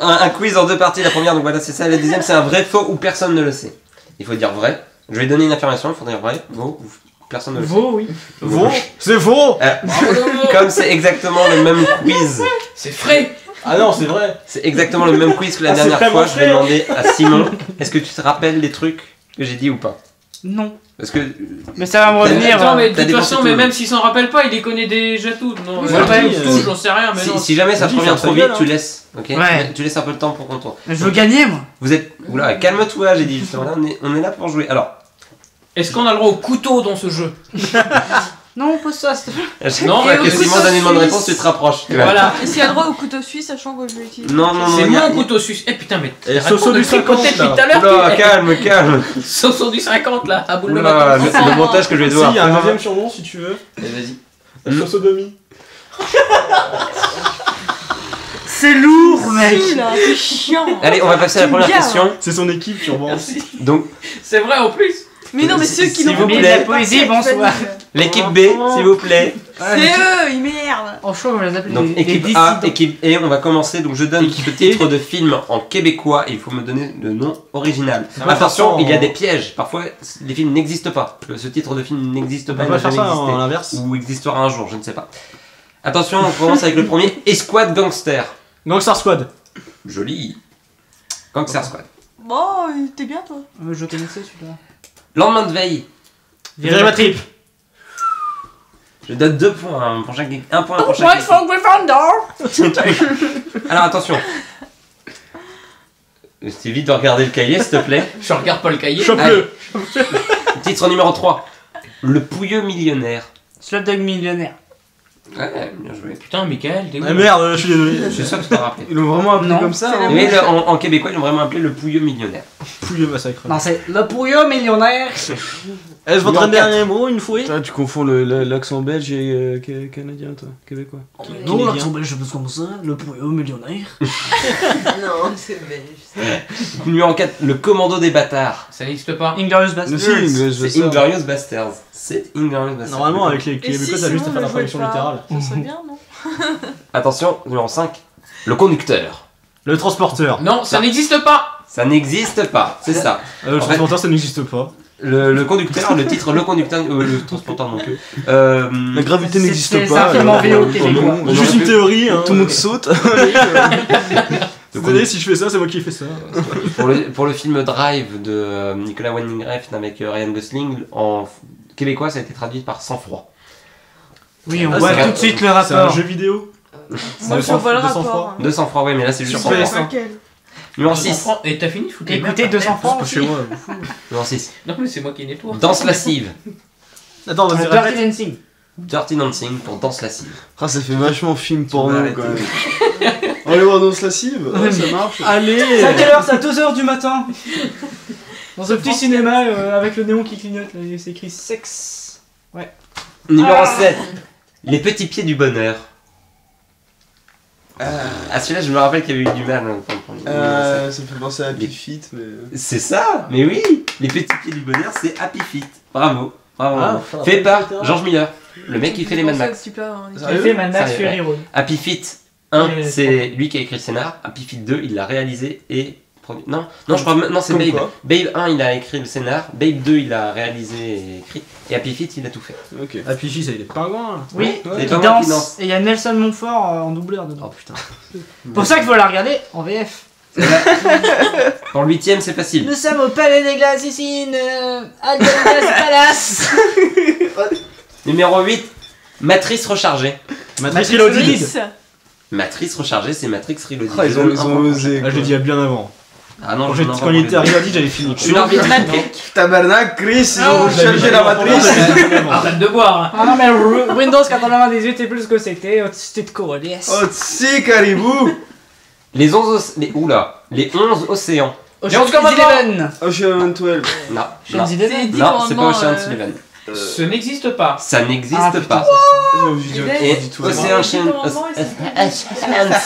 A: un, un quiz en deux parties. La première, donc voilà, c'est ça. La deuxième, c'est un vrai faux où personne ne le sait. Il faut dire vrai. Je vais donner une affirmation, il faut dire vrai, faux, ou personne ne le sait.
C: Vaux, oui.
F: Faux C'est faux
A: Comme c'est exactement le même quiz,
E: C'est frais
F: Ah non, c'est vrai
A: c'est exactement le même quiz que la
F: Ah, c'est
A: dernière
F: vraiment
A: fois, je vais demander à Simon, est-ce que tu te rappelles des trucs que j'ai dit ou pas?
C: Non.
A: Parce que
C: Mais ça va me revenir.
E: Attends, mais de
A: t'as
E: toute
A: dépensé
E: façon,
A: tout,
E: mais même s'il s'en rappelle pas, il les connaît déjà toutes. Non,
C: Oui,
E: euh,
F: euh,
E: tous, j'en sais rien, mais
A: si,
E: non.
A: si jamais ça te revient
F: ferme
A: trop
F: ta
A: vite,
F: gueule,
A: tu
F: hein.
A: laisses. Ok?
C: Ouais.
A: Tu laisses un peu le temps pour qu'on tourne.
C: Je veux gagner, moi.
A: Vous êtes. Oula, calme-toi, j'ai dit justement. Là, on est, on est là pour jouer. Alors,
E: Est-ce qu'on a le droit au couteau dans ce jeu [laughs]
C: Non, pose ça, s'il te plaît.
A: à chaque
E: Non,
A: fois
G: couteau
A: donne une bonne réponse, tu te rapproches. tu vois.
E: Voilà.
G: Et s'il y a le droit au couteau suisse, sachant que je vais utiliser.
A: Non, non, non.
E: C'est
A: il y a-
E: mon couteau suisse. Eh putain, mais
F: Et
E: arrête
F: Soso
E: pas de
F: du 50
E: tripoter depuis
F: là.
E: tout à l'heure.
A: Oula,
E: tu-
A: calme, calme. [laughs]
E: Soso du 50 là, à boule de
A: Oula, le, le montage que je vais
F: Si,
A: devoir.
F: il y a un deuxième surnom si tu veux.
A: Allez, Vas-y.
F: La Sosodomie. [laughs]
C: C'est lourd, mec.
G: Si, là, c'est chiant
A: Allez, on va passer à la
G: Tu me
A: première
G: gaves.
A: question.
F: C'est son équipe, sûrement.
E: Merci.
A: Donc,
E: C'est vrai en plus.
G: Mais non, mais ceux qui
A: vous
G: n'ont
C: plaît.
G: pas
C: La poésie,
G: fait
C: bonsoir.
A: l'équipe B, s'il vous plaît.
G: C'est eux, ils m'énervent
C: En choix, on va les appeler
A: Donc,
C: les, les
A: équipe A,
C: dissidents.
A: équipe E, on va commencer. Donc, je donne
F: Équipe
A: le titre de film en québécois et il faut me donner le nom original.
F: Ça va
A: Attention,
F: faire ça
A: il y a des pièges. Parfois, les films n'existent pas. Ce titre de film n'existe pas, il
F: va
A: n'a
F: faire
A: jamais
F: ça
A: existé.
F: en l'inverse.
A: Ou existera un jour, je ne sais pas. Attention, on commence avec le premier Esquad Gangster.
F: Gangstar Squad.
A: Joli. Gangster Squad.
G: Bon, t'es bien toi
C: Euh, Je connaissais celui-là.
A: Lendemain de veille.
F: Virima Trip.
A: Je donne deux points hein, pour chaque un point pour
C: Ouais,
A: chaque
C: faut Gryffondor [laughs]
A: Alors attention. C'est vite de regarder le cahier, s'il te plaît. [laughs]
E: Je regarde pas le cahier.
F: Chope-le.
A: Titre numéro 3. Le pouilleux millionnaire.
C: Slumdog Millionnaire.
A: Ouais, bien joué.
E: Putain, Michael, t'es où
F: Ah merde, je suis désolé.
A: Je suis sûr que tu t'en rappelles.
B: Ils l'ont vraiment appelé
C: Non,
B: comme ça.
G: c'est
B: hein.
A: Mais le- en, en québécois, ils l'ont vraiment appelé le pouilleux millionnaire.
F: Pouilleux massacre.
C: Non, c'est le pouilleux millionnaire. [laughs]
F: Est-ce votre dernier mot, une fouille
B: Toi, tu confonds le- le- l'accent belge et euh, ca- canadien, toi, québécois.
C: Non,
F: Canadien.
C: l'accent belge, je pense comme ça. Le pouilleux millionnaire. [laughs]
D: Non, c'est belge.
A: Numéro 4. Le commando des bâtards.
E: Ça n'existe pas.
C: Inglorious Bastards.
A: C'est. Inglorious Bastards. C'est Inglorious Bastards.
F: Normalement, avec les Québécois,
G: si
F: t'as juste à faire la traduction littérale.
G: Ça serait bien, non [laughs]
A: Attention, numéro 5. Le conducteur.
F: Le transporteur.
E: Non, ça
A: Ça.
E: n'existe pas.
A: Ça n'existe pas, c'est ça.
F: Euh, le
A: En fait-
F: transporteur, ça n'existe pas.
A: Le, le conducteur, le titre, le conducteur, euh, le transporteur non plus. Euh,
B: La gravité n'existe pas.
C: c'est un film en
B: alors,
C: VO
B: euh, on- on
F: Juste une théorie. Hein.
B: Tout le monde saute.
F: Vous savez, si je fais ça, c'est moi qui fais ça.
A: pour, le, pour le film Drive de euh, Nicolas Winding Refn avec Ryan Gosling, en québécois, ça a été traduit par sang-froid.
C: Oui, on
F: Ah,
C: voit
F: c'est-
C: tout de suite le
F: C'est un
C: rapport.
F: jeu vidéo.
G: Moi, je
F: sang-
G: vois le
F: de sang-froid.
G: rapport. hein.
A: De sang-froid, oui, mais là c'est juste
F: Sur
A: sang-froid.
F: PS1.
G: Lequel
A: Numéro
E: 200
A: 6.
E: francs. Et t'as fini même pas
C: 200
E: de
C: francs
F: Pas
C: aussi.
F: chez moi.
A: Numéro 6.
E: merde. Non, mais c'est moi qui nettoie.
A: Danse lascive.
F: Attends, vas-y,
C: Dirty
F: répète.
C: Dancing.
A: Dirty Dancing pour Danse lascive.
B: Ah, ça fait vachement film porno quand même. Allez voir dans ce lascive,
C: Ouais,
B: ouais, ça marche.
F: Allez
C: C'est à quelle heure C'est à 2h du matin. [laughs] Dans un petit cinéma euh, avec le néon qui clignote, là, c'est écrit sexe.
A: Numéro
C: Ah.
A: 7. Les petits pieds du bonheur. Ah, celui-là, je me rappelle qu'il y avait eu du mal. hein, prendre. Numéro
B: Euh, ça me fait penser à Happy Feet, mais.
A: sept. C'est ça Mais oui Les petits pieds du bonheur, c'est Happy Feet. Bravo. Bravo.
F: Ah,
A: fait par
F: putain.
A: George Miller, le mec qui fait les Mad Max.
G: peu, hein,
C: Il fait Mad Max
A: Sérieux,
C: Fury Road.
A: Happy Feet 1,
C: Et-
A: c'est lui qui a écrit le scénar. Happy Feet 2, il l'a réalisé et produit. Non, non, je crois. Non, c'est Babe.
B: quoi
A: Babe 1, il a écrit le scénar. Babe 2, il a réalisé et écrit. Et Happy Feet, il a tout fait.
B: Ok.
F: Ah, Pichi, c'est des pingouins. là.
C: Oui,
A: Ouais, les pingouins
C: danse. Et il y a Nelson Montfort euh, en doubleur
F: Oh
C: dedans.
F: putain. [laughs]
C: Pour ça qu'il faut la regarder en VF. [laughs]
A: Pour le huitième, c'est facile.
C: Nous sommes au Palais des Glaces ici, euh, à Palace. [laughs]
A: Numéro 8, Matrice rechargée.
F: Matrice
C: Matrix
F: Reloaded.
A: Matrice rechargée, c'est Matrix Reloaded.
B: Ah, ils ont, ils ont osé.
F: Ah, je l'ai dit bien avant.
A: Ah non,
F: Quand,
A: je
F: quand il était arrivé, j'avais fini.
A: Je suis l'arbitre.
B: Tabarnak, Chris, ils ont
F: dit
B: la matrice. [laughs]
E: Arrête de boire.
C: Ah non, mais Windows 98 c'est plus ce que c'était. C'était de cool, yes.
B: Oh, si, caribou.
A: Les 11 oc- les, oula, les 11 océans.
C: Ocean's Eleven.
B: Ocean 12.
A: Non,
G: C'est
C: Eleven.
G: dit
A: non c'est pas Ocean's
G: euh.
E: Ce n'existe pas.
A: Ça n'existe
C: Ah,
A: pas. Océan [laughs]
E: Ah,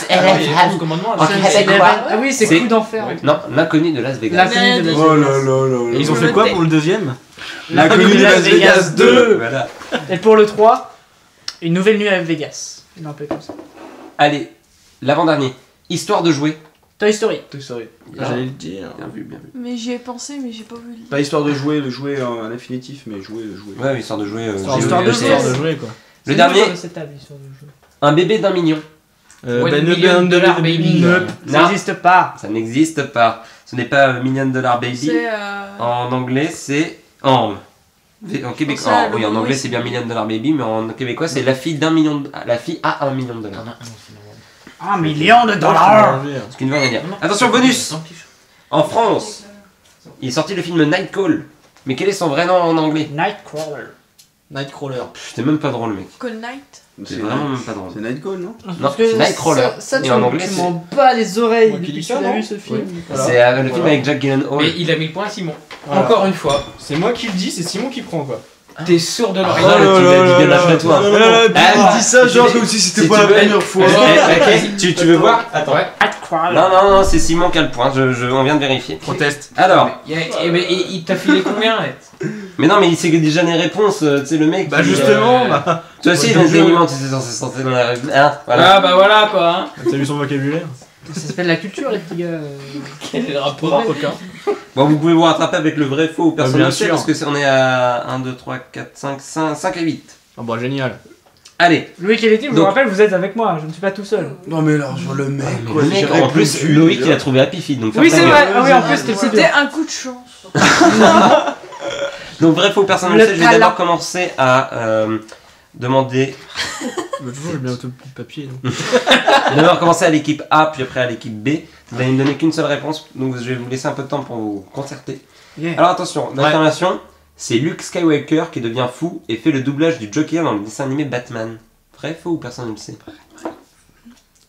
C: Eleven.
A: quoi
C: Ah oui, c'est coup d'enfer.
A: Non, l'inconnu de Las Vegas.
B: Oh là là
F: ils ont fait quoi pour le deuxième
B: L'inconnu de Las Vegas 2.
A: Voilà.
C: Et pour le 3, une nouvelle nuit à Vegas. Un peu comme ça.
A: Allez, l'avant-dernier. Histoire de jouer.
C: Toy Story.
B: Toy Story.
F: J'allais le dire.
A: Bien vu, bien vu.
G: Mais j'y ai pensé, mais j'ai pas vu le
B: Pas histoire de jouer, le jouer en un infinitif, mais jouer, jouer.
A: Ouais, histoire de jouer. euh,
C: Histoire
A: j'ai-
C: de jouer.
F: Histoire de jouer quoi.
A: Le dernier,
C: cette table, histoire de jeu.
A: un bébé d'un million.
F: Euh,
E: One
F: ben,
E: million dollar baby.
C: Ça
A: Non.
C: n'existe pas.
A: Ça n'existe pas. Ce n'est pas euh, Million Dollar Baby.
G: C'est. euh,
A: En anglais, c'est. En. En québécois. Oui, en anglais,
G: oui.
A: c'est bien Million Dollar Baby, mais en québécois, c'est la fille d'un million. de- La fille à un million de dollars.
C: Un million de dollars.
A: Ce qui ne veut rien dire. Attention, bonus En France, il est sorti le film Nightcall. Mais quel est son vrai nom en anglais
C: Nightcrawler.
F: Nightcrawler.
A: C'était même pas drôle, mec.
G: Call Knight.
A: C'est vraiment même pas drôle.
B: C'est Nightcall, non
A: Non, Nightcrawler.
C: Ça, ça,
A: Et
C: tu
A: en
C: m-
A: anglais,
C: tu
A: c'est-
C: m'en bats les oreilles depuis que tu vu ce film.
F: Voilà.
A: C'est euh, le film avec Jack Gyllenhaal.
E: Mais il a mis le point à Simon.
F: Voilà.
E: Encore une fois.
F: C'est moi qui le dis, c'est Simon qui prend quoi.
E: T'es sourd de
A: Ah,
E: l'oreille.
A: là, tu l'as dit bien
F: non, non.
A: Ah,
B: dis ça genre comme si c'était pas la première fois.
A: Eh, eh, ok, tu, tu veux voir Attends. Non, non, non, c'est Simon qui a le point, je, je- on vient de vérifier.
F: Proteste.
A: Alors,
E: Il, a- eh il- il t'a filé combien [laughs]
A: mais non, mais il sait que déjà les réponses, euh, tu sais, le mec.
F: Bah
A: qui,
F: justement,
A: euh,
F: bah.
A: Toi aussi,
F: Ouais,
A: les
F: donc,
A: éléments, tu sais, censé dans la. Hein, voilà.
E: Ah bah voilà quoi. Hein.
F: T'as vu son vocabulaire
C: Ça s'appelle la culture, les petits gars. euh.
E: Quel est le rapport
A: Bon, vous pouvez vous rattraper avec le vrai faux ou personne
F: Ah, bien
A: ne sait
F: sûr.
A: parce que c'est- on est à 1, 2, 3, 4, 5, 5, 5 et 8.
F: Ah bah génial.
A: Allez,
C: Loïc et Letty, je vous
A: Donc-
C: rappelle, vous êtes avec moi, je ne suis pas tout seul.
B: Non mais là, genre le mec,
A: mais
B: quoi.
A: le mec, en plus,
B: répondu,
A: Loïc il a trouvé Happy Feet, donc
C: Oui,
A: ferme
C: c'est vrai. Ah oui, en plus, c'était
G: un coup de chance. [laughs]
A: Donc, vrai faux personne ne
C: Le
A: le sait, je vais
C: talent.
A: d'abord commencer à euh, demander. [laughs]
F: Bah, toujours j'ai bien auto de papier. donc.
A: Je [laughs] vais d'abord commencer à l'équipe A, puis après à l'équipe B. Vous allez me donner qu'une seule réponse, donc je vais vous laisser un peu de temps pour vous concerter.
C: Yeah.
A: Alors attention, l'affirmation, c'est Luke Skywalker qui devient fou et fait le doublage du Joker dans le dessin animé Batman. Vrai, faux ou personne ne le sait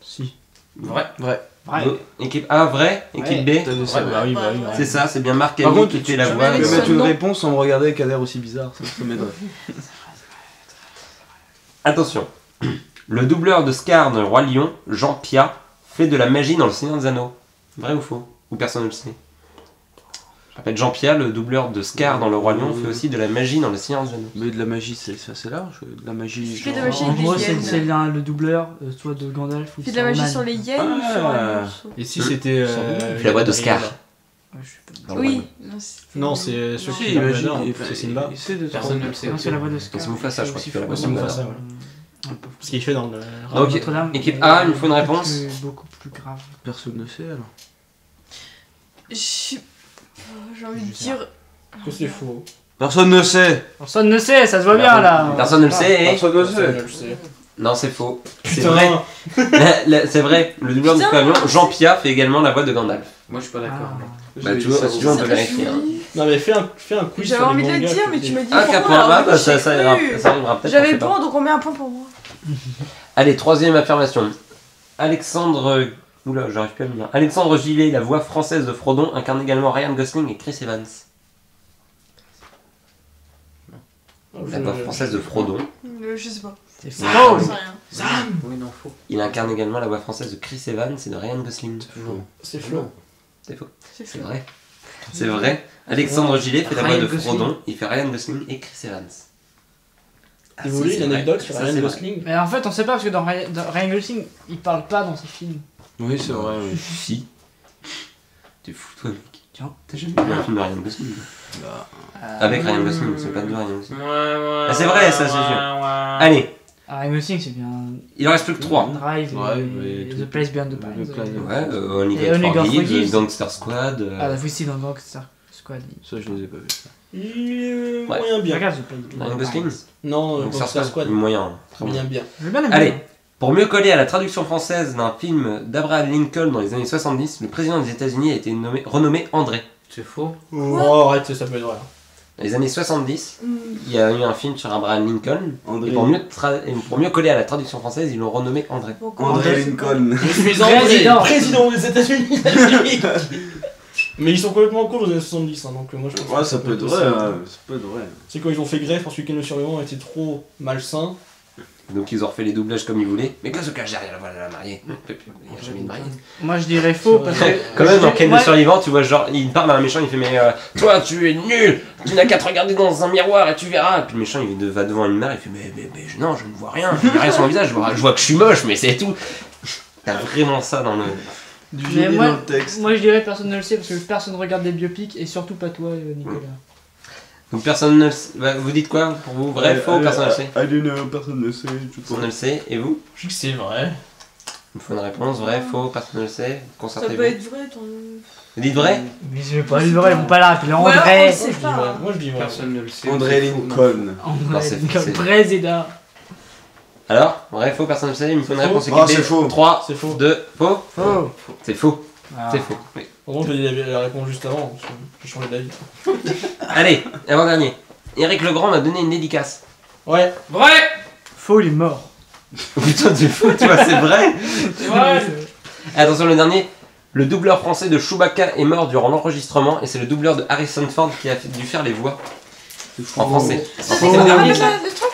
F: Si.
E: Vrai.
B: Vrai.
A: Donc, Équipe A, vrai Équipe B
F: Ouais, bah oui, bah oui.
G: Ouais.
A: C'est ça, c'est bien Marc
F: Par contre,
A: qui fait la
G: tu-
A: voix.
B: Je vais
A: de-
B: mettre une réponse sans me regarder avec un air aussi bizarre, ça. [laughs]
A: Attention, le doubleur de Scar de Roi Lion, Jean Pia, fait de la magie dans le Seigneur des Anneaux. Vrai ou faux? Ou personne ne le sait? Je rappelle, Jean Pia, le doubleur de Scar dans le Roi Lion, fait aussi de la magie dans le Seigneur des Anneaux.
B: Mais de la magie, c'est c'est assez large. De la magie.
G: Il fait de la
B: genre-
G: magie
C: En gros,
G: les
C: c'est c'est l'un- le doubleur, euh, soit de Gandalf ou
G: de la magie
C: Saruman.
G: sur les hyènes ou sur
B: Ah.
G: un morceau
F: Et si c'était. euh,
A: Il fait la voix de Scar.
C: Ouais, je sais pas.
A: Dans le Roi Lion.
G: Oui. Non, c'est-
F: Non, c'est euh,
B: Si,
F: qui
B: imagine,
F: l'adorent,
B: il
F: c'est
B: fait-
F: Simba.
B: il essaie de
E: Personne ne le sait.
C: Non, c'est la voix de Scar.
A: C'est Mufasa, je crois, qui fait la voix de
F: C'est Mufasa. ouais. Ce qu'il fait dans le.
A: Ok,
C: Notre-Dame,
A: équipe
C: euh,
A: A, il me faut une réponse.
C: plus- Beaucoup plus grave.
B: Personne ne sait alors.
G: Je- J'ai envie de dire.
F: Que c'est faux?
B: Personne ne sait
C: Personne ne sait, ça se voit bien là.
A: Personne ne le sait. et-
B: Personne ne sait
F: le sait.
A: Non, c'est faux. C'est
F: Putain.
A: vrai. [laughs] La- la- C'est vrai. Le doubleur de
G: Putain.
A: Scar Lion, Jean Pia, fait également la voix de Gandalf.
E: Moi je suis pas d'accord.
C: Ah.
A: Bah, tu vois, si tu veux, on peut vérifier. hein.
F: Non mais fais un, fais un quiz
G: J'avais envie de le dire, mais tu m'as dit.
A: Ah,
G: coup,
A: bah, ça, ça ira, ça arrivera peut-être.
G: J'avais point, donc on met un point pour moi. [laughs]
A: Allez, troisième affirmation. Alexandre. Oula, j'arrive plus à le dire. Alexandre Gillet, la voix française de Frodon, incarne également Ryan Gosling et Chris Evans. La voix française de Frodon.
G: Euh, Je sais pas.
C: C'est faux.
G: rien.
E: Oui, non, faux.
A: Il incarne également la voix française de Chris Evans et de Ryan Gosling.
F: C'est faux.
A: C'est faux.
G: C'est
A: vrai. C'est vrai. Alexandre Gillet fait la voix de. Frodon. Il fait Ryan Gosling et Chris Evans. Ah,
F: vous voulez une anecdote sur Ryan. Gosling
C: Mais en fait, on sait pas parce que dans Ryan, dans Ryan Gosling, il parle pas dans ses films.
B: Oui, c'est vrai, oui. [laughs]
A: Si. T'es fou, toi, mec.
C: Tiens.
A: T'as jamais vu un film de Ryan Gosling
C: Euh,
A: Avec Ryan Gosling, c'est pas de Ryan Gosling.
E: Ouais, ouais.
A: Ah, c'est vrai, ça, c'est
E: ouais,
A: sûr.
E: ouais.
A: Allez,
C: Ah, Gosling, c'est bien.
A: il en reste plus que 3.
C: Drive,
B: Ouais,
C: et
B: mais
C: The
B: tout-
C: Place Beyond the
B: le
C: Pines.
B: Place-
C: euh,
A: Ouais, euh, Only
C: Et
A: God
C: Only God
A: Forgives,
C: Forgives.
A: Gangster Squad. euh,
C: Ah, oui, si, dans Gangster Squad.
B: Ça, je les ai pas vus.
F: Il est
A: Ouais.
F: moyen bien.
C: Regarde The Place Beyond the Pines.
F: Non,
A: Gangster Squad,
F: Squad.
A: moyen. très
F: Bien,
A: moyen.
F: bien.
A: Allez, pour mieux coller à la traduction française d'un film d'Abraham Lincoln dans les années 70, le président des États-Unis a été nommé, renommé André.
E: C'est faux.
F: Oh, arrête, ça peut être vrai.
A: Dans les années 70,
G: Hmm.
A: il y a eu un film sur Abraham Lincoln.
B: André,
A: Et pour mieux, et pour mieux coller à la traduction française, ils l'ont renommé André.
G: Pourquoi
B: André Lincoln.
F: Je suis
C: Président.
F: André, président des États-Unis. [laughs] Mais ils sont complètement cool aux années 70, hein, donc euh, moi je pense
B: Ouais,
F: que
B: ça peut être vrai, ouais, ça peut être vrai.
F: C'est quand ils ont fait greffe parce que Ken le survivant était trop malsain.
A: Donc ils ont refait les doublages comme ils voulaient. Mais que se cache derrière la voix de la mariée Il n'y a jamais de mariée.
C: Moi, je dirais faux parce que.
A: Quand même, dans Ken le survivant, tu vois, genre, il parle à un méchant, il fait Mais euh, toi, tu es nul Tu n'as qu'à te regarder dans un miroir et tu verras. Et puis le méchant, il va devant une mère, il fait Mais, mais, mais je- non, je ne vois rien, je n'ai rien sur mon visage, je vois, je vois que je suis moche, mais c'est tout. T'as vraiment ça dans le.
B: Du
C: Mais moi,
B: dans le texte.
C: moi je dirais personne ne le sait parce que personne regarde des biopics et surtout pas toi euh, Nicolas.
A: Donc personne ne le sait. Bah, Vous dites quoi pour vous? Vrai, faux,
B: euh,
A: personne ne le sait?
B: personne ne sait. tout
A: Personne ne le sait. Et vous?
F: Je dis que c'est vrai.
A: Il me faut une réponse. Vrai, faux, personne ne le sait.
G: Ça peut être vrai ton.
A: Vous dites vrai?
C: Mais je vais pas le vrai, ils vont pas la rappeler.
G: Ouais,
C: André.
G: on
F: Moi
G: sait
F: je dis vrai.
G: pas.
F: Moi je dis vrai.
E: Personne ne le sait.
B: André
E: c'est faux, non.
B: Lincoln.
A: Non,
C: André,
A: c'est- c'est-
C: président.
A: Alors Vrai, faux, personne ne le sait. Il me faut une réponse
B: Ah, c'est faux.
A: 3,
F: C'est faux.
A: 2, faux
C: Faux.
A: C'est faux.
C: Ah.
A: C'est faux. Oui.
F: Heureusement que j'ai dit la, réponse juste avant, parce que j'ai changé d'avis. [laughs]
A: Allez, avant-dernier. Eric Legrand m'a donné une dédicace.
F: Ouais.
E: Vrai
C: Faux, il est mort.
A: Putain, tu fous, tu vois, c'est vrai.
E: C'est vrai
A: Attention, le dernier. Le doubleur français de Chewbacca est mort durant l'enregistrement et c'est le doubleur de Harrison Ford qui a dû faire les voix en français. En français,
G: C'est
A: le dernier,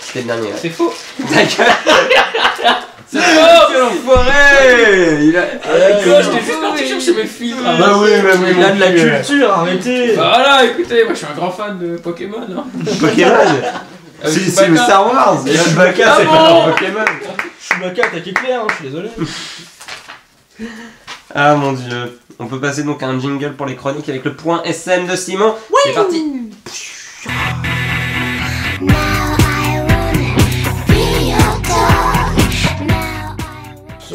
A: C'était le dernier.
E: C'est faux
A: Ta gueule [laughs]
E: C'est faux
B: Quel enfoiré Il a.
E: Nico, j'étais juste parti chercher mes filtres
A: Bah oui, bah oui,
F: Il a de la culture, arrêtez
E: Voilà, écoutez, moi je suis un grand fan de Pokémon. Hein.
A: Pokémon
E: Euh,
A: C'est c'est
E: Chewbacca.
A: Star Wars Et Chewbacca, c'est
E: Ah
A: pas Pokémon
F: Chewbacca, t'as clair, hein, je suis désolé. [laughs]
A: Ah mon dieu. On peut passer donc à un jingle pour les chroniques avec le point SM de Simon. C'est parti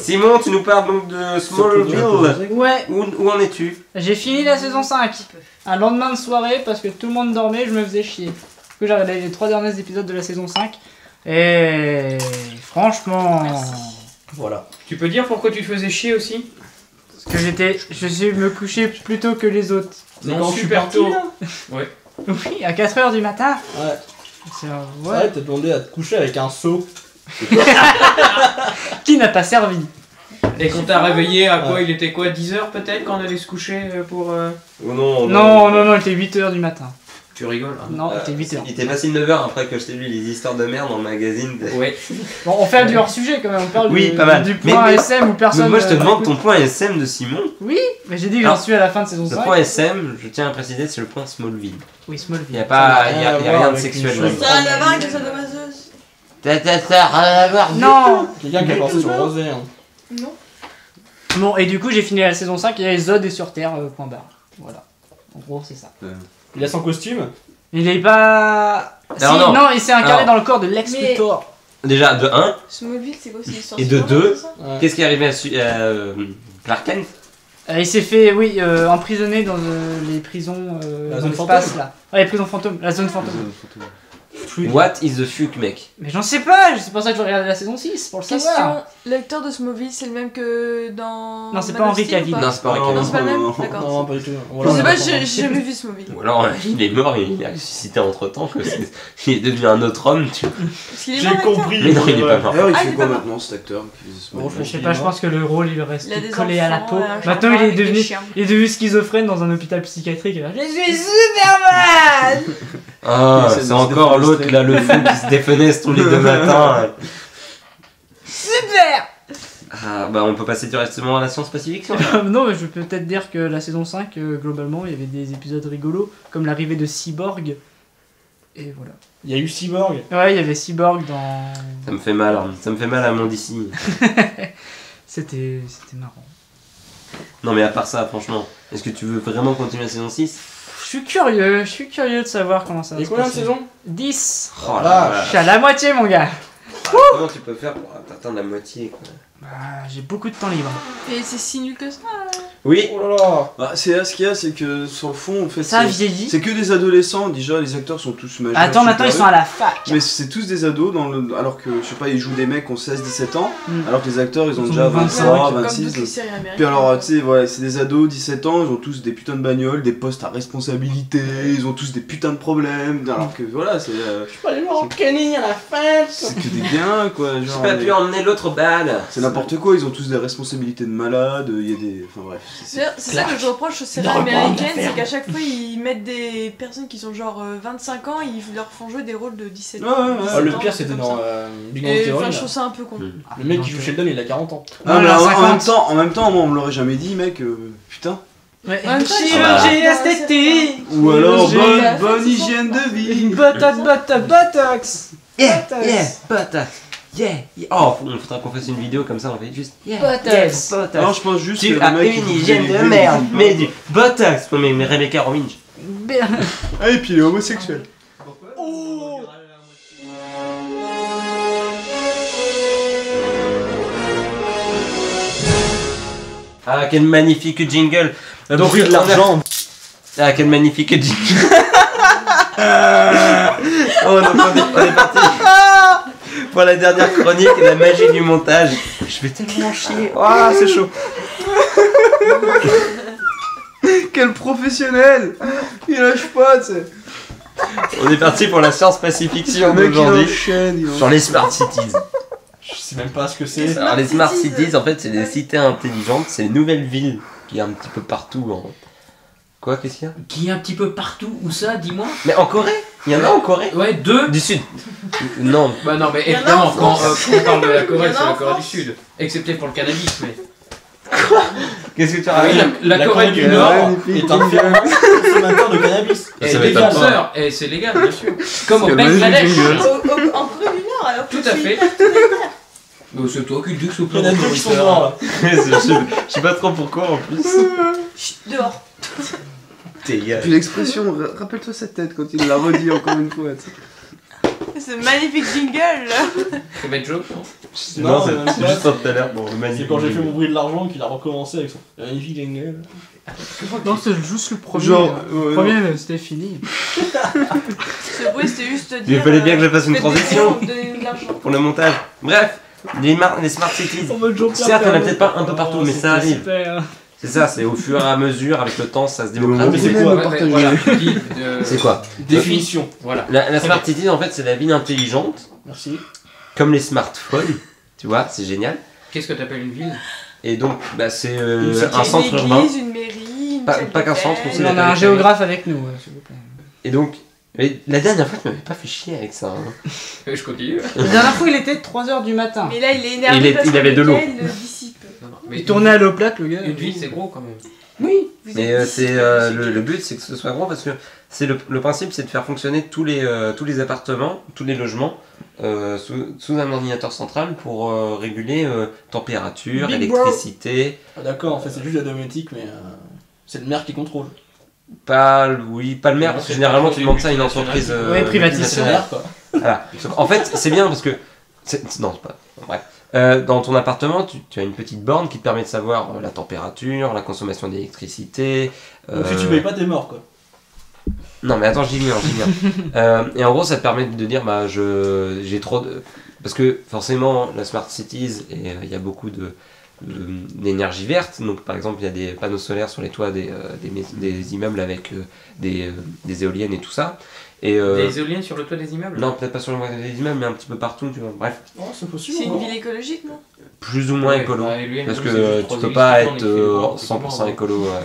A: Simon, tu nous parles donc de Smallville.
C: Ouais,
A: Où, où en es-tu?
C: J'ai fini la saison 5. Un lendemain de soirée parce que tout le monde dormait, je me faisais chier. Du coup, j'ai regardé les trois derniers épisodes de la saison 5. Et franchement,
F: Voilà.
E: Tu peux dire pourquoi tu te faisais chier aussi?
C: parce que j'étais, je suis me coucher plus tôt que les autres.
F: C'est
E: Non,
F: quand je suis
E: super
F: parti,
E: tôt.
F: là
C: Oui, à 4h du matin.
F: Ouais.
C: C'est un-
F: Ouais,
C: ouais.
F: t'as demandé à te coucher avec un seau. [laughs] [laughs]
C: Qui n'a pas servi
E: Et qu'on t'a réveillé à quoi Il était quoi 10h peut-être quand on allait se coucher euh, pour. euh,
A: Oh non,
C: Non, non, non, il était 8h du matin.
E: Tu rigoles hein
C: Non, il était 8h.
A: Il était passé 9h après que je t'ai lu les histoires de merde dans le magazine.
E: Ouais. [laughs]
C: Bon, on fait du hors sujet quand même, on parle
A: Oui,
C: du,
A: pas mal.
C: du
A: Mais-
C: point
A: mais-
C: SM où personne.
A: Mais moi je te
C: euh,
A: demande ton point SM de Simon.
C: Oui, mais j'ai dit que j'en suis à la fin de saison
A: Le
C: 5.
A: point SM, je tiens à préciser, c'est le point Smallville.
C: Oui, Smallville.
A: Il n'y a, pas,
F: Ça
A: y a,
F: n'a
A: y
F: rien
A: a rien de sexuel
F: chose.
G: Ça a rien à voir avec sadomaseuses
A: Ta ta ta, rien à voir.
C: Non
F: Quelqu'un qui a pensé sur Rosé. Hein.
G: Non.
C: Bon, et du coup, j'ai fini la saison 5 et Zod est sur Terre, euh, point barre. Voilà. En gros, c'est ça.
F: Il a son costume.
C: Il est pas. Si,
A: non.
C: il s'est incarné
A: Alors.
C: dans le corps de Lex
G: Mais-
C: Luthor.
A: Déjà, de 1,
G: Smallville, c'est quoi C'est
A: Et de deux.
G: c'est ça
F: Ouais.
A: qu'est-ce qui est arrivé à, su- à, euh, Clark Kent
C: Euh, il s'est fait, oui, euh, emprisonner dans euh, les prisons. Euh,
F: La
C: dans
F: zone
C: l'espace,
F: fantôme.
C: là. Ouais, les prisons fantômes, la zone fantôme.
A: What is the fuck, mec?
C: Mais j'en sais pas, c'est pour ça que je regardais la saison 6, pour le savoir.
G: Question l'acteur de Smallville, c'est le même que dans.
C: Non, c'est pas
G: ou
C: Cavill.
A: Non, c'est pas
F: Non,
A: Rick
G: Non, c'est pas le même D'accord.
F: Non, pas du tout.
G: Je sais pas, j'ai jamais vu Smallville. [laughs]
A: Ou alors euh, il est mort et il a ressuscité entre temps, il est devenu un autre homme, tu vois.
F: J'ai compris.
A: Mais non, il est pas mort.
B: D'ailleurs, il
G: Ah,
B: fait quoi maintenant cet acteur ce
C: Je sais pas, je pense que le rôle il reste collé à la peau.
G: un
C: Maintenant il est devenu,
G: chiens.
C: il est devenu schizophrène dans un hôpital psychiatrique. et là, Je suis Superman [laughs]
A: Ah, c'est encore l'autre là, le fou qui se défeneste tous les deux [laughs] matins.
C: Super
A: Ah, bah on peut passer directement à la science pacifique ça [laughs]
C: Non, mais je peux peut-être dire que la saison 5, euh, globalement, il y avait des épisodes rigolos, comme l'arrivée de Cyborg. Et voilà.
F: Il y a eu Cyborg.
C: Ouais, il y avait Cyborg dans.
A: Ça me fait mal, hein. ça me fait mal à mon d'ici. [laughs]
C: C'était c'était marrant.
A: Non mais à part ça, franchement, est-ce que tu veux vraiment continuer la saison 6
C: Je suis curieux, je suis curieux de savoir comment ça va
F: Et
C: se
F: combien de
C: passer.
F: saisons
C: 10
A: Oh
F: la
A: là
C: Je suis à la moitié, mon gars
A: Comment tu peux faire pour atteindre la moitié quoi?
C: Bah, J'ai beaucoup de temps libre.
G: Et c'est si nul que ça.
A: Oui
F: Oh là là
B: Bah, c'est là ce qu'il y a, c'est que sur le fond, en fait,
C: Ça a
B: c'est- que des adolescents. Déjà, les acteurs sont tous majeurs.
C: Attends, maintenant ils sont à la fac.
B: Mais c'est tous des ados, dans le... alors que, je sais pas, ils jouent des mecs qui ont 16-17 ans,
C: Mm.
B: alors que les acteurs, ils ont
C: Ils
B: déjà
C: ont
B: 23,
C: 25,
G: Comme
B: 26.
G: toutes les
B: donc-
G: séries américaines.
B: Puis alors, tu sais, voilà, c'est des ados, 17 ans, ils ont tous des putains de bagnoles, des postes à responsabilité, ils ont tous des putains de problèmes, alors que voilà, c'est euh,
F: Je peux aller voir en canning à la fin
B: c'est que des gains, quoi.
A: J'ai pas pu emmener l'autre balle
B: C'est n'importe quoi, ils ont tous des responsabilités de malades, il y a des. Enfin bref. C'est-
G: ça que je reproche aux séries américaines, c'est qu'à chaque fois ils mettent des personnes qui sont genre euh, 25 ans, ils leur font jouer des rôles de 17 ans.
B: Ouais, ouais, ouais.
G: 17
F: Oh, Le
G: ans,
F: pire c'était dans euh, Big Bang Theory.
G: enfin, je trouve ça un peu con.
A: Mm.
F: Le mec qui joue Sheldon il a 40 ans.
B: Ah,
C: Ouais,
B: mais en, en
C: 50.
B: même temps, en même temps, moi on me l'aurait jamais dit, mec, euh, putain.
C: Ouais. Chirurgie
B: Ou alors, bonne, hygiène de vie.
C: Botox, botox, botox
A: Yeah,
C: Botox.
A: yeah, botox Yeah, yeah. Oh, il faudra qu'on fasse une vidéo comme ça, on fait juste yeah,
C: Botox.
A: yes, botox.
B: Non, je pense juste que
A: Tu
B: le
A: as une hygiène de merde, mais du botox. Mais, mais Rebecca Rominge.
C: Bien.
B: Ah, et puis il est homosexuel.
A: Ah, quel magnifique jingle. Donc,
F: bruit de
A: on
F: l'argent.
A: Ah, quel magnifique jingle. [laughs] Oh, donc on est, on est parti pour la dernière chronique, la magie du montage. Je vais tellement chier. Ah, c'est chaud.
B: Quel professionnel Il lâche pas, tu sais.
A: On est parti pour la science pacifiction d'aujourd'hui sur les smart cities.
F: Je sais même pas ce que c'est.
A: Alors les smart
D: cities,
A: en fait, c'est des cités intelligentes, c'est les nouvelles villes qui a un petit peu partout. En... Quoi, qu'est-ce qu'il y a
E: Qui est un petit peu partout, où ça, dis-moi
A: Mais en Corée? Il y en a en Corée?
E: Ouais, deux
A: Du Sud Non.
E: Bah non, mais
G: Il y en a
E: évidemment,
G: en
E: quand,
G: France.
E: euh, quand on parle de la [laughs]
G: Il
E: Corée,
G: y en a
E: c'est la Corée du
G: France.
E: Sud. Excepté pour le cannabis, mais.
A: Qu'est-ce que tu
E: oui,
A: racontes?
E: La, la Corée du Nord
F: est un ferme [laughs] consommateur de cannabis.
A: Ça
E: est
A: m'étonne pas.
E: légaliseur, et c'est légal, bien sûr. Comme au Bangladesh.
G: Au- au- En Corée du Nord, alors que
E: Tout à fait. C'est toi qui dis que c'est
F: Il y en a deux qui sont morts là. [laughs]
A: je, sais, pas trop pourquoi en plus.
G: Chut, dehors.
A: T'es gars.
B: Puis l'expression, ra- rappelle-toi cette tête quand il l'a redit encore une fois.
G: Ce magnifique jingle là.
E: C'est bête joke, non?
A: Non,
F: Non,
A: c'est juste tout à l'heure. Bon, magnifique.
F: C'est quand j'ai fait mon bruit de l'argent qu'il a recommencé avec son magnifique jingle.
C: Non, c'est juste le premier.
B: Genre,
C: euh, le premier, euh, c'était fini.
G: Ce bruit c'était juste dire.
A: Il fallait bien que je fasse une transition pour le montage. Bref, les, mar- les smart cities. Certes, il y en a peut-être pas un peu partout, mais ça arrive. C'est ça, c'est au fur et à mesure, avec le temps, ça se
B: Mais c'est
A: démocratise.
B: quoi
E: voilà, euh, [laughs]
A: C'est quoi
E: Définition, voilà.
A: la, la smart city, en fait, c'est la ville intelligente,
F: Merci.
A: comme les smartphones. Tu vois, c'est génial.
E: Qu'est-ce que t'appelles une ville?
A: Et donc, bah, c'est euh,
F: Une
A: un centre
G: Une
A: urbain.
G: église, une mairie, une
A: Pas- qu'un centre, on
C: On a un géographe avec nous, euh, s'il vous plaît.
A: Et donc, mais la dernière fois, tu m'avais pas fait chier avec ça. hein.
E: Je continue. [laughs]
C: La dernière fois, il était 3h du matin.
G: Mais là il est énervé
A: Il est-
G: parce
A: il
G: que
A: avait de l'eau.
G: Mickaël le dissipe.
E: Non, non, mais
C: Il tournait à l'eau plate, le gars.
E: Une ville, c'est gros quand même.
C: Oui.
G: Vous
A: Mais
G: êtes
A: euh, c'est euh, le, le but, c'est que ce soit gros parce que c'est le, le principe, c'est de faire fonctionner tous les euh, tous les appartements, tous les logements euh, sous, sous un ordinateur central pour euh, réguler euh, température,
C: Big bro.
A: électricité.
F: Ah, D'accord, en fait c'est juste la domotique, mais euh, c'est le maire qui contrôle.
A: Pas le- oui, pas le maire parce que généralement tu demandes ça à une entreprise euh,
C: Ouais, privatisée.
A: Voilà. Donc, En fait, c'est bien parce que non, c'est pas bref. Euh, dans ton appartement, tu, tu as une petite borne qui te permet de savoir euh, la température, la consommation d'électricité.
F: Donc
A: euh,
F: si tu payes pas, t'es mort quoi.
A: Non, mais attends, j'y viens, j'y viens. Euh, et en gros, ça te permet de dire, bah, je, j'ai trop de. Parce que forcément, la Smart Cities, et euh, il y a beaucoup de, de- d'énergie verte. Donc, par exemple, il y a des panneaux solaires sur les toits des, euh, des, immeubles avec euh, des, euh, des éoliennes et tout ça. Et, euh,
E: Des éoliennes sur le toit des immeubles?
A: Non, peut-être pas sur le toit des immeubles, mais un petit peu partout, tu vois. Bref,
F: Oh, c'est possible.
G: C'est une
F: hein.
G: ville écologique, non?
A: Plus ou moins
E: Ouais,
A: écolo.
E: bah,
A: Parce que euh, tu peux pas être
E: donc il
A: euh,
E: faut effectivement,
A: 100%
E: ouais.
A: écolo euh,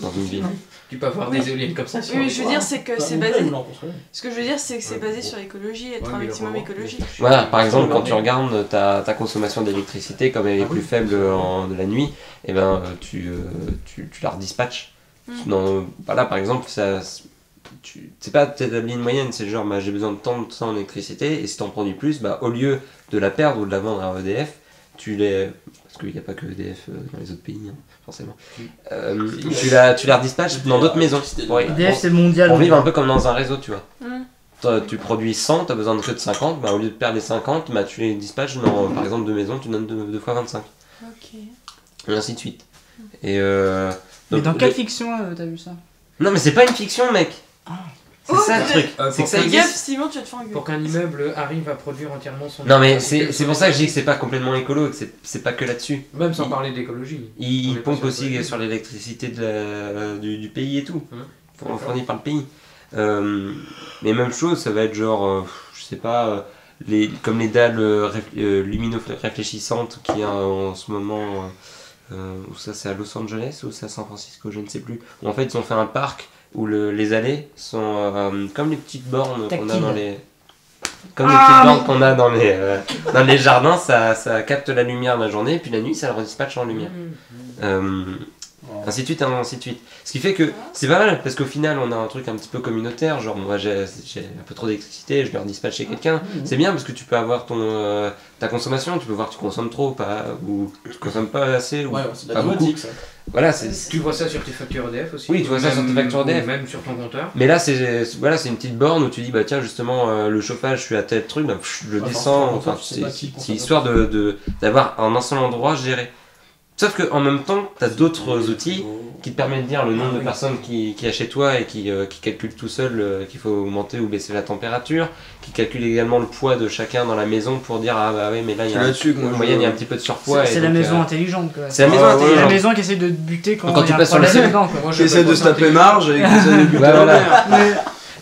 A: dans une ville. [laughs]
E: Tu peux avoir
G: Oui.
E: des éoliennes comme ça sur
G: Oui,
E: les
G: je veux dire, c'est que
F: Bah,
G: c'est basé. Ce que je veux dire, c'est que c'est basé sur l'écologie, être un maximum écologique.
A: Voilà, par exemple,
F: le
A: quand tu regardes ta, ta consommation d'électricité, comme elle est
E: Ah
A: plus faible en, de la nuit, et ben, euh, tu, euh, tu, tu la redispatches.
G: Mm.
A: Dans, voilà, par exemple, ça, tu, c'est pas t'établis une moyenne, c'est genre bah, j'ai besoin de tant de temps en électricité, et si t'en produis plus, bah, au lieu de la perdre ou de la vendre à EDF, tu les. Parce qu'il n'y a pas que EDF euh, dans les autres pays, hein, forcément. Euh, tu, la, tu la redispatches dans d'autres maisons. Ouais.
C: EDF, c'est mondial.
A: Pour vivre un peu comme dans un réseau, tu vois.
G: Mm.
A: Toi, Tu produis 100, tu as besoin de que de 50, bah, au lieu de perdre les 50, bah, tu les dispatches dans, par exemple, deux maisons, tu donnes 2 fois 25.
G: Ok.
A: Et ainsi de suite. Et euh,
C: Mais dans quelle
A: le-
C: fiction euh, t'as vu ça?
A: Non, mais c'est pas une fiction, mec! C'est
G: Oh,
A: ça le truc!
E: Euh,
A: c'est
E: pour
A: que ça existe!
G: Simon, tu vas te faire engueuler.
E: Pour qu'un immeuble arrive à produire entièrement son.
A: Non, mais c'est c'est pour ça que je dis que c'est pas complètement écolo, que c'est- c'est pas que là-dessus.
E: Même sans
A: Il-
E: parler d'écologie.
A: Il,
E: On
A: il
E: est pas
A: pompe
E: sur
A: aussi sur l'électricité de la- du, du pays et tout.
E: Hum.
A: Fourni- Fourni par le pays. Euh, mais même chose, ça va être genre, euh, je sais pas, euh, les, comme les dalles euh, réf- euh, lumino-réfléchissantes qu'il y a en ce moment. euh, euh, où ça c'est à Los Angeles ou c'est à San Francisco, je ne sais plus. Où en fait ils ont fait un parc où le- les allées sont euh, comme les petites bornes qu'on a dans les. Comme
C: Ah,
A: les petites
C: mais-
A: bornes qu'on a dans les, euh, dans les jardins, ça, ça capte la lumière la journée, et puis la nuit ça le redispatche en lumière. Euh, ainsi de suite, hein, ainsi de suite. Ce qui fait que c'est pas mal, parce qu'au final, on a un truc un petit peu communautaire, genre moi j'ai un peu trop d'électricité, je vais redispatcher quelqu'un. C'est bien parce que tu peux avoir ton, euh, ta consommation, tu peux voir que tu consommes trop, pas, ou tu consommes pas assez, ou
F: Ouais,
A: pas beaucoup.
F: ça.
A: Voilà, c'est.
E: Tu vois ça sur tes factures EDF aussi
A: Oui, tu vois ça sur tes
E: Même-
A: factures EDF.
E: Même sur ton compteur.
A: Mais là, c'est voilà, c'est une petite borne où tu dis, bah tiens, justement, euh, le chauffage, je suis à tel truc, bah, pff, je le
F: Ouais,
A: descends.
F: enfin,
A: c'est histoire de de- d'avoir un seul endroit géré. Sauf qu'en même temps, tu as d'autres outils qui te permettent de dire le nombre
E: Ah
A: de
E: oui.
A: personnes qui, qui a chez toi et qui, euh, qui calculent tout seul euh, qu'il faut augmenter ou baisser la température, qui calculent également le poids de chacun dans la maison pour dire, ah bah oui, mais là, il y a un,
B: moi
A: moyenne, il y a un petit peu de surpoids.
C: C'est la maison
A: euh,
C: intelligente quoi.
A: C'est la maison
B: Ah, ouais,
A: intelligente.
C: la maison qui essaie de te buter quand,
A: Quand
C: y
A: tu
C: a
A: passes sur le
C: dedans quoi.
E: Moi,
B: Qui
E: je
B: essaie de se taper marge et qui essaie de [laughs] buter
A: Ouais,
B: la
A: voilà.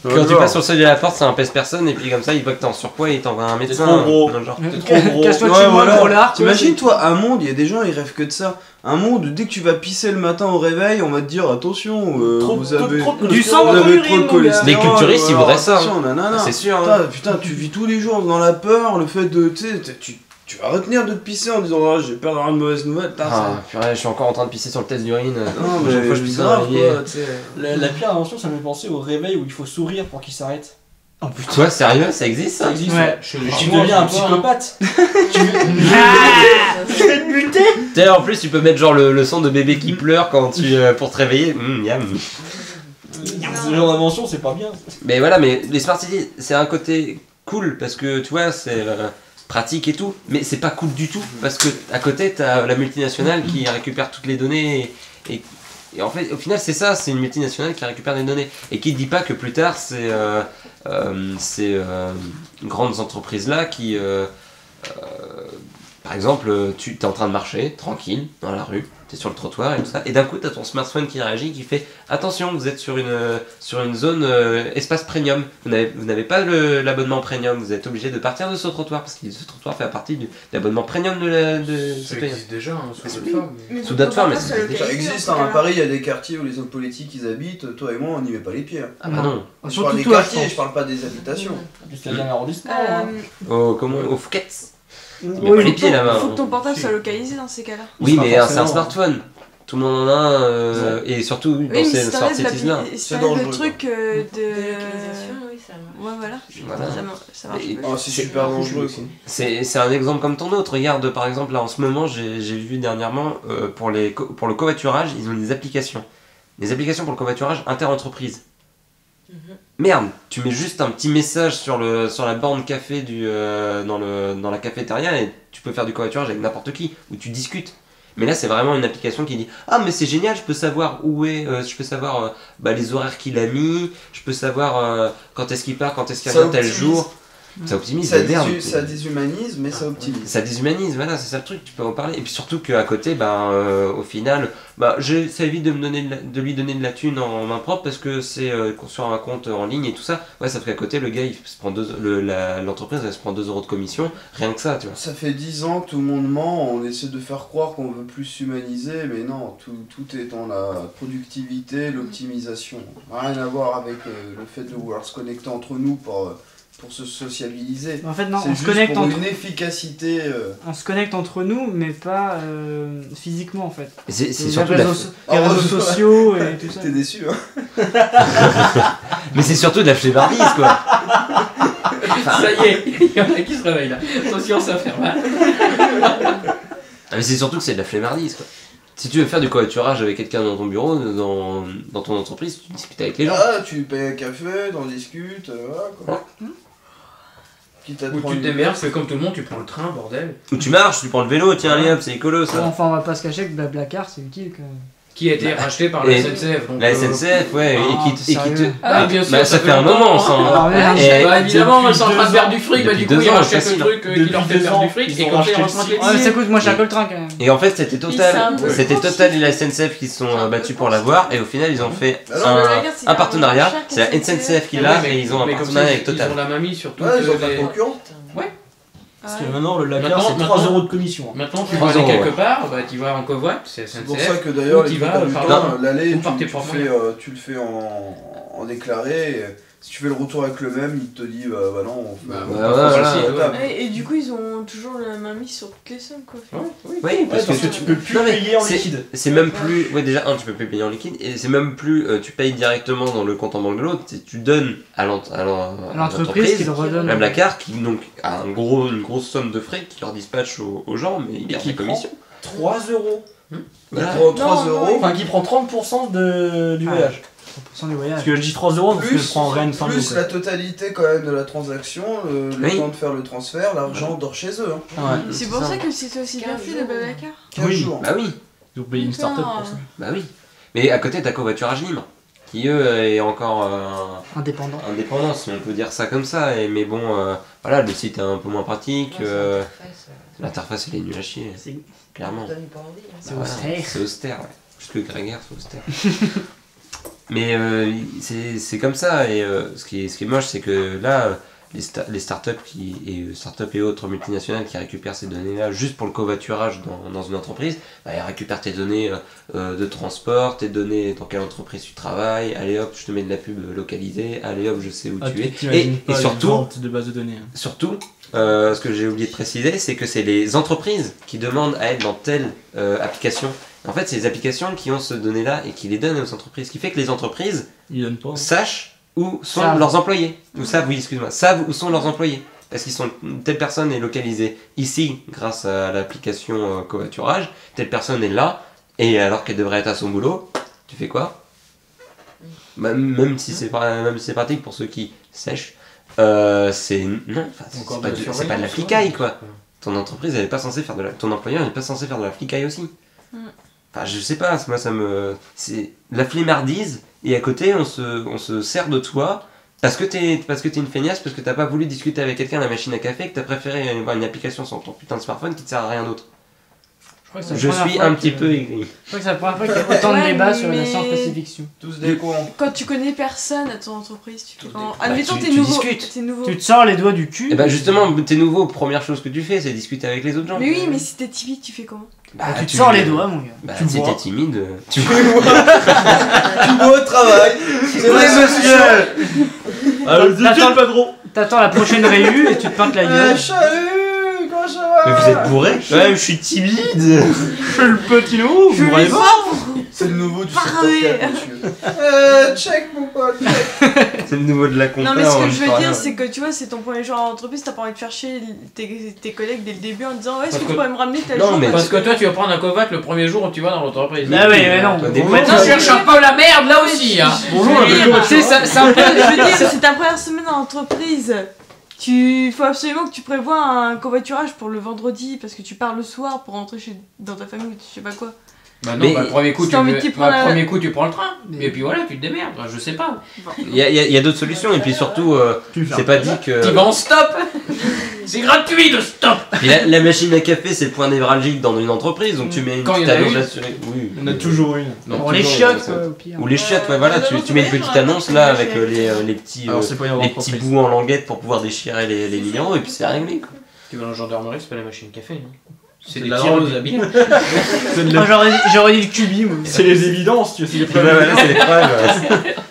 A: Quand tu passes sur le seuil de la porte, c'est un pèse-personne, et puis comme ça, il voit que t'es en surpoids et il t'envoie un médecin.
F: trop gros. T'es trop gros.
C: Casse-toi chez moi, gros lard. tu vois,
B: T'imagines toi un monde, il y a des gens ils rêvent que de ça. Un monde dès que tu vas pisser le matin au réveil, on va te dire attention, euh,
F: Trop-
B: vous avez
F: trop de
C: Du sang
B: vous avez trop de cholestérol.
A: Les culturistes, ils voudraient ça, hein. C'est sûr. hein.
B: Putain, putain, tu vis tous les jours dans la peur, le fait de. Tu sais, tu, tu vas retenir de te pisser en disant ah, j'ai peur d'avoir une mauvaise nouvelle. Putain,
A: Ah, purée, je suis encore en train de pisser sur le test d'urine.
B: Non, mais
A: fois, je pisse
B: grave, quoi, tu.
F: La, la pire invention, ça me fait penser au réveil où il faut sourire pour qu'il s'arrête.
C: Oh putain.
A: Toi, sérieux, ça existe
F: Ça existe.
C: Ouais.
E: Chez les
F: Tu deviens un psychopathe. [laughs]
C: Je vais te buter
A: D'ailleurs, en plus, tu peux mettre genre le, le son de bébé qui pleure quand tu, euh, pour te réveiller. Mmh, miam.
F: Ce genre d'invention, c'est pas bien.
A: Mais voilà, mais les smart cities, c'est un côté cool parce que tu vois, c'est euh, pratique et tout, mais c'est pas cool du tout parce que à côté, t'as la multinationale qui récupère toutes les données et, en fait, au final, c'est ça, c'est une multinationale qui récupère des données et qui te dit pas que plus tard, c'est euh, euh, ces euh, grandes entreprises là qui, par exemple, tu es en train de marcher tranquille dans la rue, tu es sur le trottoir et tout ça, et d'un coup, tu as ton smartphone qui réagit, qui fait Attention, vous êtes sur une, sur une zone euh, espace premium. Vous n'avez vous n'avez pas le- l'abonnement premium. Vous êtes obligé de partir de ce trottoir parce que ce trottoir fait partie de l'abonnement premium de la. De,
E: Ça
A: citoyen.
E: existe déjà, hein, sous d'autres formes.
G: Mais
A: Sous d'autres formes, mais ça existe.
B: Ça
G: localiser
B: existe, hein, à. Paris, il y a des quartiers où les hommes politiques ils habitent, toi et moi on n'y met pas les pieds.
A: Ah bah non.
B: Je
C: Surtout
B: parle des quartiers, je parle pas des habitations.
F: C'est un arrondissement. hein.
G: Euh,
A: Au, comment, au Fouquet's.
C: Oui,
A: met pas les
G: faut
A: pieds
G: que ton-
A: là-bas.
G: Faut que ton portable soit localisé dans ces cas-là.
A: Oui, mais c'est un smartphone. Tout le monde en a un, euh, et surtout
G: Oui,
A: dans
G: mais
A: ces
G: si
A: smart
G: t'enlèves
A: cities là.
G: l'appli- si
B: C'est
G: le
B: dangereux,
G: truc euh,
D: De
G: de.
D: localisation, oui, ça marche.
G: Ouais, voilà.
A: Voilà.
G: Ça, mar- ça marche
A: Et-
G: plus.
B: Oh, c'est super dangereux. quoi.
A: C'est c'est un exemple comme tant d'autres. Regarde, par exemple, là en ce moment, j'ai vu dernièrement euh, pour, les co- pour le covoiturage, ils ont des applications. Des applications pour le covoiturage inter-entreprise.
D: Mhm.
A: Merde, tu mets juste un petit message sur, le, sur la borne café du, euh, dans, le, dans la cafétéria et tu peux faire du covoiturage avec n'importe qui, où tu discutes. Mais là, c'est vraiment une application qui dit Ah, mais c'est génial, je peux savoir où est, euh, je peux savoir euh, bah, les horaires qu'il a mis, je peux savoir euh, quand est-ce qu'il part, quand est-ce qu'il revient tel jour. Ça optimise,
B: Ça, désu- ça déshumanise, mais ça optimise.
A: Ça déshumanise, voilà, c'est ça le truc, tu peux en parler. Et puis surtout qu'à côté, ben, euh, au final, bah, je, ça évite de, me donner de, la- de lui donner de la thune en main propre parce que c'est euh, sur un compte en ligne et tout ça. Ouais, ça fait qu'à côté, le gars, il se prend deux, le- l'entreprise, elle se prend 2 euros de commission, rien que ça, tu vois.
B: Ça fait 10 ans que tout le monde ment, on essaie de faire croire qu'on veut plus s'humaniser, mais non, tout, tout est dans la productivité, l'optimisation. Rien à voir avec euh, le fait de vouloir se connecter entre nous pour, euh, pour se sociabiliser.
C: En fait, non, on se, connecte
B: pour
C: entre...
B: une efficacité. euh,
C: on se connecte entre nous, mais pas euh, physiquement en fait.
A: C'est surtout, de la-
C: réseaux, so- les réseaux sociaux et [laughs] tout ça.
B: T'es déçu, hein [laughs]
A: mais c'est surtout de la flébardise, quoi.
E: Ça y est, il y en a qui se réveillent là. Attention, ça va faire mal.
A: Ah, mais c'est surtout que c'est de la flemmardise quoi. Si tu veux faire du covoiturage avec quelqu'un dans ton bureau, dans, dans ton entreprise, tu discutes avec les gens.
B: Ah, tu payes un café, t'en discutes, euh, voilà quoi. Quitte à te
E: Ou
B: prendre
E: tu te
B: une-
E: démerdes, fais comme tout le monde, tu prends le train, bordel.
A: Ou tu marches, tu prends le vélo, tiens allez hop, c'est écolo ça.
C: Enfin, on va pas se cacher que Blablacar, c'est utile quand même.
E: Qui a été racheté par la SNCF. donc,
A: La
E: euh,
A: SNCF, ouais,
C: Ah,
A: et qui, et qui te.
E: Ah, bien sûr,
A: Bah, ça fait un moment, ça. hein. Et-
E: Bah, évidemment, ils sont en train de perdre du fric, bah,
A: Depuis
E: du coup
A: deux
E: ils
A: ans,
E: rachètent le truc euh, qui leur fait perdre du fric
F: ils
E: et ça ils
C: Ouais, mais ça coûte moins cher que le train quand même.
A: Et en fait, c'était Total, c'était. Total et la SNCF qui se sont euh, battus pour l'avoir, et au final, ils ont fait
B: Bah
A: un, partenariat. C'est la
G: SNCF.
A: Qui
E: Ouais,
A: l'a,
E: mais-
A: et ils ont un partenariat avec
E: Ils
A: Total.
E: ont la mamie sur toutes
B: Ouais, ils ont
E: les...
B: concurrent.
G: Ah
F: Parce que maintenant, le lacar,
E: Maintenant-
F: c'est 3
E: maintenant-
F: euros de commission. hein.
E: Maintenant, tu vas aller quelque part, bah, tu vas en covoit, c'est
B: C'est pour ça
E: SNCF.
B: que d'ailleurs, les
E: vas,
B: l'aller, tu, le fais,
E: moyens.
B: euh, tu le fais en, en déclaré. Si tu fais le retour avec le même, il te dit bah, bah non, on fait-
E: Bah,
A: ouais,
B: ça
A: voilà.
G: Et, et du coup, ils ont toujours la main mise sur toutes les sommes quoi.
E: Ouais, oui.
A: Oui, parce
F: parce
A: que
F: que tu peux plus
A: Non,
F: payer en liquide.
A: C'est même plus. Ouais, déjà, un, tu peux plus payer en liquide, et c'est même plus. euh, tu payes directement dans le compte en banque de l'autre, tu donnes à l'ent- à l'en- à
C: L'entreprise qui redonne.
A: Même la carte qui donc a un gros, une grosse somme de frais qui leur dispatch aux, aux gens, mais ils gardent
F: qui
A: la commission.
F: 3 euros.
A: Voilà.
B: Pour 3
G: Non, non,
B: euros,
F: Enfin, qui prend 30% de, du
C: Ah.
F: Voyage.
C: 100% du voyage.
F: Parce que je dis 3 euros parce que je
B: plus,
F: prends Rennes fin
B: plus la totalité quand même de la transaction, le, le
A: Oui.
B: temps de faire le transfert, l'argent dort chez eux. Hein.
F: Ouais.
G: C'est pour
A: ça.
G: ça que c'est aussi bien
D: 15
G: fait le. Babacar.
B: 15
F: Oui.
B: jours.
A: Bah oui,
F: Vous payez une start-up pour ça.
A: bah oui. Mais à côté, t'as covoiturage libre, qui eux est encore euh,
C: Indépendant.
A: indépendant, si on peut dire ça comme ça. Et, mais bon, euh, voilà, le site est un peu moins pratique.
D: Ouais,
A: euh,
D: l'interface, euh,
A: elle est nulle à chier,
C: C'est
A: clairement.
D: hein.
C: C'est
A: Bah voilà,
C: austère.
A: C'est austère, ouais. Plus que grégaire, c'est austère. [laughs] Mais euh, c'est comme ça, et euh, ce, qui est, ce qui est moche, c'est que là, euh, les, sta- les startups qui, et, euh, startups et autres multinationales qui récupèrent ces données-là juste pour le covoiturage dans, dans une entreprise, bah, ils récupèrent tes données euh, de transport, tes données dans quelle entreprise tu travailles, allez hop, je te mets de la pub localisée, allez hop, je sais où
F: Ah,
A: tu es. Et, surtout,
F: ventes de base de données. hein.
A: Surtout, ce que j'ai oublié de préciser, c'est que c'est les entreprises qui demandent à être dans telle application. En fait, c'est les applications qui ont ce données-là et qui les donnent aux entreprises. Ce qui fait que les entreprises
F: Ils donnent pas. hein.
A: sachent où sont
C: Savent.
A: leurs employés. Ou savent, oui, excuse-moi, savent où sont leurs employés. Parce qu'ils sont telle personne est localisée ici grâce à l'application euh, covoiturage, telle personne est là, et alors qu'elle devrait être à son boulot, tu fais quoi? Même, même si c'est pas- même si c'est pratique pour ceux qui sèchent, euh, c'est non, c'est pas,
E: de
A: c'est pas de la flicaille
E: ouais.
A: quoi. Ton entreprise elle est pas censée faire de la, ton employeur il est pas censé faire de la flicaille aussi.
G: Mm.
A: Enfin je sais pas, moi ça me, c'est la flemmardise et à côté on se, on se sert de toi parce que t'es, parce que t'es une feignasse, parce que t'as pas voulu discuter avec quelqu'un à la machine à café, que t'as préféré avoir une application sur ton putain de smartphone qui te sert à rien d'autre.
C: Je crois que
A: suis un
C: que-
A: petit peu aigri.
C: Je crois que c'est la première fois qu'il y a autant de
G: Ouais,
C: débats sur la science pacifique.
B: Tous des cons.
G: Quand tu connais personne à ton entreprise, tu fais.
B: des-
G: en-
A: Bah,
G: Admettons,
A: tu-
G: t'es
A: tu
G: nouveau.
A: discutes.
G: T'es nouveau.
C: Tu te sors les doigts du cul.
A: Et bah justement, t'es nouveau, première chose que tu fais c'est discuter avec les autres gens.
G: Mais oui, mais si t'es timide, tu fais comment
A: Bah,
C: tu te sors les doigts, mon gars.
A: Bah,
F: Tu
A: si t'es timide, euh, tu
B: Tu bois au travail. [laughs] C'est la
C: monsieur
F: le
C: T'attends-
F: pas trop
C: T'attends la prochaine réu et tu te pintes la
B: Euh,
C: gueule.
B: salut, comment ça va
A: Mais vous êtes bourré Ouais, je suis timide
F: Je fais le petit loup,
G: Je
F: vous pas
B: C'est le nouveau du
G: Parlez.
B: secteur 4, monsieur. Euh, check mon pote.
A: C'est le nouveau de la compta.
G: Non, mais ce que je veux dire, c'est que tu vois, c'est ton premier jour en entreprise, t'as pas envie de faire chier tes, tes collègues dès le début en disant Ouais, est-ce que tu pourrais me ramener tel
A: Non, mais-
E: Parce que toi, tu vas prendre un covoit le premier jour où tu vas dans l'entreprise.
C: Bah oui, mais non. Maintenant,
G: je-
E: cherche un peu la merde là aussi, hein.
F: Bonjour,
C: c'est un peu.
G: Je veux dire, c'est ta première semaine en entreprise. Tu faut absolument que tu prévois un covoiturage pour le vendredi parce que tu pars le soir pour rentrer chez dans ta famille ou je sais pas quoi.
E: Bah non,
A: Mais-
E: bah, le premier coup,
G: Si
E: tu bah,
G: à-
E: premier coup, tu prends le train.
C: Mais-
E: Et puis voilà, tu te démerdes. Bah, je sais pas.
A: Il y a, il y a- il y a d'autres solutions, et puis surtout, euh, c'est pas dit que.
E: Tu vas en stop. C'est gratuit de stop.
A: La, la machine à café, c'est le point névralgique dans une entreprise, donc tu mets une
E: Quand
A: petite annonce. Oui.
F: En a toujours une.
A: Donc,
C: Pour les chiottes,
A: euh,
C: quoi, au pire.
A: Ou les chiottes, ouais, voilà, tu, tu mets une petite annonce là avec euh, les, euh, les petits, euh, les petits bouts en languette pour pouvoir déchirer les, les numéros, et puis c'est réglé quoi.
E: Tu vas dans la gendarmerie, c'est pas la machine café. non? [laughs] C'est
F: de la
E: tirs
F: drogue.
E: aux habits.
C: J'aurais dit- j'aurais dit le cubi, moi.
F: C'est les évidences, tu vois, c'est les
A: Ouais,
F: preuves.
A: voilà, c'est les preuves. ouais. [laughs]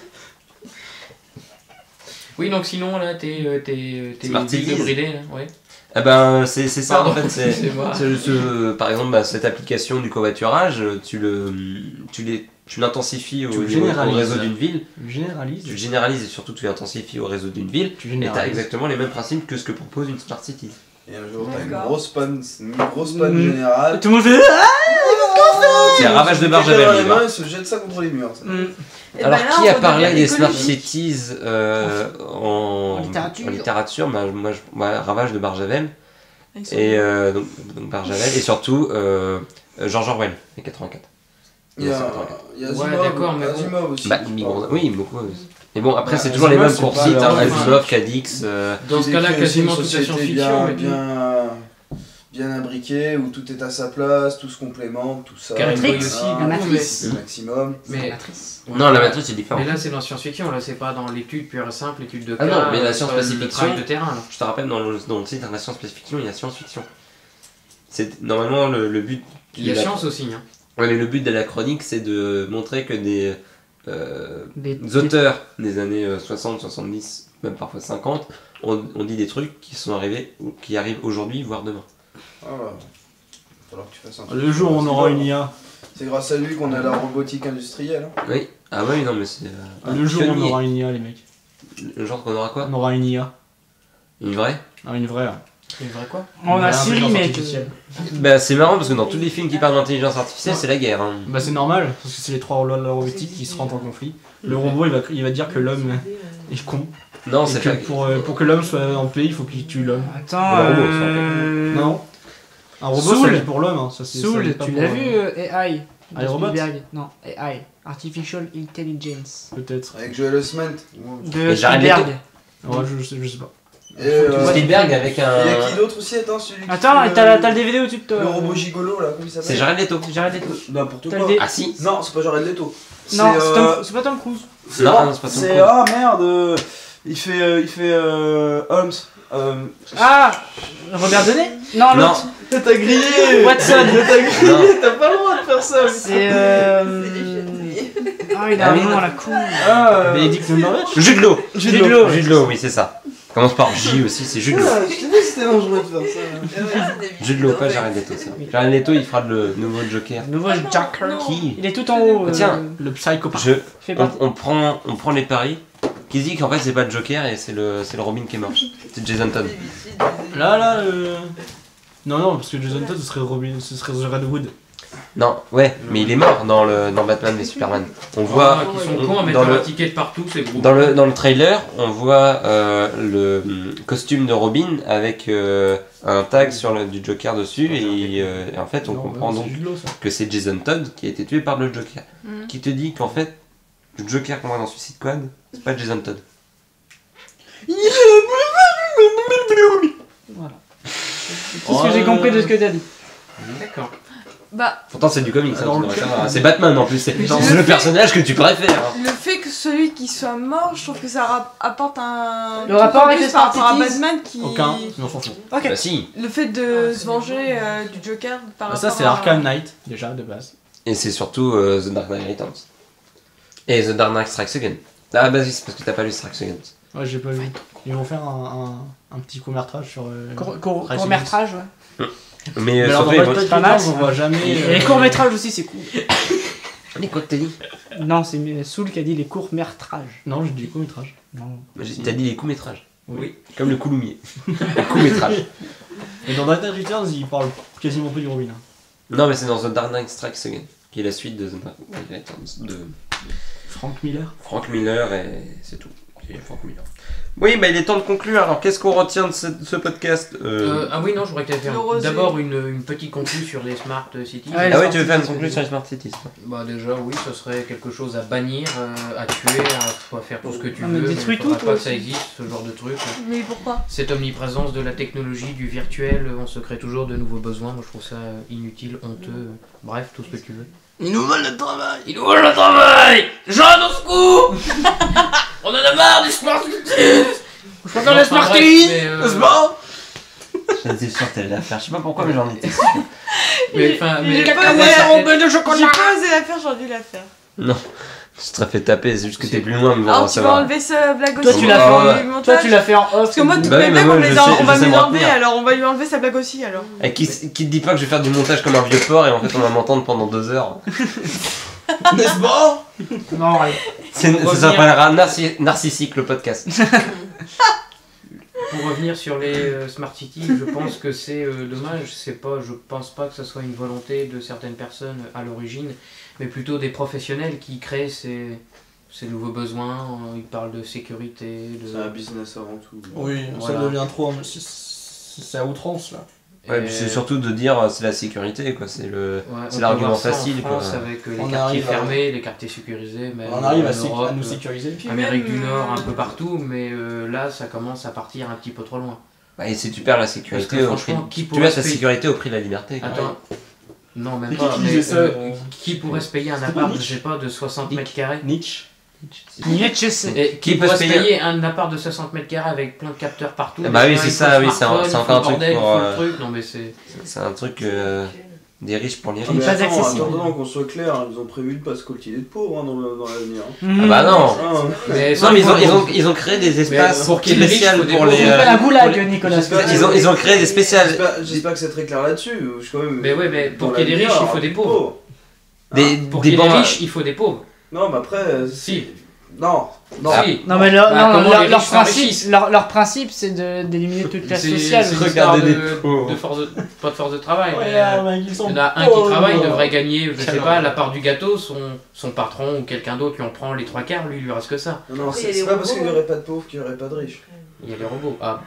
E: Oui, donc sinon, là, t'es euh, t'es t'es
A: Smart
E: ville
A: cities.
E: de Bridé, là, ouais.
A: Ah ben, c'est c'est ça en fait, c'est. [laughs]
E: c'est moi.
A: Ce- ce- par exemple, bah, cette application du covoiturage, tu le, tu les, tu l'intensifies au,
F: Tu le
A: niveau- au
F: généralises.
A: réseau d'une ville,
F: Tu généralises.
A: tu le généralises et surtout tu l'intensifies au réseau d'une ville,
F: Tu
A: et t'as
F: généralises.
A: exactement les mêmes principes que ce que propose une Smart City.
B: Et un jour, t'as une grosse panne, une grosse panne
C: Mm.
B: générale.
C: Tout le monde fait. Ah
A: C'est un ravage de lui,
B: mains,
A: là.
B: il se jette ça contre les murs.
C: Mm.
A: Alors,
G: ben là,
A: qui a parlé des Smart. Cities euh, en,
C: En littérature.
A: en littérature bah, Moi, Ravage de Barjavel. Et euh, donc, donc Barjavel. Et surtout, euh, George Orwell, les 84.
B: Il y a,
A: 84.
B: il y a
E: Ouais,
B: Asimov, aussi.
A: Bah, oui, beaucoup. Mais bon, après,
B: Bah,
A: c'est toujours les mêmes
F: pas
A: cite, hein, Asimov, Cadix. euh,
E: Dans ce cas-là, quasiment toute la science-fiction.
B: Bien, bien, bien imbriquée, où tout est à sa place, tout se complémente, tout ça.
C: Matrix,
E: aussi,
B: Ah,
C: la Matrice.
B: Le maximum.
E: Mais, mais-
C: Matrice.
A: Non, la matrice, c'est différent.
E: Mais là, c'est dans la science-fiction, là, c'est pas dans l'étude pure et simple, l'étude de
A: Ah
E: cas.
A: non, mais la
E: euh,
A: science-fiction-
E: de terrain, là.
A: Je te rappelle, dans le, dans le titre, la science-fiction, il y a science-fiction. C'est normalement le, le but.
E: Il y a
A: la-
E: science aussi, hein.
A: Ouais, mais le but de la chronique, c'est de montrer que des,
C: Des-
A: des auteurs des années euh, 60, 70, même parfois 50, ont, ont dit des trucs qui sont arrivés, ou qui arrivent aujourd'hui, voire demain.
B: Ah. Falloir que tu fasses un truc.
F: Le jour où on aura une IA,
B: C'est grâce à lui qu'on a la robotique industrielle. hein.
A: Oui. Ah oui, non, mais c'est. euh,
F: le jour où on aura une IA, les mecs.
A: Le genre qu'on aura quoi?
F: On aura une IA.
A: Une vraie?
F: Ah, une vraie. ouais.
E: C'est vrai quoi
C: On a Siri, mec.
A: Bah, c'est marrant parce que dans tous les films qui parlent d'intelligence artificielle, c'est la guerre. Hein.
F: Bah c'est normal, parce que c'est les trois lois de la robotique qui se rentrent en conflit. Le robot il va, il va dire que l'homme est con.
A: Non, c'est
F: que
A: pas.
F: pour, euh, pour que l'homme soit en paix, il faut qu'il tue l'homme.
C: Attends,
A: Le robot,
C: euh...
F: Non Un robot
C: Soul.
F: ça l'est pour l'homme. Hein. Ça, c'est- ça
C: Soul,
F: pas
C: tu
F: pour,
C: l'as
F: euh,
C: vu euh, AI de
F: AI Robot
C: Spielberg? Non, AI, Artificial Intelligence.
F: Peut-être.
B: Avec Joel Osment.
C: De
A: Et Jared
C: Spielberg.
F: Ouais, je, je sais, je sais pas.
B: Et euh,
A: Spielberg avec
B: Il y a qui
A: un.
B: d'autre aussi Attends, celui qui
C: Attends,
B: fait
C: t'as
B: le-
C: t'as le DVD au-dessus de toi.
B: Le robot gigolo là, comment il s'appelle
A: C'est Jared Leto.
C: Jared Leto.
B: N'importe quoi.
C: le dé-
A: Ah si
B: Non, c'est pas Jared Leto.
C: Non,
B: C'est,
C: c'est
B: euh,
C: Tom- c'est pas Tom Cruise.
B: c'est-
A: Non,
B: non,
A: c'est pas Tom
B: c'est
A: Cruise.
B: ah merde. euh, Il fait euh, il fait euh, Holmes. Euh,
C: Ah Robert Downey Non,
A: Non.
C: l'autre.
B: T'as grillé.
C: Watson.
B: T'as grillé. T'as pas le droit de faire ça.
C: C'est euh... Ah, il a
A: Ah
C: un nom à la con.
B: Ah, euh,
F: Bénédicte Cumberbatch
A: Jude Law.
C: Jude Law,
A: oui, c'est ça. Commence par J aussi, c'est Jude Law.
B: ah, je t'ai dit que c'était dangereux de faire ça.
A: Jude Law, pas Jared Leto, ça. Jared Leto, il fera le nouveau Joker.
C: Nouveau Joker.
G: non.
A: Qui
C: Il est tout en haut. euh,
A: Tiens.
F: Le psychopathe.
A: Je, on, prend, on prend les paris. Qui dit qu'en fait c'est pas le Joker et c'est le, c'est le Robin qui est mort. C'est Jason Todd.
F: Là, là, euh... Non, non, parce que Jason Todd, ce serait, Robin, ce serait Redwood.
A: Non, ouais, mais il est mort dans le dans Batman v Superman. On voit
E: Ah, qui sont
A: on-
E: cons à mettre
A: dans le
E: ticket partout, c'est gros.
A: dans le dans le trailer, on voit euh, le hum, costume de Robin avec euh, un tag sur le, du Joker dessus et, euh, et en fait on
F: Non,
A: comprend donc que c'est Jason Todd qui a été tué par le Joker.
G: Mhm.
A: Qui te dit qu'en fait le Joker qu'on voit dans Suicide Squad, c'est pas Jason Todd.
C: Voilà. C'est tout ce que j'ai compris de ce que t'as dit.
E: D'accord.
G: Bah,
A: Pourtant c'est du comics, hein,
F: Dans
A: tu
F: le
A: devrais
F: cas-
A: savoir. c'est Batman en plus, c'est
G: Mais
A: c'est
G: je
A: le
G: le
A: personnage que tu préfères.
G: le fait que celui qui soit mort, je trouve que ça rap- apporte un.
C: Le rapport avec
G: plus par rapport à Batman qui.
F: Aucun, mais on s'en fout.
C: Ok.
A: Bah si,
G: Le fait de se venger euh, du Joker par
F: Bah,
G: rapport
F: ça, c'est
G: à...
F: Arkham Knight, déjà, de base.
A: Et c'est surtout euh, The Dark Knight Returns. Et The Dark Knight Strikes Again. Ah bah oui, c'est parce que t'as pas lu Strikes Again.
F: Ouais, j'ai pas vu. Ils vont faire un, un, un petit court-métrage sur. Euh...
C: Court- court-
F: Racing
C: Court-métrage, ouais.
A: Mais, euh, surtout,
F: Batman
C: pas mal,
F: on voit jamais. Euh,
C: les courts-métrages aussi, c'est cool. [coughs]
A: Mais quoi que t'as dit
C: Non, c'est Soul qui a dit les courts-métrages.
F: Non, j'ai dit court-métrage.
C: Non.
A: J'ai- T'as dit les courts-métrages.
F: Oui.
A: Comme le couloumier. les courts-métrages.
F: Et dans Dark Knight Returns, ils parlent quasiment plus du Robin. hein.
A: Non, mais c'est dans The Dark Knight Strikes Again, qui est la suite de The Dark Knight Returns de
F: Frank Miller.
A: Frank Miller et c'est tout. Oui, bah il est temps de conclure. Alors, qu'est-ce qu'on retient de ce, de ce podcast Euh,
E: Euh, ah oui, non, je voudrais que tu
G: Le
E: faire d'abord une, une petite conclue sur les Smart Cities.
A: Ah
C: les
A: oui, tu veux
C: Smart
A: faire une
C: Cities,
A: conclusion sur les Smart Cities
E: Bah déjà, oui, ce serait quelque chose à bannir, euh, à tuer, à faire tout ce que tu
C: Ah, mais
E: veux.
C: détruis
E: il faudra
C: tout,
E: pas que ça existe, ce genre de truc.
G: Mais pourquoi?
E: Cette omniprésence de la technologie, du virtuel, on se crée toujours de nouveaux besoins. Moi, je trouve ça inutile, honteux. Bref, tout ce que tu veux.
F: Ils nous veulent le travail.
E: Il ouvre le travail. Jean au secours [laughs] On en a marre des Smart Cities
C: Je préfère les Smarties
E: mais, euh,
A: J'étais sûr que t'allais la faire. Je sais pas pourquoi, mais j'en étais
E: mais, enfin, mais-
G: J'ai pas osé la-
C: de
G: J'ai pas osé la faire, j'aurais dû la faire.
A: Je te fait taper, c'est juste que t'es plus loin, mais bon,
G: Alors
A: ça
G: tu vas
A: va.
G: enlever ce blague
C: Toi,
G: aussi.
C: tu l'as
A: fait en-
G: du
C: Toi,
G: montage
C: tu l'as fait en off.
G: Parce que moi, toutes
A: Bah
G: mes blagues, on, les a- on va les enlever, alors on va lui enlever sa blague aussi, alors.
A: Et qui, qui te dit pas que je vais faire du montage comme un vieux porc et en fait on va m'entendre pendant deux heures [laughs]
B: N'est-ce pas?
C: Non, ouais.
A: C'est- Ça s'appellera Narci- Narcissique le podcast. [laughs]
E: pour revenir sur les euh, Smart Cities, je pense que c'est euh, dommage. C'est pas, je pense pas que ce soit une volonté de certaines personnes à l'origine, mais plutôt des professionnels qui créent ces, ces nouveaux besoins. Ils parlent de sécurité, de.
B: C'est un business avant tout.
F: Oui,
E: Voilà.
F: ça devient trop. c'est- à outrance là.
A: Ouais,
E: Et-
A: puis c'est surtout de dire c'est la sécurité, quoi. C'est le.
E: Ouais,
A: c'est l'argument facile,
E: En France,
A: quoi.
E: avec euh, les
F: On
E: quartiers
F: à-
E: fermés, les quartiers sécurisés, même
F: On arrive
E: en
F: à,
E: Europe,
F: à nous
E: euh,
F: sécuriser.
G: Puis
E: Amérique
G: même,
E: du Nord, un peu partout, mais euh, là, ça commence à partir un petit peu trop loin.
A: Bah, et si tu perds la sécurité
E: que
A: au prix.
E: franchement, qui
A: Tu perds ta sécurité au prix de la liberté. quoi.
E: Attends. Non, même
F: Mais qui
E: pas.
F: qui
E: mais,
F: ça,
E: euh, qui pourrait se payer un appart, je sais pas, de 60
F: Nick.
E: mètres carrés
F: Nietzsche.
C: Nietzsche, c'est-
E: qui pourrait
A: se payer
E: payer un appart de 60 mètres carrés avec plein de capteurs partout
A: Ah bah oui, c'est ça, oui, c'est encore un truc euh,
E: le truc. Non, mais c'est.
A: C'est un truc euh, des riches pour les
B: Ah,
A: riches.
B: mais
C: pas
B: attends,
C: accessible.
B: attends, qu'on soit clair, ils ont prévu de pas se coltiner de pauvres hein, dans dans l'avenir. hein.
C: Mhm.
A: Ah bah non
B: Ah,
E: Mais
A: Non, mais ils ont, ils ont, ils ont créé des espaces
E: pour qu'il y ait des riches,
A: spéciaux
E: faut des
A: pour les.
C: C'est
A: euh,
C: pas la goulag, Nicolas.
A: Ils ont, ils ont créé des spéciales.
B: J'espère que c'est très clair là-dessus. Je suis quand même.
E: Mais ouais, mais pour qu'il y ait des riches, il faut des pauvres.
A: Des,
E: Pour
A: des
E: qu'il y ait des riches, il faut des pauvres.
B: Non, mais après. euh,
E: Si.
B: Non, non.
A: Ah,
E: Si.
C: Non mais leur,
E: Bah,
C: non,
E: comment
C: leur-
E: riches
C: principe, leur, leur principe c'est de- d'éliminer toute classe sociale.
E: c'est
A: Regardez
E: histoire
A: des
E: de,
A: pauvres.
E: de force de, pas de force de travail. mais,
F: Ouais,
E: euh,
F: sont
E: Il y en a un qui travaille, il devrait gagner, je sais pas, la part du gâteau, son, son patron ou quelqu'un d'autre lui en prend les trois quarts, lui il lui reste que ça.
B: Non, non,
D: Après, il y
B: c'est pas parce
D: robots,
B: qu'il n'y aurait pas de pauvres qu'il n'y aurait pas de riches.
E: Il y a les robots. Ah.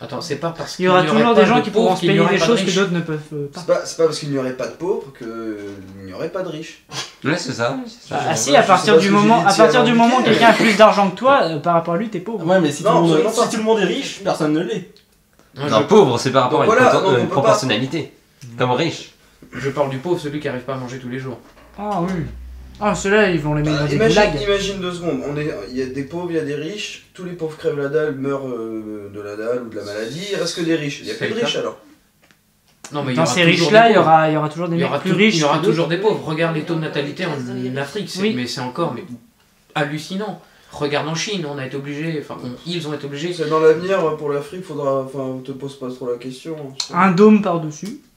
E: Attends, c'est pas parce
C: Il y aura
E: qu'il
C: toujours
E: aurait
C: des
E: pas
C: gens
E: de
C: qui pourront
E: pauvres
C: se
E: qu'il
C: payer
E: aurait
C: des
E: pas de
C: choses que
E: riches.
C: d'autres ne peuvent euh, pas.
B: C'est pas, parce qu'il n'y aurait pas de pauvres qu'il n'y aurait pas de riches.
A: Ouais, c'est ça.
C: Ah, si, à partir du moment, à partir du
B: Cyril
C: moment où quelqu'un a plus d'argent que toi, euh, par rapport à lui, t'es pauvre.
F: Ouais, mais si,
B: Non,
F: tout, le monde,
B: absolument pas.
F: si tout le monde est riche, personne ne l'est.
E: Non,
A: pauvre, c'est par rapport à une,
B: peut
A: proportionnalité. Comme riche.
E: je parle du pauvre, celui qui arrive pas à manger tous les jours.
C: Ah oui. Ah, ceux-là, ils vont les mettre dans des
B: imagine, imagine deux secondes, on est, il y a des pauvres, il y a des riches, tous les pauvres crèvent la dalle, meurent euh, de la dalle ou de la maladie, il reste que des riches. Il n'y a plus de riches alors.
E: Non, mais
C: Dans ces riches-là, il y aura, il y aura toujours des
E: Il y
C: mecs
E: aura,
C: plus
E: tout-
C: riches.
E: il y aura
C: que
E: toujours des pauvres. Regarde les taux de natalité en, Afrique, c'est-
C: Oui.
E: mais c'est encore mais, hallucinant. Regarde en Chine, on a été obligés, enfin on- ils ont été obligés.
B: C'est dans l'avenir, pour l'Afrique, faudra, enfin, te pose pas trop la question.
C: Un dôme par-dessus.
B: 90,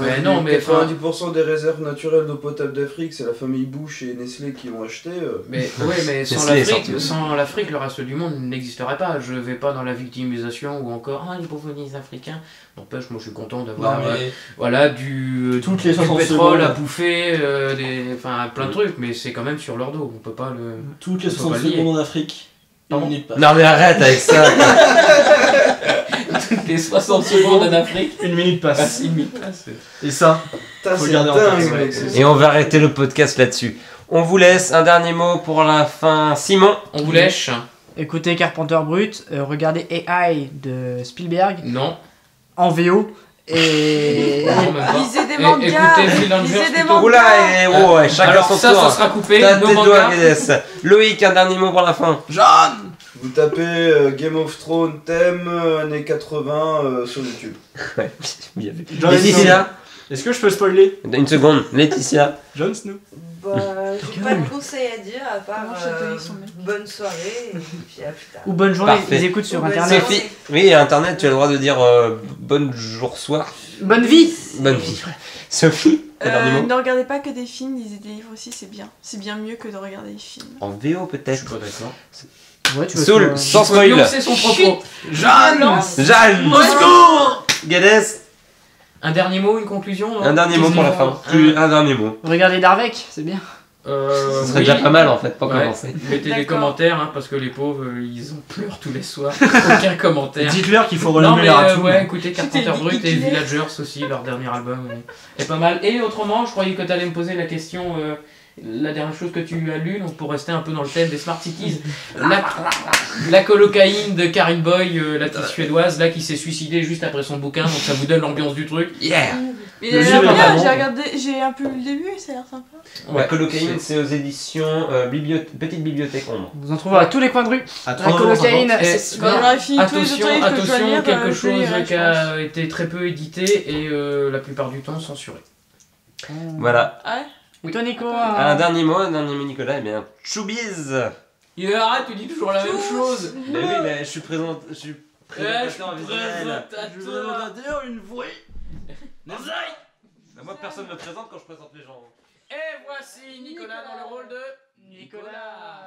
E: Mais non, mais enfin-
B: 90% des réserves naturelles d'eau potable d'Afrique, c'est la famille Bush et Nestlé qui l'ont acheté. euh.
E: Mais [laughs] ouais, mais sans l'Afrique, sans l'Afrique, le reste du monde n'existerait pas. Je vais pas dans la victimisation ou encore ah les pauvres les Africains. N'empêche, moi je suis content d'avoir euh, voilà du, euh,
F: Toutes les
E: du
F: 60
E: pétrole à bouffer, euh, des, enfin plein de trucs, mais c'est quand même sur leur dos. On peut pas le.
F: toutes les
E: Faut
F: 60
E: pas le nier.
F: secondes en Afrique.
A: Non, mais arrête avec ça. [laughs]
E: les 60 secondes en Afrique.
F: Une minute
E: Ah,
F: passe.
E: une minute passe.
F: Et ça, Faut
B: c'est
F: garder en tête,
E: ouais.
B: c'est-
A: Et on va arrêter le podcast là-dessus. On vous laisse un dernier mot pour la fin. Simon.
E: On vous lèche
C: Écoutez Carpenter Brut, euh, regardez AI de Spielberg
E: Non.
C: en VO. Et. [laughs]
E: Non, même pas.
G: Lisez des
E: Et-
G: mangas
E: écoutez
G: Lisez des
E: plutôt.
G: mangas
A: Oula, et oh, et chacun
E: Alors
A: son
E: ça,
A: tour.
E: ça sera coupé.
A: T'as
E: Nos
A: tes doigts,
E: mangas.
A: Guedes. Loïc, un dernier mot pour la fin.
F: Jeanne
B: Vous tapez euh, Game of Thrones thème euh, années 80 euh, sur YouTube. [laughs]
A: Ouais, bien vu.
F: Jon
A: Laetitia,
F: Est-ce que je peux spoiler
A: une seconde. Laetitia.
F: Jon Snow
D: Bah, j'ai pas de conseils à dire à part
G: Comment
D: euh,
G: son mec
D: bonne soirée et puis à plus tard.
C: Ou bonne journée,
A: Parfait.
C: ils écoutent sur internet.
A: Sophie. Oui, Internet, tu as le droit de dire euh, bonne jour, soir.
C: Bonne vie
A: Bonne vie. Sophie, dernier
G: Euh,
A: mot.
G: ne regardez pas que des films, lisez des livres aussi, c'est bien. C'est bien mieux que de regarder des films.
A: En VO peut-être.
E: pas d'accord.
C: Ouais, tu
A: Soul,
C: euh,
A: sans spoil.
E: son propos.
F: Jeanne
A: Jeanne.
F: Au secours
A: Guedes.
E: Un dernier mot, une conclusion
A: Un dernier mot pour la fin.
E: Un-
A: dernier mot.
C: Regardez Darvek, c'est bien.
E: Euh,
A: Ce serait
E: oui.
A: déjà pas mal en fait pour
E: Ouais.
A: commencer.
E: Mettez des commentaires hein, parce que les pauvres euh, ils en pleurent tous les soirs. [laughs] Aucun commentaire.
F: Dites-leur qu'il faut relever la
E: euh, ouais, écoutez Carpenter Brut et. Villagers aussi, leur dernier album est, est pas mal. Et autrement, je croyais que tu allais me poser la question, euh, la dernière chose que tu as lue, donc pour rester un peu dans le thème des Smart Cities, la, la colocaïne de Karin Boy, euh, la petite suédoise, là qui s'est suicidée juste après son bouquin, donc ça vous donne l'ambiance du truc.
A: Yeah.
G: Mais
F: Le
G: il a
F: livre
G: l'air
F: est
G: bien,
F: vraiment-
G: j'ai regardé, j'ai un peu lu le début et ça a l'air sympa.
A: La colocaïne, c'est aux éditions euh, bibliothèque- Petite Bibliothèque Ombre.
C: Vous en trouverez à tous les coins de rue.
F: À
C: La
F: 3,50€.
C: colocaïne,
E: Et-
C: c'est super.
G: Quand j'aurai fini tous les
E: Attention,
G: autres livres que je dois
E: attention,
G: lire,
E: quelque
G: euh, je
E: chose
G: lirai,
E: qui
G: pense.
E: a été très peu édité et euh, la plupart du temps censuré.
A: Voilà.
G: Ouais
C: Toi, Nico
A: Un
C: un-
A: dernier mot, un dernier mot, Nicolas. Eh bien, choubiz.
E: Et arrête, tu dis toujours la même chose
A: Mais oui, mais je suis présent. Je suis
E: Ouais, je suis
A: présentateur
E: présentateur.
F: une voix
A: Moi, personne ne me présente quand je présente les gens.
E: Et voici Nicolas dans le rôle de Nicolas.